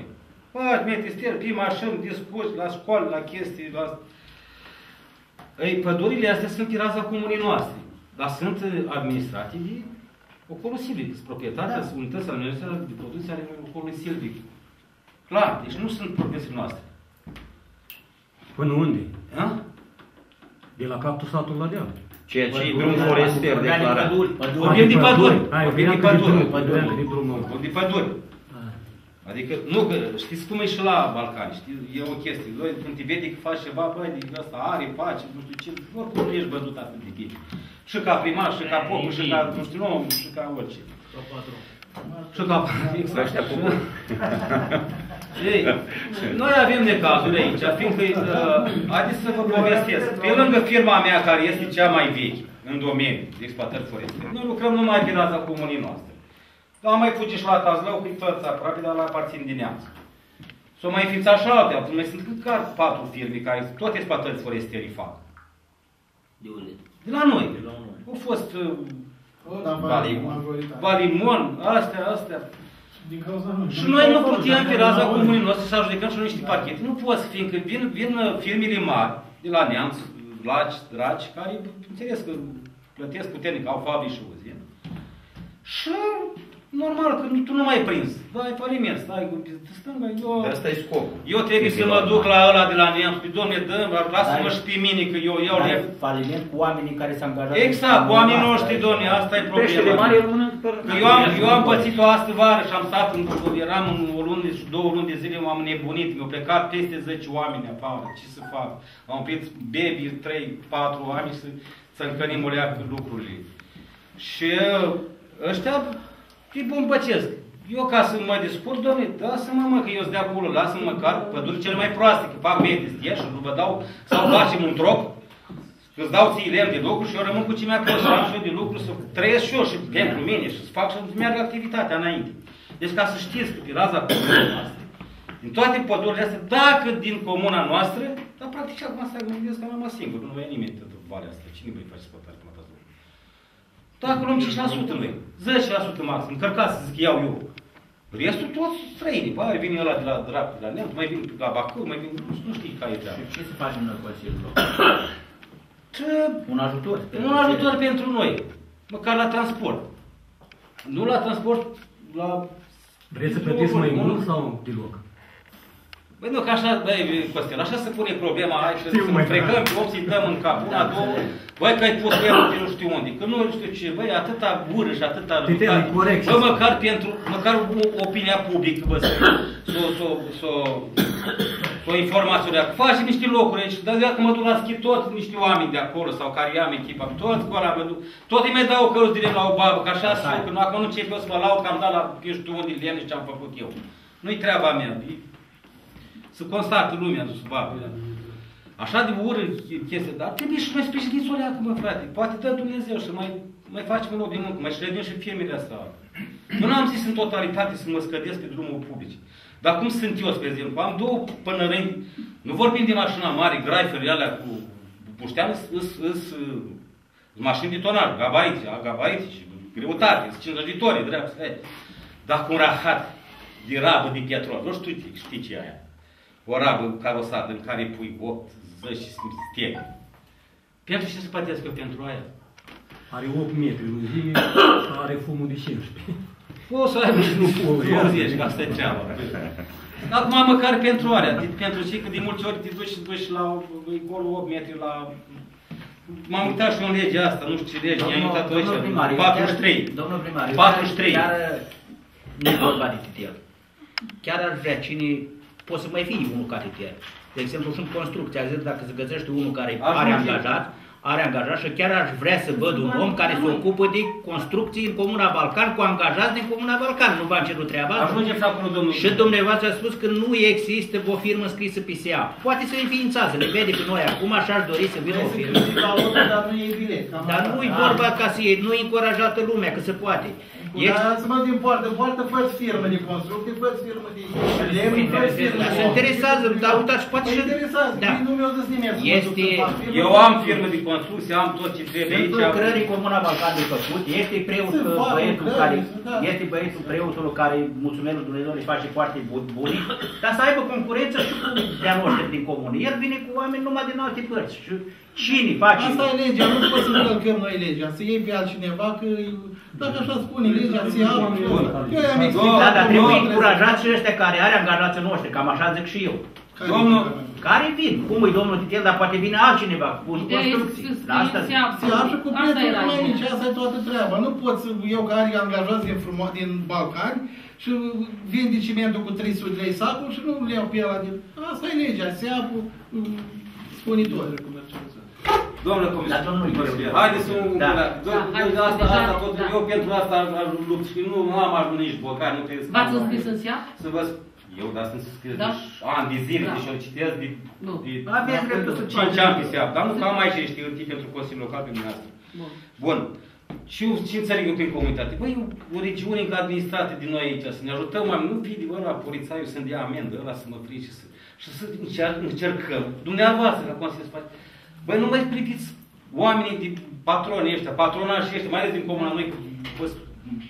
Speaker 13: Faci metistieri, prin mașini, discuți, la școală, la chestii, la... Ei, pădurile astea sunt tiraza comunii noastre, dar sunt uh, administrate de ocolul silvic. Sunt proprietatea, sunt unități administrative de producție ale ocolului silvic. Clar, deci nu sunt proprietăți noastre.
Speaker 17: Până unde?
Speaker 13: A?
Speaker 17: De la capul satului la deal.
Speaker 2: Ceea ce e drum forestier declarat.
Speaker 13: Vorbim de păduri.
Speaker 17: Hai,
Speaker 13: Vorbim de
Speaker 17: de
Speaker 13: păduri.
Speaker 17: păduri. De drumul.
Speaker 13: Vorbim de păduri. Adică, nu, că știți cum e și la Balcani, știți? E o chestie. Noi, când te vede că faci ceva, băi, de ăsta are, pace, nu știu ce, oricum nu ești văzut atât de bine. Și ca primar, și ca popul, și ca, nu știu, nu, și ca orice. Și ca exact. [LAUGHS] Ei, noi avem necazuri aici, fiindcă, uh, haideți să vă povestesc. Pe lângă firma mea, care este cea mai veche în domeniu de exploatări forestiere, noi lucrăm numai pe raza comunii noastre. Dar am mai fugit și la Tazlău, că e părți aproape, dar la aparțin din neamț. S-o mai înființat și alte, acum mai sunt cât patru firme care tot exploatări forestiere fac.
Speaker 8: De unde?
Speaker 13: De la noi. Au fost uh,
Speaker 3: O, dar
Speaker 13: Valimon,
Speaker 3: majoritate.
Speaker 13: Valimon, astea, astea.
Speaker 3: Din cauza nu.
Speaker 13: Și noi nu putem pe raza comunii noastre să judecăm și noi niște pachete. Nu poți, fiindcă vin, vin uh, firmele mari, de la Neamț, dragi, dragi, care, înțeles că plătesc puternic, au fabrici și uzi. Și normal că nu- tu nu mai prins. Dai faliment, stai cu stânga, eu...
Speaker 2: Dar ăsta e scopul.
Speaker 13: Eu trebuie să mă duc la ăla de la neam, spui, domne, dă lasă-mă
Speaker 2: Dai-
Speaker 13: și pe mine, că eu iau
Speaker 2: Dar
Speaker 13: le...
Speaker 2: faliment cu oamenii care se angajează.
Speaker 13: Exact, cu oamenii noștri,
Speaker 2: Asta e-
Speaker 13: domne, asta e
Speaker 2: Peștele
Speaker 13: problema.
Speaker 2: mare rămâne per-
Speaker 13: Că eu am, eu am pățit-o astă vară și am stat, în, eram în o lună și două luni de zile, m-am nebunit, mi-au plecat peste 10 oameni afară, ce să fac? Am oprit baby 3, 4 ani să, să încănim o leacă lucrurile. Și uh, ăștia îi bombăcesc. Eu ca să mă descurc, doamne, lasă-mă mă, că eu sunt de acolo, lasă-mă măcar păduri cele mai proaste, că fac medis, și nu vă dau, sau facem un troc, că îți dau ție lemn de lucru și eu rămân cu ce mi-a pus, să am și eu de lucru, să trăiesc și eu și pentru mine și să fac și să meargă activitatea înainte. Deci ca să știți că pe raza comunei noastre, din toate pădurile astea, dacă din comuna noastră, dar practic și acum stai gândesc că am rămas singur, nu mai e nimeni în valea asta, cine mai face spătare cum atați Dacă luăm 5% noi, 10% maxim, încărcați să zic iau eu. Restul toți străini, bă, vine ăla de la dracu, de la neamț, mai vin la Bacău, mai vin, nu, nu știi care e treaba.
Speaker 2: Ce să facem noi Consiliul
Speaker 13: Un ajutor. Un ajutor pentru noi. Măcar la transport. Nu la transport, la...
Speaker 15: Vreți să plătiți mai mult sau deloc?
Speaker 13: Băi, nu, că așa, băi, Costel, așa se pune problema, hai să
Speaker 15: Știu,
Speaker 13: să
Speaker 15: mai
Speaker 13: frecăm
Speaker 15: drag.
Speaker 13: pe om, să-i dăm în cap, una,
Speaker 15: Da,
Speaker 13: două,
Speaker 15: înțeleg.
Speaker 13: Băi, că ai pus pe el de nu știu unde, că nu știu ce, băi, atâta ură și atâta
Speaker 15: Titel,
Speaker 13: răutate.
Speaker 15: e corect
Speaker 13: Bă,
Speaker 15: să
Speaker 13: măcar pentru, măcar o- opinia publică, bă, să, să, să, să, să informaționea. Faci niște locuri aici, dar dacă mă duc la schi, tot niște oameni de acolo, sau care am echipa, toți cu ăla mă duc, tot îi mai dau căruți direct la o babă, că așa sunt, că nu, acum nu încep eu să mă laud că am dat la, eu știu unde lemne și ce am făcut eu. Nu-i treaba mea, e- să constată lumea, nu să vadă. Așa de ură chestia, dar trebuie și noi sprijiniți o leacă, mă, frate. Poate dă Dumnezeu și mai, mai facem un loc de muncă, mai și revenim și firmele astea. Eu n-am zis în totalitate să mă scădesc pe drumul public. Dar cum sunt eu, spre exemplu? Am două pănăreni, nu vorbim de mașina mare, graifele alea cu pușteam, îs mașini de tonaj, gabaiți, gabaiți și greutate, sunt 50 de tone, drept. eh. Dar cu un rahat de rabă de petrol, nu știu, știi ce e aia? o rabă carosată în care pui 8, 10 stele. Pentru ce să plătesc eu pentru aia?
Speaker 15: Are 8 metri lungime, are fumul de 15.
Speaker 13: O să aibă și nu [LAUGHS]
Speaker 15: Nu,
Speaker 13: 20, că asta e treaba. Acum măcar pentru alea, de- pentru ce că de multe ori te duci și duci la acolo 8 metri la... M-am uitat și eu în legea asta, nu știu ce lege, mi-am uitat
Speaker 2: domnul primar,
Speaker 13: ăștia,
Speaker 2: eu
Speaker 13: 43.
Speaker 2: chiar- Domnul primar, eu
Speaker 13: 43.
Speaker 2: Chiar, nu e vorba de titel. Chiar ar vrea cine, poate să mai fie unul ca titel. De exemplu, și în construcție, a zis, dacă se găsește unul care
Speaker 13: Ajunge.
Speaker 2: are angajat, are angajat și chiar aș vrea să văd un om care se ocupă de construcții în Comuna Balcan, cu angajați din Comuna Balcan. Nu v-am cerut treaba asta?
Speaker 13: Ajungem și acolo, domnul.
Speaker 2: Și dumneavoastră a spus că nu există o firmă scrisă pe SEA. Poate să înființați, ne vede pe noi acum, așa aș dori să vină o firmă.
Speaker 3: dar nu e bilet. cam
Speaker 2: Dar
Speaker 3: asta.
Speaker 2: nu-i vorba ca să iei, nu e încurajată lumea, că se poate.
Speaker 3: Dar să mă din poartă, în poartă fă-ți firmă de construcție, fă-ți firmă de lemn, fă-ți firmă
Speaker 2: Dar
Speaker 3: de...
Speaker 2: se interesează, dar uitați, poate
Speaker 3: Mă
Speaker 2: și...
Speaker 3: interesează,
Speaker 2: Da.
Speaker 3: nu mi-a zis nimeni să mă duc
Speaker 2: Este...
Speaker 3: să fac firmă.
Speaker 13: Eu am firmă de construcție, am tot ce trebuie
Speaker 2: Sunt
Speaker 13: aici.
Speaker 2: lucrări în Comuna Balcan de făcut, este preotul,
Speaker 3: Sunt foarte
Speaker 2: băietul
Speaker 3: lucrări,
Speaker 2: care,
Speaker 3: da.
Speaker 2: este băietul preotul care, mulțumesc lui Dumnezeu, le face foarte bu- buni, dar să aibă concurență și cu de-a noștri din comună. El vine cu oameni numai din alte părți. Și cine face?
Speaker 3: Asta e legea, nu poți să încălcăm noi legea, să iei pe altcineva, că dacă așa spune legea, să ia Eu i-am explicat.
Speaker 2: Da, dar trebuie
Speaker 3: domnule,
Speaker 2: încurajați și ăștia care are angajații noștri, cam așa zic și eu.
Speaker 3: Care
Speaker 2: Domnul,
Speaker 3: vin?
Speaker 2: care vin? Cum e domnul Titel, dar poate vine altcineva cu
Speaker 1: Ideea e
Speaker 2: construcții.
Speaker 1: să
Speaker 2: La asta
Speaker 1: scrie
Speaker 2: zic.
Speaker 3: Se așa cu
Speaker 1: Asta
Speaker 3: prețul
Speaker 1: era
Speaker 3: mai
Speaker 1: ideea.
Speaker 3: mici, asta e toată treaba. Nu pot să, eu care angajați din, frumo- din Balcani și vinde cimentul cu 300 de lei sacul și nu le iau pe ăla din... Asta e legea, se ia cu mm, spunitor.
Speaker 13: Domnule comisar,
Speaker 2: Dar domnul
Speaker 13: Consilier, haideți să nu...
Speaker 2: Da.
Speaker 13: Da.
Speaker 1: Da,
Speaker 13: Da, asta,
Speaker 1: deja-
Speaker 13: asta, tot,
Speaker 1: da.
Speaker 13: eu pentru asta aș lupt și nu am ajuns nici băcar, nu trebuie să...
Speaker 1: V-ați înscris în SEA?
Speaker 13: Să vă sp- eu, dar sunt scris
Speaker 1: Da?
Speaker 13: de ani de zile,
Speaker 1: Da.
Speaker 13: deci eu citesc de,
Speaker 1: Nu.
Speaker 13: de
Speaker 2: Aveți dreptul să
Speaker 13: 5 ani pe seapă, dar nu că am aici niște hârtii pentru Consiliul Local pe dumneavoastră.
Speaker 1: Bun.
Speaker 13: Bun. Și eu ce înțeleg eu prin comunitate? Băi, o regiune încă administrată de noi aici, să ne ajutăm mai nu fi de ăla, polițaiul să-mi dea amendă, ăla să mă frice, să, și să încer, încercăm, dumneavoastră, ca Consiliul să faci. Băi, nu mai pliviți oamenii de patroni ăștia, patronașii ăștia, mai ales din comuna noi, cu bă,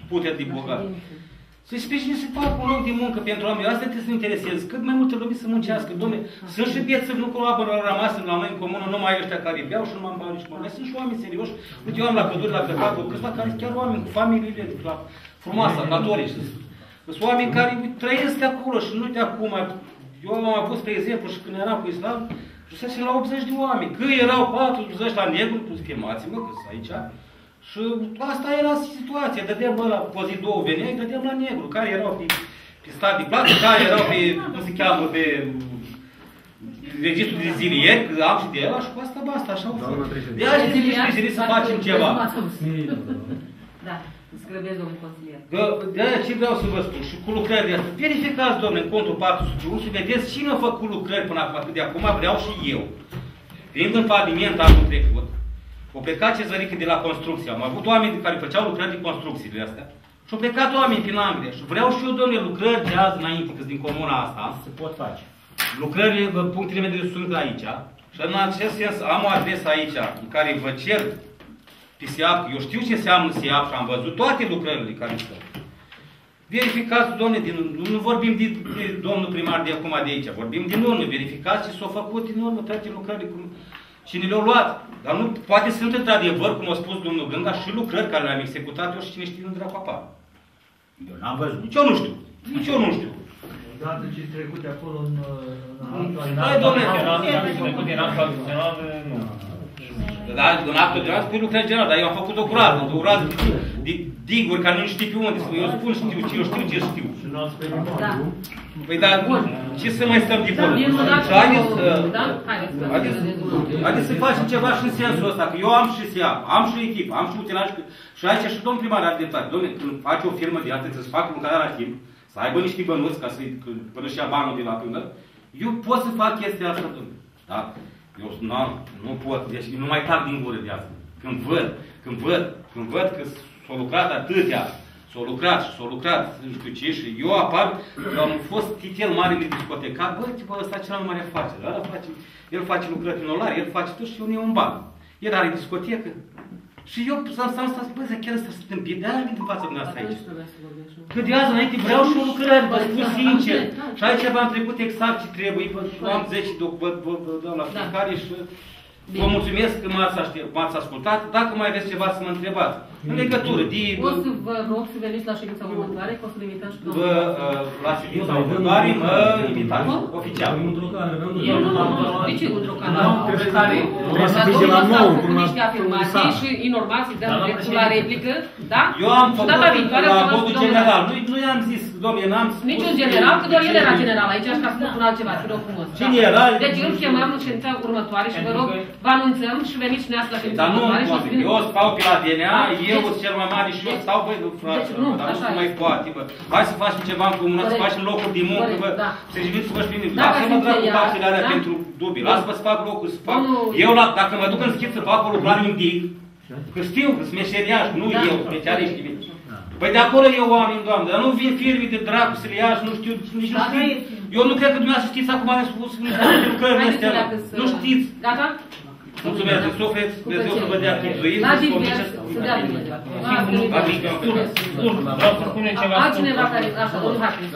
Speaker 13: putere de bogat. Să-i sprijine să facă un loc de muncă pentru oameni. Asta trebuie să ne intereseze. Cât mai multe lume să muncească. Domne, sunt și vieți nu cu apă rămas la noi în comună, numai ăștia care beau și nu m-am bani și mai sunt și oameni serioși. Uite, eu am la păduri, la Căcatul, câțiva care sunt chiar oameni cu familiile, la frumoasă, catolici. Sunt oameni care trăiesc de acolo și nu de acum. Eu am avut, spre exemplu, și când eram cu islam, jusese la 80 de oameni. Că erau 40 la negru, chemați-mă, că sunt aici. Și asta era situația. Dădeam bă, la pozi două veneai, dădeam la negru, care erau pe, pe stat de plată, care erau pe, cum se cheamă, pe registrul de zilier, că am și de el, și cu asta basta, așa au fost. De aia și de să facem ceva.
Speaker 1: Da, îți grăbesc, domnul consilier.
Speaker 13: Că de aia ce vreau să vă spun și cu lucrările astea. Verificați, domnule, în contul 401 și vedeți cine a făcut lucrări până acum, de acum vreau și eu. Fiind în faliment anul trecut, au plecat cezărică de la construcție. Am avut oameni care făceau lucrări de construcțiile astea. Și au plecat oameni din Anglia. Și vreau și eu, domnule, lucrări de azi înainte, că din comuna asta.
Speaker 10: Se pot face.
Speaker 13: Lucrările, punctele mele sunt aici. Și în acest sens am o adresă aici în care vă cer pe SEAP. Eu știu ce înseamnă SEAP și am văzut toate lucrările care sunt. Verificați, domnule, din, nu vorbim de, de domnul primar de acum de aici, vorbim din urmă, verificați ce s-au făcut din urmă toate lucrările, cum, cine le-au luat. Dar nu, poate sunt într-adevăr, cum a spus domnul Gânga, și lucrări care le-am executat eu și cine știe unde dracu apar.
Speaker 10: Eu n-am văzut.
Speaker 13: Nici eu nu știu. Nici eu nu știu.
Speaker 14: Odată ce trecut de acolo în... în
Speaker 13: Hai, domnule,
Speaker 9: trecut era tradițional, nu.
Speaker 13: Da, în actul de pe lucrări general, dar eu am făcut o groază, o groază de, de diguri care nu știu pe unde. Eu spun știu ce, eu știu ce știu.
Speaker 1: Da.
Speaker 13: Păi dar ce să mai stăm de vorbă? Și haideți să... Haideți, haideți să facem ceva și în sensul ăsta, că eu am și SEA, am și echipă, am și utilaj, și aici și domnul primar are dreptate. Domnule, când faci o firmă de asta, să-ți facă mâncarea la timp, să aibă niște bănuți ca să până și ia banul de la tânăr, eu pot să fac chestia asta, domnule. Da? Eu nu, nu pot, deci nu mai tac din gură de asta. Când văd, când văd, când văd că s-au lucrat atâtea, s-au lucrat și s-au lucrat, nu știu ce, și eu apar, că am fost titel mare de discotecat, bă, bă, ăsta cel mai mare afacere, ăla face, el face lucrări în olar, el face tot și eu nu un ban. El are discotecă. Și eu s-am stat, stat, bă, chiar ăsta sunt în de aia din fața dumneavoastră aici. Că de azi înainte vreau și o lucrare, vă spun sincer. Și aici v-am trecut exact ce trebuie, vă am 10 doc, vă, vă, vă dau la fiecare și vă mulțumesc că m-ați ascultat. Dacă mai aveți ceva să mă întrebați, în legătură de...
Speaker 1: O să vă rog să veniți la ședința următoare, că o să limităm și
Speaker 13: Vă, la ședința următoare, mă invitați, oficial.
Speaker 1: Eu nu, nu, nu, de ce cu drogan?
Speaker 17: Trebuie să fie de la nou.
Speaker 1: Cu niște afirmații și informații, dăm dreptul la replică, da?
Speaker 13: Eu am
Speaker 1: Și data viitoare
Speaker 13: la
Speaker 1: să vă
Speaker 13: modul
Speaker 1: spun,
Speaker 13: general. Nu, nu i-am zis, domnule, n-am spus.
Speaker 1: Niciun general, că doar el era general aici, așa ca să nu spun altceva, te rog frumos. da.
Speaker 13: Cine era?
Speaker 1: Deci îl chemăm în ședința următoare și vă rog, vă anunțăm și veniți și neați la ședința
Speaker 13: Dar nu,
Speaker 1: următoare și
Speaker 13: domnule,
Speaker 1: spuneți-
Speaker 13: eu stau pe la DNA,
Speaker 1: Da,
Speaker 13: eu
Speaker 1: deci-
Speaker 13: sunt cel mai mare și eu stau, băi, nu, frate,
Speaker 1: Deci nu,
Speaker 13: dar nu
Speaker 1: așa
Speaker 13: se mai
Speaker 1: este.
Speaker 13: poate, bă. Hai să facem ceva în comună, să
Speaker 1: Corect.
Speaker 13: facem locuri de muncă,
Speaker 1: Corect,
Speaker 13: bă.
Speaker 1: da.
Speaker 13: Serviciți-vă și bine.
Speaker 1: Dacă
Speaker 13: Lasă-mă
Speaker 1: ați
Speaker 13: dracu
Speaker 1: încheiat,
Speaker 13: taxele alea
Speaker 1: da?
Speaker 13: pentru dubii,
Speaker 1: Da.
Speaker 13: lasă-mă să fac locuri, să fac.
Speaker 1: Domnul-
Speaker 13: Eu, la, dacă mă duc în schimb să fac o lucrare un dig, că știu că sunt meșeriaș, nu
Speaker 1: Da.
Speaker 13: eu, specialiștii mei. Păi de acolo eu oameni, doamne, dar nu vin firme de dracu să le ia și nu știu, nici nu
Speaker 1: Da,
Speaker 13: știu.
Speaker 1: da, e-
Speaker 13: Eu nu cred că dumneavoastră știți acum am spus nu știu lucrările
Speaker 1: Haideți
Speaker 13: astea.
Speaker 1: să leacă să-
Speaker 13: Nu știți.
Speaker 1: Gata?
Speaker 13: Mulțumesc din suflet, Dumnezeu să vă dea chipzuit.
Speaker 1: La
Speaker 13: să vă
Speaker 1: divers,
Speaker 13: duceți-
Speaker 1: să dea bine.
Speaker 13: Adică,
Speaker 9: Vreau să spunem ceva.
Speaker 1: Altcineva care, așa, domnul Hacking.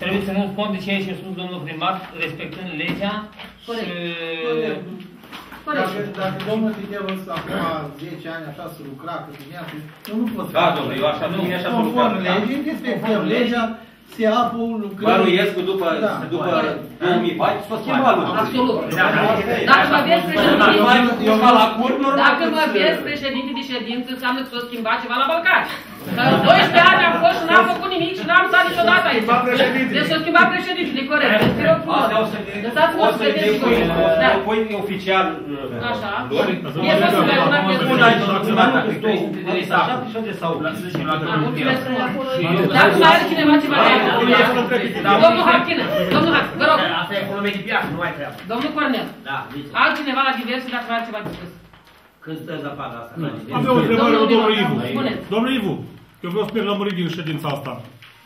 Speaker 9: Trebuie să nu cont de ce a ieșit sus domnul primar, respectând legea
Speaker 1: Corect.
Speaker 9: și...
Speaker 3: Dacă, dacă domnul Tideu ăsta acum 10 ani așa să lucra, că dimineața, eu nu pot să
Speaker 13: Da,
Speaker 3: fac
Speaker 13: domnule,
Speaker 3: așa.
Speaker 13: eu așa, nu, mine așa să
Speaker 3: Conform
Speaker 13: lucra, da.
Speaker 3: legii, respectăm legea, se apă lucrări.
Speaker 13: Bănuiesc că după,
Speaker 3: Da.
Speaker 13: după 2014 s-o schimba lucrurile.
Speaker 1: Absolut.
Speaker 13: Da,
Speaker 1: Dacă mă vezi președinte,
Speaker 13: Eu ca la curt, normal.
Speaker 1: dacă mă vezi președinte de ședință, înseamnă că s-a schimbat ceva la Balcani. Că 12 ani am fost și n-am făcut nimic și n-am stat niciodată aici. Deci s-a schimbat președintele, corect. Deci, te rog frumos.
Speaker 13: Asta o să ne...
Speaker 1: Lăsați-mă
Speaker 13: O
Speaker 1: să
Speaker 13: să
Speaker 1: vedeți
Speaker 13: ne
Speaker 1: și
Speaker 13: pui,
Speaker 1: voi.
Speaker 13: o să
Speaker 1: Da.
Speaker 13: ne pui oficial
Speaker 1: Așa.
Speaker 13: lor.
Speaker 1: Mie pot să mai una piesă.
Speaker 13: Pun aici, dacă două, adresa 7 și adresa 8.
Speaker 1: Ah, mulțumesc frumos. Dacă mai are cineva ceva de Domnul Harchină, domnul Harchină, vă rog.
Speaker 8: Asta e economie de piață, nu mai treabă.
Speaker 1: Domnul Cornel,
Speaker 8: Da, zice.
Speaker 1: altcineva la diverse dacă mai are ceva de spus.
Speaker 8: Când stă zăpada asta?
Speaker 12: Am eu o întrebare la domnul Ivu.
Speaker 1: Spuneți.
Speaker 12: Domnul Ivu, eu vreau să merg lămurit din ședința asta.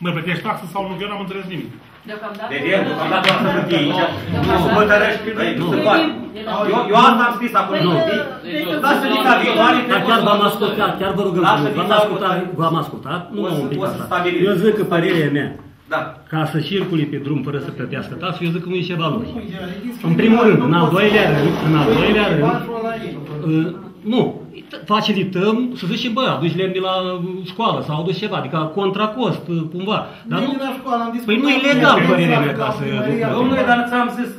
Speaker 12: Mă plătești taxă sau nu? Eu n-am înțeles nimic.
Speaker 1: Deocamdată...
Speaker 2: Vedem, deocamdată o să hârtie aici. Nu se hotărăște, băi, nu se poate. Eu, eu asta am scris acolo.
Speaker 15: Nu.
Speaker 2: Lasă dita viitoare,
Speaker 15: Dar
Speaker 2: trebuie
Speaker 15: chiar
Speaker 2: să
Speaker 15: v-am
Speaker 2: vă-
Speaker 15: ascultat, chiar vă rugăm
Speaker 2: Lasă
Speaker 15: frumos, v-am
Speaker 2: dita
Speaker 15: ascultat,
Speaker 2: următoare.
Speaker 15: v-am ascultat, nu
Speaker 2: O să-
Speaker 15: m-am pic
Speaker 2: o să
Speaker 15: asta.
Speaker 2: stabilim.
Speaker 15: Eu zic că părerea mea,
Speaker 2: Da.
Speaker 15: ca să circuli pe drum fără să plătească taxe, eu zic că nu e ceva logic. În primul rând, în al doilea rând, în al doilea rând, uh, nu, facilităm, să zicem, bă, aduci lemn de la uh, școală sau aduci ceva, adică contra cost, uh, cumva. Dar nu,
Speaker 3: la școală, am
Speaker 15: păi nu e legal, părerea mea, ca să...
Speaker 2: Domnule, dar ți-am zis,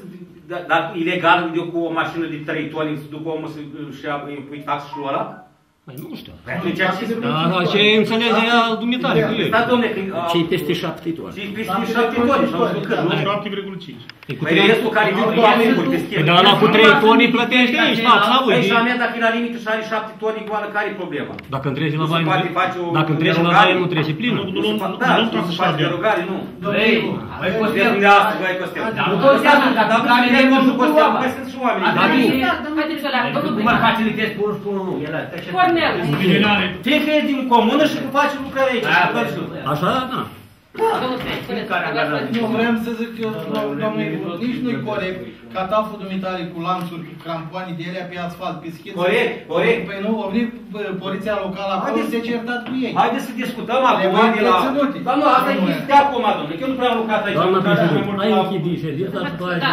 Speaker 2: da, dar ilegal unde cu o mașină de 3 toni să ducă omul și pui taxul și ăla?
Speaker 15: Mai nu știu.
Speaker 2: Păi atunci ce Da,
Speaker 15: da, ce ea dumitare. Da,
Speaker 2: da domne, că...
Speaker 15: Cei peste 7 toni.
Speaker 2: Cei peste 7 toni. 7,5. E
Speaker 12: cu
Speaker 2: păi trei... restul care vin cu amendul pe schimb.
Speaker 15: Dar ăla cu 3 toni plătește aici, tax
Speaker 2: la
Speaker 15: voi.
Speaker 2: Deci amenda dacă e la limită și are 7 toni goală, care e problema?
Speaker 15: Dacă întreci la
Speaker 2: vaie,
Speaker 15: dacă întreci la vaie nu trece plină.
Speaker 2: Nu, nu, da, nu să faci derogare, nu.
Speaker 9: Ei, ai costel.
Speaker 2: Ai costel.
Speaker 9: Da, da. Nu contează, dacă
Speaker 2: care
Speaker 9: e
Speaker 2: nu
Speaker 9: și
Speaker 2: costel, că sunt și oameni.
Speaker 9: Dar nu.
Speaker 1: Haideți să le domnul
Speaker 9: cum facilitezi cu unul și cu unul, nu, trece.
Speaker 1: Cornel.
Speaker 2: Te crezi din comună și faci lucrări aici.
Speaker 9: Da,
Speaker 15: Așa, da.
Speaker 1: Domnul Sfânt, spuneți.
Speaker 2: Care angajează?
Speaker 3: Nu, vreau să zic că, domnule, nici nu-i corect ca taful dumitare cu lanțuri, cu crampoane de alea pe asfalt, pe schițe.
Speaker 2: Corect, corect.
Speaker 3: Păi nu, a venit bă, poliția locală acolo
Speaker 2: Haideți-
Speaker 3: și se certat cu ei.
Speaker 2: Haideți să discutăm acum
Speaker 3: Trebuie
Speaker 2: de la...
Speaker 3: reținute.
Speaker 2: Dar nu, asta e chestia acum, domnule, că eu nu prea am lucrat aici.
Speaker 15: Doamna
Speaker 2: am lucrat mai
Speaker 15: președinte,
Speaker 2: mult
Speaker 15: ai
Speaker 2: la-
Speaker 15: închidit ședința și după aia...
Speaker 1: Da.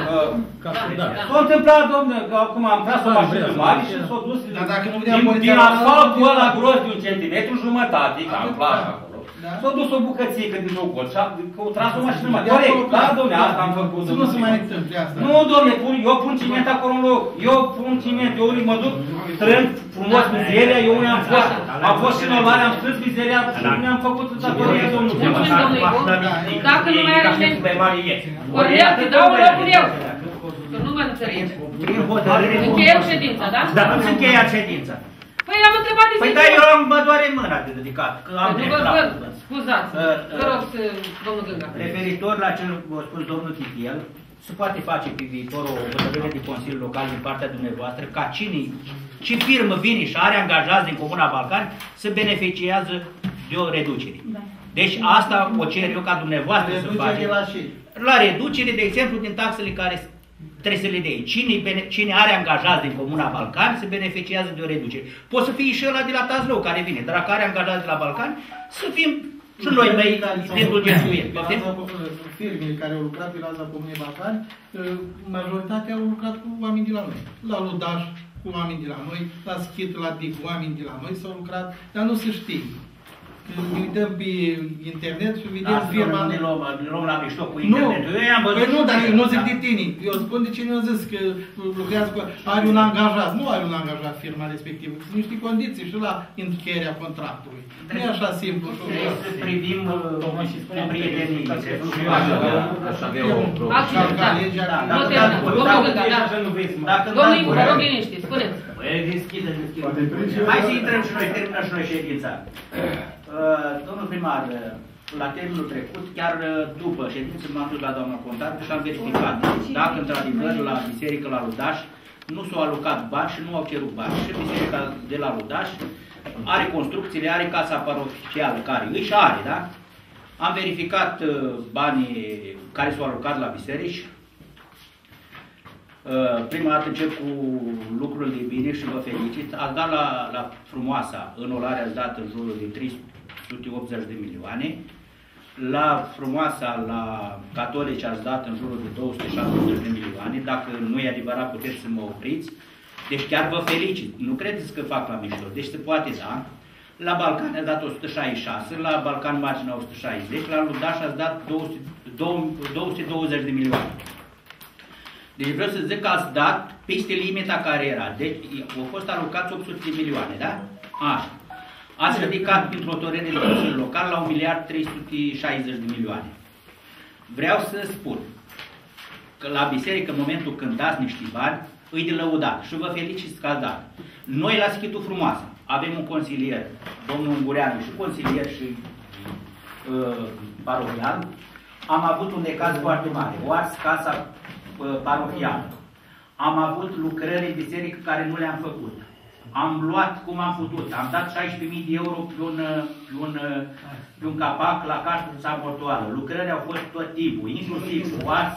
Speaker 15: Ca să- da.
Speaker 2: S-a întâmplat, domnule, că acum am tras o
Speaker 15: Da,
Speaker 2: mașină
Speaker 15: vrea să
Speaker 2: mare
Speaker 15: zic,
Speaker 2: și
Speaker 15: da.
Speaker 2: s-a dus
Speaker 3: Dar dacă nu vrea
Speaker 2: din,
Speaker 3: poliția
Speaker 2: din
Speaker 3: locală,
Speaker 2: asfaltul
Speaker 3: nu
Speaker 2: ăla
Speaker 3: vrea.
Speaker 2: gros de un centimetru jumătate, ca în
Speaker 3: Atât,
Speaker 2: plajă
Speaker 3: da.
Speaker 2: acolo.
Speaker 3: Da.
Speaker 2: S-a dus o bucățică din nou gol și a, că o tras o mașină mare.
Speaker 3: De acolo,
Speaker 2: Corect, da, domnule, asta am făcut.
Speaker 3: Să nu se mai întâmple asta.
Speaker 2: Nu, domnule, pun, eu pun ciment acolo în loc. Eu pun ciment, eu ori mă duc strâng frumos mizeria, eu unde am fost. Am fost și în Olare, am strâns mizeria și mi-am făcut datoria, domnule.
Speaker 1: Mulțumim, domnule Ivo. Dacă nu mai are nimeni...
Speaker 2: mai mare e.
Speaker 1: Cornel, te dau locul eu. Că nu mă înțelegi.
Speaker 2: Prin hotărâre.
Speaker 1: Încheiem ședința, da?
Speaker 2: Dar nu se încheia ședința.
Speaker 1: Păi am întrebat de
Speaker 2: Păi
Speaker 1: zi.
Speaker 2: da, eu am mă doare mâna de dedicat, că am
Speaker 1: Nu vă
Speaker 2: dreptate.
Speaker 1: văd, scuzați.
Speaker 2: Uh,
Speaker 1: Vă rog să, domnul Gânga.
Speaker 2: Referitor la ce a spus domnul Titiel, se poate face pe viitor o hotărâre de Consiliu Local din partea dumneavoastră ca cine, ce firmă vine și are angajați din Comuna Balcani să beneficiază de o reducere. Deci asta o cer eu ca dumneavoastră să
Speaker 3: Reducere
Speaker 2: faceți.
Speaker 3: la ce?
Speaker 2: La reducere, de exemplu, din taxele care trebuie să le dea. Cine, bene- cine are angajați din Comuna Balcani se beneficiază de o reducere. Poate să fie și ăla de la Tazlău care vine, dar dacă are angajați de la Balcani, să fim și noi mai indulgenți cu el. Poftim?
Speaker 3: Firmele care au lucrat pe raza Comunei Balcani, uh, majoritatea au lucrat cu oameni de la noi. La Ludaș cu oameni de la noi, la Schit, la Dic, cu oameni de la noi s-au lucrat, dar nu se știe. Când ne uităm pe internet și vedem
Speaker 2: Asta
Speaker 3: firma...
Speaker 2: nu ne luăm, ne luăm la mișto cu
Speaker 3: Nu,
Speaker 2: internetul. Eu i-am văzut
Speaker 3: păi nu,
Speaker 2: și
Speaker 3: dar
Speaker 2: pe-
Speaker 3: eu nu zic
Speaker 2: da.
Speaker 3: de tine. Eu spun de cine a zis că lucrează cu... Are un angajat. Nu are un angajat firma respectivă. Sunt niște condiții și la încheierea contractului. Nu e așa simplu. și
Speaker 2: Trebuie
Speaker 3: ușor.
Speaker 2: să privim, uh, cum și spune prietenii, se
Speaker 9: Aș avea o problemă.
Speaker 1: Altcine, da.
Speaker 3: legea,
Speaker 2: Da,
Speaker 1: Nu
Speaker 2: dacă-
Speaker 1: te-
Speaker 2: dacă-
Speaker 1: domnul
Speaker 2: dacă-
Speaker 1: Gânga, da.
Speaker 2: dacă nu vrei să- dacă nu
Speaker 1: Domnul
Speaker 2: am
Speaker 1: Ivo, vă
Speaker 2: voie.
Speaker 1: rog liniște, spuneți.
Speaker 2: Păi, deschide, deschide. Hai să intrăm și noi, terminăm și noi ședința. Uh, Domnul primar, uh, la termenul trecut, chiar uh, după ședință, m-am dus la doamna contabilă și am verificat dacă, într-adevăr, la biserică la Ludaș nu s-au alocat bani și nu au cerut bani. Și biserica de la Ludaș are construcțiile, are casa parohială care își are, da? Am verificat uh, banii care s-au alocat la biserici, Uh, Prima dată încep cu lucrurile bine și vă felicit. Ați dat la, la frumoasa, în olare ați dat în jurul de 380 de milioane. La frumoasa, la catolici ați dat în jurul de 270 de milioane. Dacă nu e adevărat, puteți să mă opriți. Deci chiar vă felicit. Nu credeți că fac la mișto. Deci se poate da. La Balcan a dat 166, la Balcan Marginea 160, la Ludaș ați dat 200, 220 de milioane. Deci vreau să zic că ați dat peste limita care era. Deci au fost alocați 800 de milioane, da? Așa. Ați ridicat printr-o hotărâre de Consiliul Local la 1 miliard 360 de milioane. Vreau să spun că la biserică, în momentul când dați niște bani, îi de lăudat și vă felicit că ați dat. Noi la Schitul Frumoasă avem un consilier, domnul Ungureanu, și consilier și uh, parohial, am avut un necaz foarte mare. O ars casa uh, parohială. Am avut lucrări în biserică care nu le-am făcut. Am luat cum am putut. Am dat 16.000 de euro pe un, pe un, pe un capac la casă sabortoară. Lucrările au fost tot timpul, inclusiv cu ars,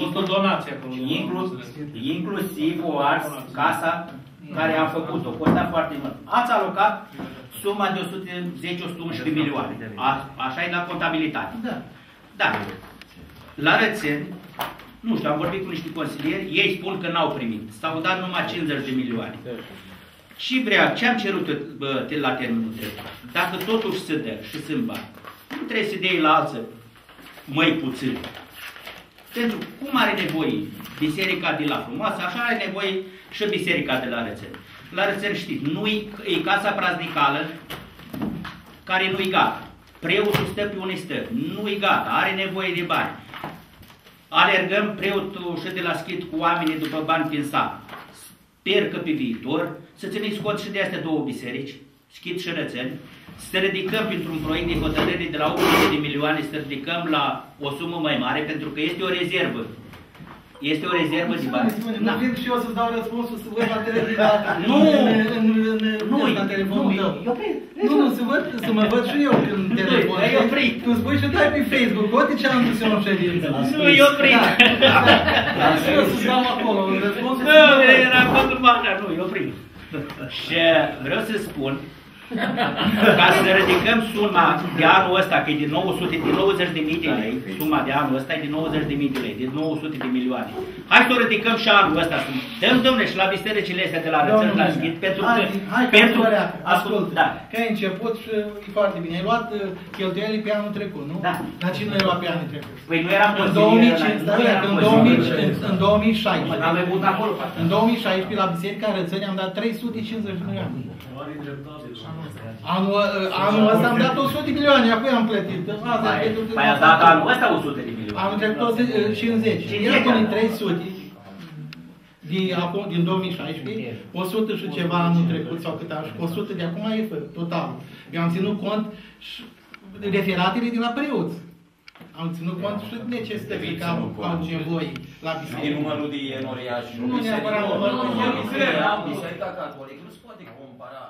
Speaker 1: Fost o donație acolo.
Speaker 2: inclusiv, inclusiv o ars casa care am făcut-o. Costa foarte mult. Ați alocat suma de 110-111 milioane. A, așa e la contabilitate.
Speaker 3: Da.
Speaker 2: Da. La Rățeni, nu știu, am vorbit cu niște consilieri, ei spun că n-au primit. S-au dat numai 50 de milioane. Și vrea, ce am cerut bă, te- la termenul trecut? Dacă totuși se dă și sunt bani, nu trebuie să dai la alță mai puțin. Pentru cum are nevoie biserica de la Frumoasă, așa are nevoie și biserica de la Rățeni. La Rățeni știți, nu e casa praznicală care nu-i gata. Preotul stă pe unde stă, nu-i gata, are nevoie de bani. Alergăm preotul și de la schid cu oamenii după bani prin sat. Sper că pe viitor să țineți cont și de astea două biserici, schid și rățeni, să ridicăm printr-un proiect de hotărâre de la 800 de milioane, să ridicăm la o sumă mai mare, pentru că este o rezervă. Este o rezervă de bani.
Speaker 3: Simone, nu vin și eu să-ți dau răspunsul să văd la televizor. [LAUGHS] la-
Speaker 2: Nu!
Speaker 3: în- în- în-
Speaker 2: Nu,
Speaker 3: la telefonul
Speaker 2: nu,
Speaker 3: tău.
Speaker 2: e oprit.
Speaker 3: Nu, nu, să văd, să mă văd și eu când telefon.
Speaker 2: e oprit.
Speaker 3: Tu spui și dai pe Facebook, uite ce am zis eu în ședință.
Speaker 2: Nu, e oprit.
Speaker 3: Da. Da, și eu să-ți dau acolo un răspuns.
Speaker 2: Nu, era pentru bani, nu, e oprit. Și vreau să spun, ca să ridicăm suma de anul ăsta, că e de 900, de 90 de mii de lei, suma de anul ăsta e de 90 de mii de lei, de 900 de milioane. Hai să o ridicăm și anul ăsta, să dăm, domne, și la bisericile astea de la Rățări, la schid, pentru că,
Speaker 3: Hai, hai că
Speaker 2: pentru,
Speaker 3: pentru, ascult,
Speaker 2: da.
Speaker 3: că ai început și e foarte bine. Ai luat uh, cheltuielile pe anul trecut, nu?
Speaker 2: Da.
Speaker 3: Dar cine le-ai luat pe anul trecut?
Speaker 2: Păi nu eram
Speaker 3: în
Speaker 2: consilier,
Speaker 3: 2005,
Speaker 2: nu
Speaker 3: da,
Speaker 2: eram
Speaker 3: în,
Speaker 2: consilier.
Speaker 3: 2000, în, în 2016.
Speaker 2: Am avut acolo,
Speaker 3: În 2016 la Biserica Rățăni am dat 350 de milioane. Anul, uh, anul ăsta am dat 100 de milioane, apoi am plătit. Asta e pentru-
Speaker 2: Păi a dat anul ăsta 100 de milioane.
Speaker 3: Anul trecut 100, 50.
Speaker 2: 50,
Speaker 3: Iar din
Speaker 2: da.
Speaker 3: 300 din, acum, din 2016, 100 și ceva anul trecut sau cât am, și 100 de acum e fără, total. Eu am ținut cont și de referatele de la preoți. Am ținut cont și de necesitățile că au, au nevoie la
Speaker 18: E
Speaker 3: biserică.
Speaker 18: numărul de enoriaș.
Speaker 3: Nu neapărat numărul de
Speaker 18: Biserica
Speaker 3: enoriaș.
Speaker 18: Biserica Catolică nu se poate compara